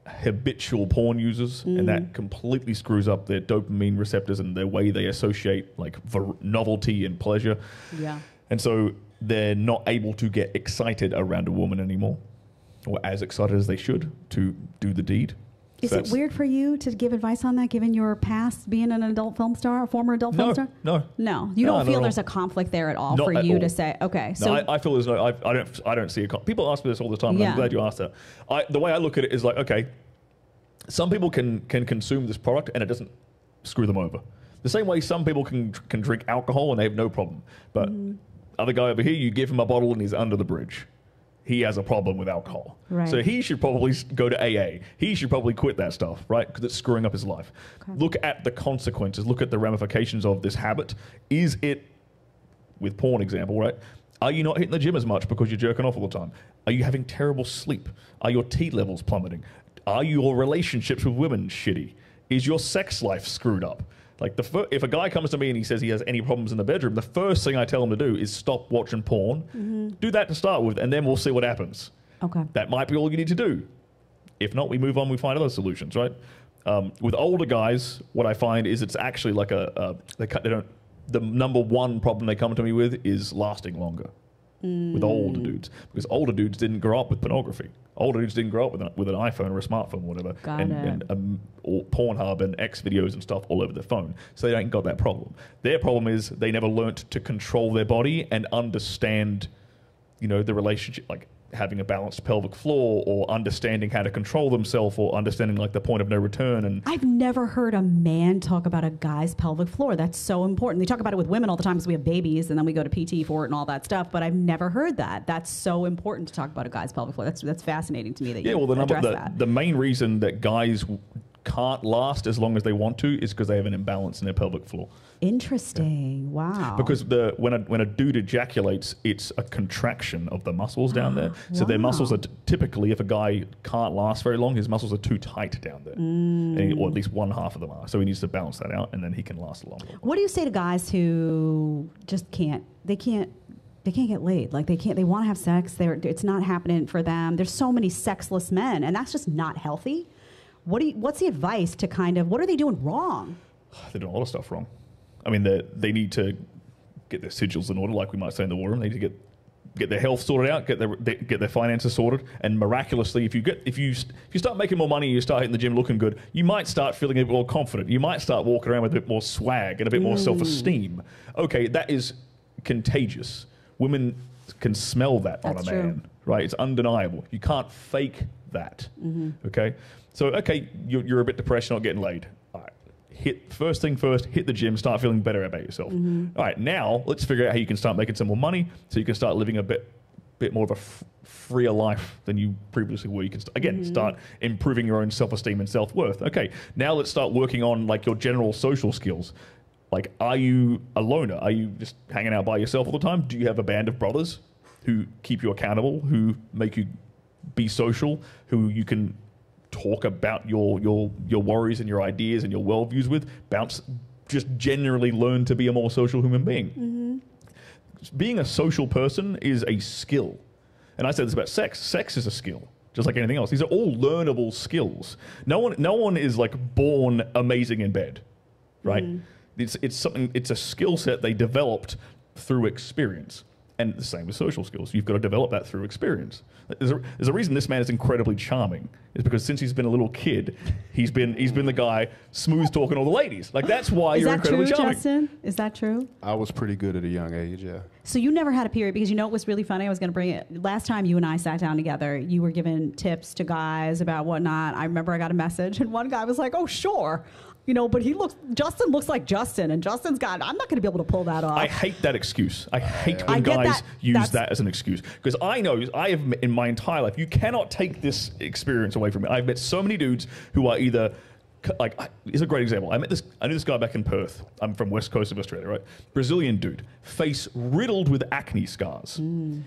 habitual porn users, and Mm. that completely screws up their dopamine receptors and their way they associate like ver- novelty and pleasure. Yeah. And so they're not able to get excited around a woman anymore, or as excited as they should to do the deed. Is So it weird for you to give advice on that, given your past being an adult film star, a former adult film star? no. No, you No, don't feel there's all. a conflict there at all Not for at you all. to say, okay, No, so I, I feel there's no. I, I don't. I don't see a. con- People ask me this all the time. and Yeah. I'm glad you asked that. I, the way I look at it is like, okay, some people can can consume this product and it doesn't screw them over. The same way some people can can drink alcohol and they have no problem, but Mm-hmm. other guy over here, you give him a bottle and he's under the bridge. He has a problem with alcohol, Right. so he should probably go to AA. He should probably quit that stuff, right? Because it's screwing up his life. Okay. Look at the consequences. Look at the ramifications of this habit. Is it with porn example, right? Are you not hitting the gym as much because you're jerking off all the time? Are you having terrible sleep? Are your T levels plummeting? Are your relationships with women shitty? Is your sex life screwed up? Like the fir- if a guy comes to me and he says he has any problems in the bedroom, the first thing I tell him to do is stop watching porn. Do that to start with, and then we'll see what happens. okay. That might be all you need to do. If not, we move on. We find other solutions, right? Um, with older guys, what I find is it's actually like a, a they, cut- they don't. The number one problem they come to me with is lasting longer. With older dudes, because older dudes didn't grow up with pornography. Older dudes didn't grow up with an, with an iPhone or a smartphone, or whatever, Got and, it. and um, or Pornhub and X videos and stuff all over their phone. So they ain't got that problem. Their problem is they never learnt to control their body and understand you know, the relationship, like having a balanced pelvic floor or understanding how to control themselves or understanding like the point of no return. And I've never heard a man talk about a guy's pelvic floor. That's so important. They talk about it with women all the time because we have babies and then we go to PT for it and all that stuff. But I've never heard that. That's so important to talk about a guy's pelvic floor. That's that's fascinating to me that yeah, you well, the number, the, that. the main reason that guys can't last as long as they want to is because they have an imbalance in their pelvic floor. Interesting. Wow. Because the when a when a dude ejaculates, it's a contraction of the muscles down there. So their muscles are t- typically, if a guy can't last very long, his muscles are too tight down there, mm. and he- or at least one half of them are. So he needs to balance that out, and then he can last longer. What do you say to guys who just can't? They can't. They can't get laid. Like they can't. They want to have sex. They're. It's not happening for them. There's so many sexless men, and that's just not healthy. What do you, What's the advice to kind of? What are they doing wrong? they're doing a lot of stuff wrong. I mean, they they need to get their sigils in order, like we might say in the war room. They need to get get their health sorted out, get their get their finances sorted, and miraculously, if you get if you if you start making more money, you start hitting the gym looking good, you might start feeling a bit more confident. You might start walking around with a bit more swag and a bit more mm. self esteem. Okay, that is contagious. Women can smell that on That's a true. man, right? It's undeniable. You can't fake that. Mm-hmm. Okay, so okay, you're, you're a bit depressed, you're not getting laid. All right, hit first thing first. Hit the gym, start feeling better about yourself. Mm-hmm. All right, now let's figure out how you can start making some more money, so you can start living a bit, bit more of a f- freer life than you previously were. You can st- again mm-hmm. start improving your own self-esteem and self-worth. Okay, now let's start working on like your general social skills. Like, are you a loner? Are you just hanging out by yourself all the time? Do you have a band of brothers who keep you accountable, who make you be social, who you can talk about your your your worries and your ideas and your worldviews with? Bounce, just generally learn to be a more social human being. Mm-hmm. being a social person is a skill. And I said this about sex. Sex is a skill, just like anything else. These are all learnable skills. No one, no one is like born amazing in bed, right? Mm-hmm. It's, it's something, it's a skill set they developed through experience. And the same with social skills. You've got to develop that through experience. There's a, there's a reason this man is incredibly charming. Is because since he's been a little kid, he's been he's been the guy smooth talking all the ladies. Like that's why Is you're that incredibly true, charming. Justin? Is that true? I was pretty good at a young age. Yeah. So you never had a period because you know it was really funny. I was going to bring it last time you and I sat down together. You were giving tips to guys about whatnot. I remember I got a message and one guy was like, "Oh, sure." You know, but he looks. Justin looks like Justin, and Justin's got. I'm not going to be able to pull that off. I hate that excuse. I hate I when get guys that. use That's- that as an excuse because I know I have in my entire life. You cannot take this experience away from me. I've met so many dudes who are either like I- here's a great example. I met this. I knew this guy back in Perth. I'm from west coast of Australia, right? Brazilian dude, face riddled with acne scars. Hmm.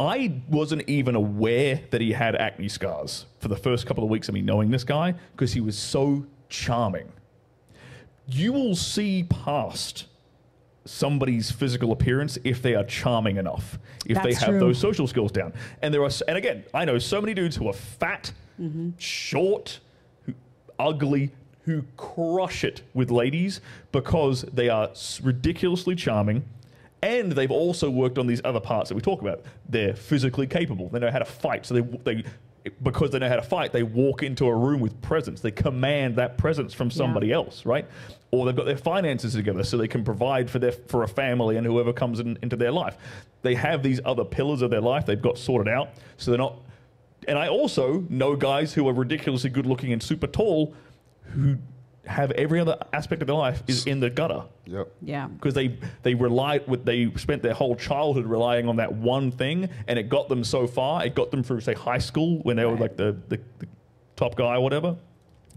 I wasn't even aware that he had acne scars for the first couple of weeks of me knowing this guy because he was so charming. You will see past somebody's physical appearance if they are charming enough, if they have true. those social skills down. And there are, and again, I know so many dudes who are fat, Mm-hmm. short, who, ugly, who crush it with ladies because they are ridiculously charming. And they've also worked on these other parts that we talk about. They're physically capable. They know how to fight. So they, they because they know how to fight, they walk into a room with presence. They command that presence from somebody else, right? Or they've got their finances together so they can provide for their for a family and whoever comes in, into their life. They have these other pillars of their life they've got sorted out, so they're not. And I also know guys who are ridiculously good looking and super tall, who have every other aspect of their life is in the gutter. Yep. yeah. because they they relied with they spent their whole childhood relying on that one thing and it got them so far. It got them through say high school when they were like the, the, the top guy or whatever.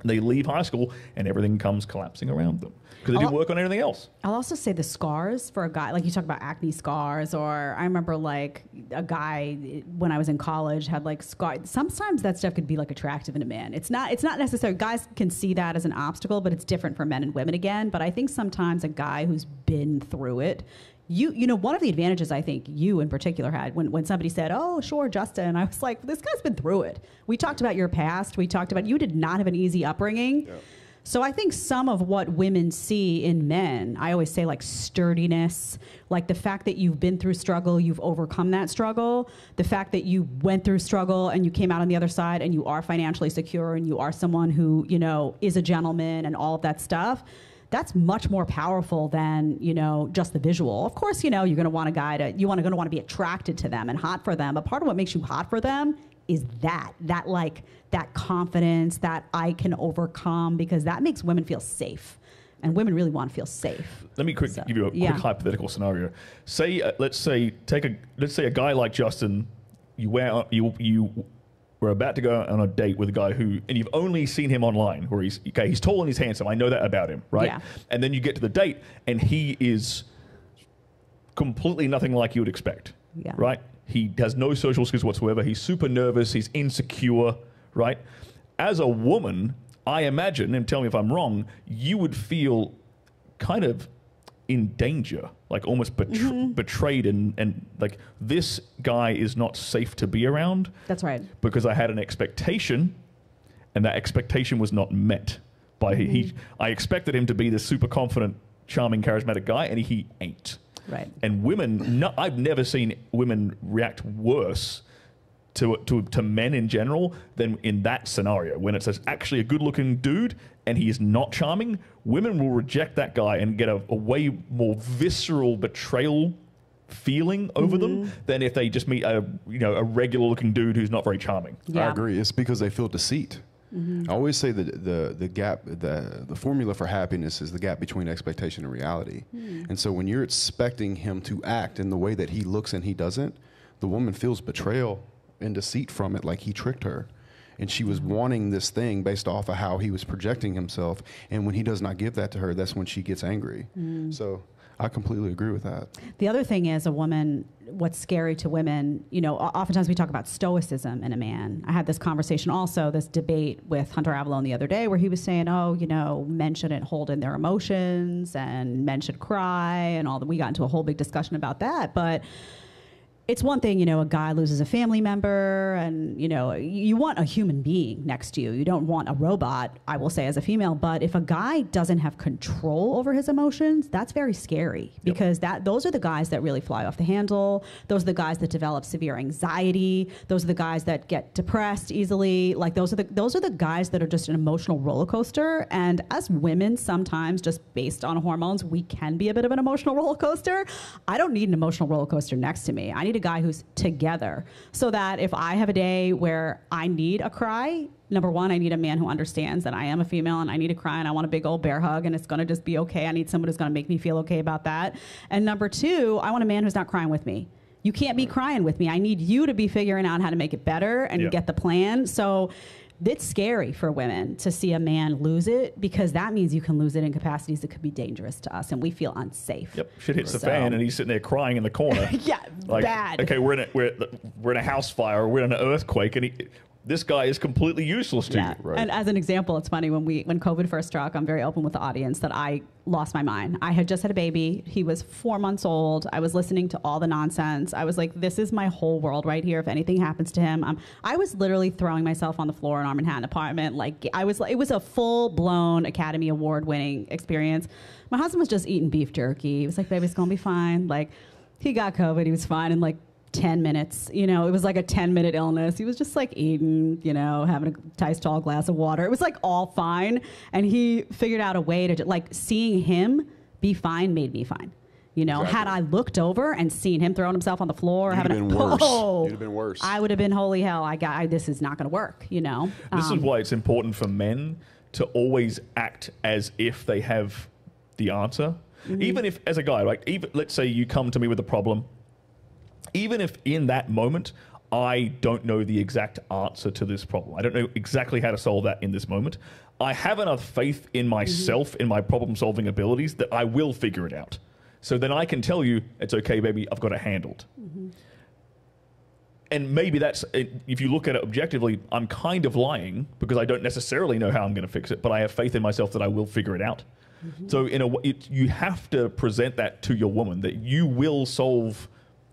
They leave high school and everything comes collapsing around them because they didn't I'll- work on anything else I'll also say the scars for a guy, like you talk about acne scars, or I remember like a guy when I was in college had like scars. Sometimes that stuff could be like attractive in a man. It's not. It's not necessary. Guys can see that as an obstacle, but it's different for men and women again. But I think sometimes a guy who's been through it. You, you know, one of the advantages I think you in particular had when, when somebody said, "Oh, sure, Justin," I was like, "This guy's been through it." We talked about your past. We talked about you did not have an easy upbringing. So I think some of what women see in men, I always say like sturdiness, like the fact that you've been through struggle, you've overcome that struggle, the fact that you went through struggle and you came out on the other side and you are financially secure and you are someone who, you know, is a gentleman and all of that stuff. That's much more powerful than, you know, just the visual. Of course, you know, you're going to want a guy to you going to want to be attracted to them and hot for them, but part of what makes you hot for them is that that like that confidence that I can overcome because that makes women feel safe, and women really want to feel safe. let me quick So, give you a yeah. quick hypothetical scenario say uh, let's say take a let's say a guy like justin you wear you you were about to go on a date with a guy who and you've only seen him online where he's okay he's tall and he's handsome i know that about him right Yeah. and then you get to the date and he is completely nothing like you would expect. Yeah. Right? He has no social skills whatsoever. He's super nervous. He's insecure. Right? As a woman, I imagine, and tell me if I'm wrong, you would feel kind of in danger, like almost betr- mm-hmm. betrayed, and, and like this guy is not safe to be around That's right. because I had an expectation, and that expectation was not met. By he, he, mm-hmm. I expected him to be this super confident, charming, charismatic guy, and he ain't. Right. And women, no, I've never seen women react worse to, to to men in general than in that scenario when it's actually a good-looking dude and he is not charming. Women will reject that guy and get a, a way more visceral betrayal feeling over them mm-hmm. than if they just meet a you know a regular-looking dude who's not very charming. Yeah. I agree. It's because they feel deceit. Mm-hmm. I always say that the the gap the the formula for happiness is the gap between expectation and reality. Hmm. And so when you're expecting him to act in the way that he looks and he doesn't, the woman feels betrayal and deceit from it, like he tricked her. And she was hmm. wanting this thing based off of how he was projecting himself. And when he does not give that to her, that's when she gets angry. Hmm. So I completely agree with that. The other thing is a woman, what's scary to women, you know, oftentimes we talk about stoicism in a man. I had this conversation also, this debate with Hunter Avallone the other day where he was saying, oh, you know, men shouldn't hold in their emotions and men should cry and all that. We got into a whole big discussion about that. But it's one thing, you know, a guy loses a family member and, you know, you want a human being next to you. You don't want a robot, I will say, as a female. But if a guy doesn't have control over his emotions, that's very scary because that those are the guys that really fly off the handle. Those are the guys that develop severe anxiety. Those are the guys that get depressed easily. Like those are the those are the guys that are just an emotional roller coaster. And as women, sometimes just based on hormones, we can be a bit of an emotional roller coaster. I don't need an emotional roller coaster next to me. I need a guy who's together so that if I have a day where I need a cry, number one, I need a man who understands that I am a female and I need to cry and I want a big old bear hug and it's going to just be okay. I need someone who's going to make me feel okay about that. And number two, I want a man who's not crying with me. You can't be crying with me. I need you to be figuring out how to make it better and get the plan. So it's scary for women to see a man lose it because that means you can lose it in capacities that could be dangerous to us and we feel unsafe. Yep, shit hits the fan, and he's sitting there crying in the corner. Yeah, like, bad. Okay, we're in a we're we're in a house fire, we're in an earthquake, and he, this guy is completely useless to Yeah. you. Right. And as an example, it's funny when we when COVID first struck, I'm very open with the audience that I lost my mind. I had just had a baby. He was four months old. I was listening to all the nonsense. I was like, this is my whole world right here. If anything happens to him, um, I was literally throwing myself on the floor in our Manhattan apartment. Like I was, it was a full blown Academy Award winning experience. My husband was just eating beef jerky. He was like, baby, it's gonna be fine. Like he got COVID. He was fine And like 10 minutes. You know, it was like a 10 minute illness. He was just like eating, you know, having a nice tall glass of water. It was like all fine. And he figured out a way to, like, seeing him be fine made me fine. You know, had I looked over and seen him throwing himself on the floor, You'd have having been a, worse. Oh, You'd have been worse. I would have been holy hell. I got I, this is not going to work. You know, This Um, is why it's important for men to always act as if they have the answer. Mm-hmm. Even if, as a guy, like, even let's say you come to me with a problem, even if in that moment I don't know the exact answer to this problem, I don't know exactly how to solve that in this moment. I have enough faith in mm-hmm. myself, in my problem solving abilities, that I will figure it out. So then I can tell you, it's okay, baby, I've got it handled. Mm-hmm. And maybe that's uh, if you look at it objectively i'm kind of lying because i don't necessarily know how i'm going to fix it but i have faith in myself that i will figure it out. Mm-hmm. So in a way it, you have to present that to your woman that you will solve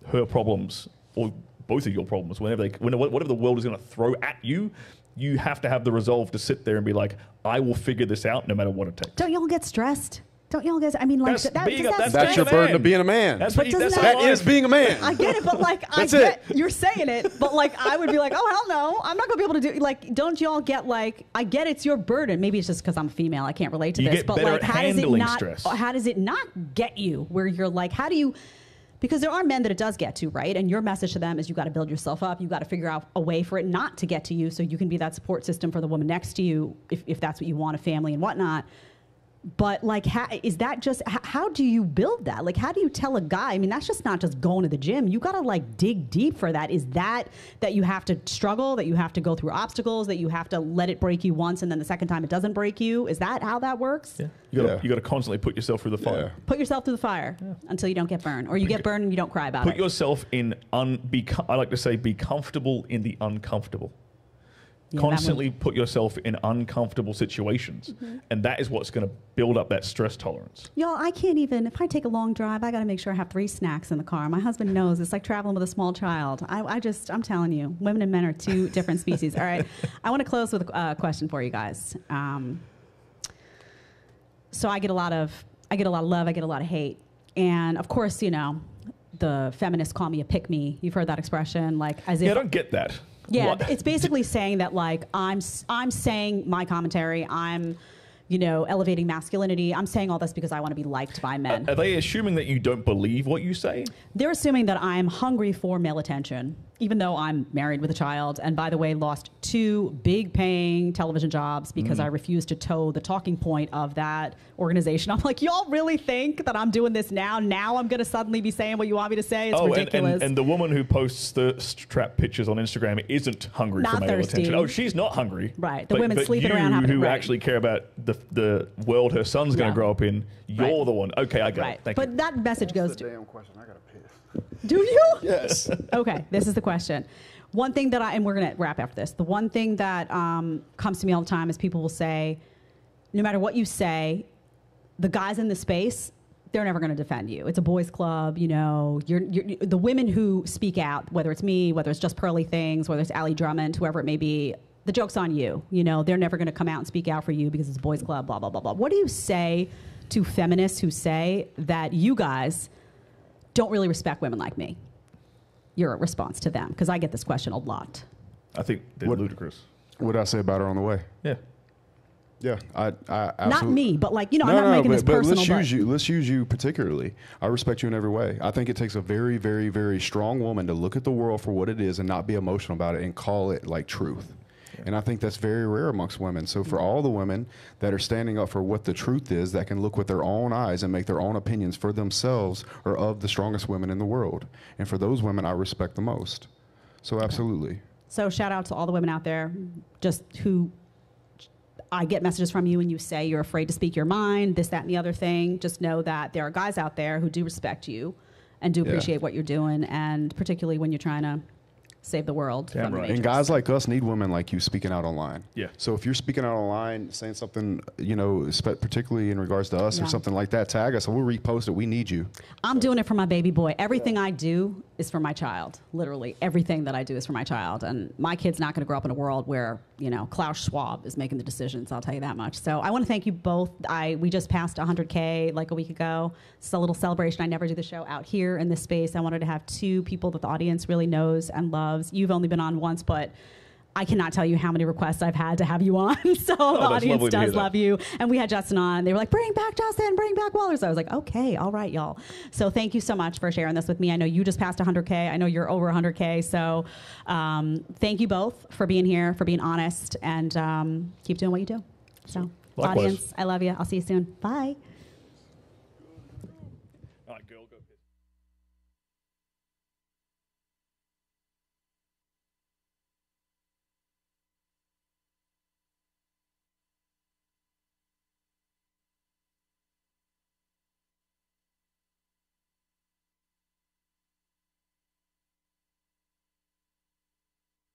her problems or both of your problems whenever they whenever, whatever the world is going to throw at you you have to have the resolve to sit there and be like i will figure this out no matter what it takes don't y'all get stressed? Don't y'all guys? I mean, like That's that, being a- that that's That's your burden of being a man. that's what you, that's that- that how is life- being a man. I get it, but like I get it. you're saying it, but like I would be like, oh hell no, I'm not gonna be able to do. Like, don't y'all get like? I get it's your burden. Maybe it's just because I'm female. I can't relate to You this. get but better like, at how does it handling not? stress. How does it not get you? Where you're like, how do you? Because there are men that it does get to, right? And your message to them is you got to build yourself up. You got to figure out a way for it not to get to you, so you can be that support system for the woman next to you, if, if that's what you want, a family and whatnot but like how, is that just h- how do you build that like how do you tell a guy i mean that's just not just going to the gym you got to like dig deep for that is that that you have to struggle that you have to go through obstacles that you have to let it break you once and then the second time it doesn't break you is that how that works yeah. you got to Yeah. you got to constantly put yourself through the fire Yeah. put yourself through the fire until you don't get burned or you get burned and you don't cry about it. put yourself in un be I like to say be comfortable in the uncomfortable. Yeah, Constantly put yourself in uncomfortable situations, Mm-hmm. and that is what's going to build up that stress tolerance. Y'all, I can't even, if I take a long drive, I got to make sure I have three snacks in the car. My husband knows it's like traveling with a small child. I, I just, I'm telling you, women and men are two different species. All right. I want to close with a uh, question for you guys. Um, so I get a lot of, I get a lot of love, I get a lot of hate. And of course, you know, the feminists call me a pick me. You've heard that expression, like as if Yeah, I don't get that. Yeah, What- it's basically saying that like I'm I'm saying my commentary. I'm, you know, elevating masculinity. I'm saying all this because I want to be liked by men. Are they assuming that you don't believe what you say? They're assuming that I'm hungry for male attention even though I'm married with a child, and by the way, lost two big paying television jobs because Mm. I refused to toe the talking point of that organization. I'm like, y'all really think that I'm doing this now? Now I'm going to suddenly be saying what you want me to say? It's oh, ridiculous. and, and the woman who posts the strap pictures on Instagram isn't hungry Not for male thirsty. attention. Oh, she's not hungry. Right. The But- women but sleeping you around having who right. actually care about the the world her son's going Yeah. to grow up in, you're Right. the one. Okay, I got right. it. Thank but you. that message goes to. damn question. I gotta piss. Do you? Yes. okay, this is the question. One thing that I, and we're going to wrap after this. The one thing that um, comes to me all the time is people will say, no matter what you say, the guys in the space, they're never going to defend you. It's a boys' club, you know. You're, you're the women who speak out, whether it's me, whether it's just Pearly Things, whether it's Allie Drummond, whoever it may be. The joke's on you. You know, they're never going to come out and speak out for you because it's a boys' club. Blah blah blah blah. What do you say to feminists who say that you guys don't really respect women like me? Your response to them, because I get this question a lot. I think they're What- ludicrous. What did I say about her on the way? Yeah. Yeah, I, I. Not me, but like you know, I'm not making but, this but personal. let's but- use you. Let's use you particularly. I respect you in every way. I think it takes a very, very, very strong woman to look at the world for what it is and not be emotional about it and call it like truth. And I think that's very rare amongst women. So for mm-hmm. all the women that are standing up for what the truth is, that can look with their own eyes and make their own opinions for themselves, are of the strongest women in the world. And for those women, I respect the most. So absolutely. So shout out to all the women out there, just who I get messages from you and you say you're afraid to speak your mind, this, that, and the other thing. Just know that there are guys out there who do respect you and do Yeah. appreciate what you're doing, and particularly when you're trying to save the world Damn from right. Matrix. And guys like us need women like you speaking out online. Yeah. So if you're speaking out online, saying something, you know, particularly in regards to us Yeah. or something like that, tag us and we'll repost it. We need you. I'm doing it for my baby boy. Everything I do is for my child. Literally, everything that I do is for my child. And my kid's not going to grow up in a world where you know Klaus Schwab is making the decisions. I'll tell you that much. So I want to thank you both. I we just passed 100k like a week ago. It's a little celebration. I never do the show out here in this space. I wanted to have two people that the audience really knows and loves. You've only been on once, but. I cannot tell you how many requests I've had to have you on. so the Oh, that's audience lovely to hear does love you. And we had Justin on. They were like, bring back Justin, bring back Waller. So I was like, okay, all right, y'all. So thank you so much for sharing this with me. I know you just passed 100K. I know you're over 100K. So um, thank you both for being here, for being honest, and um, keep doing what you do. So, Likewise. audience, I love you. I'll see you soon. Bye.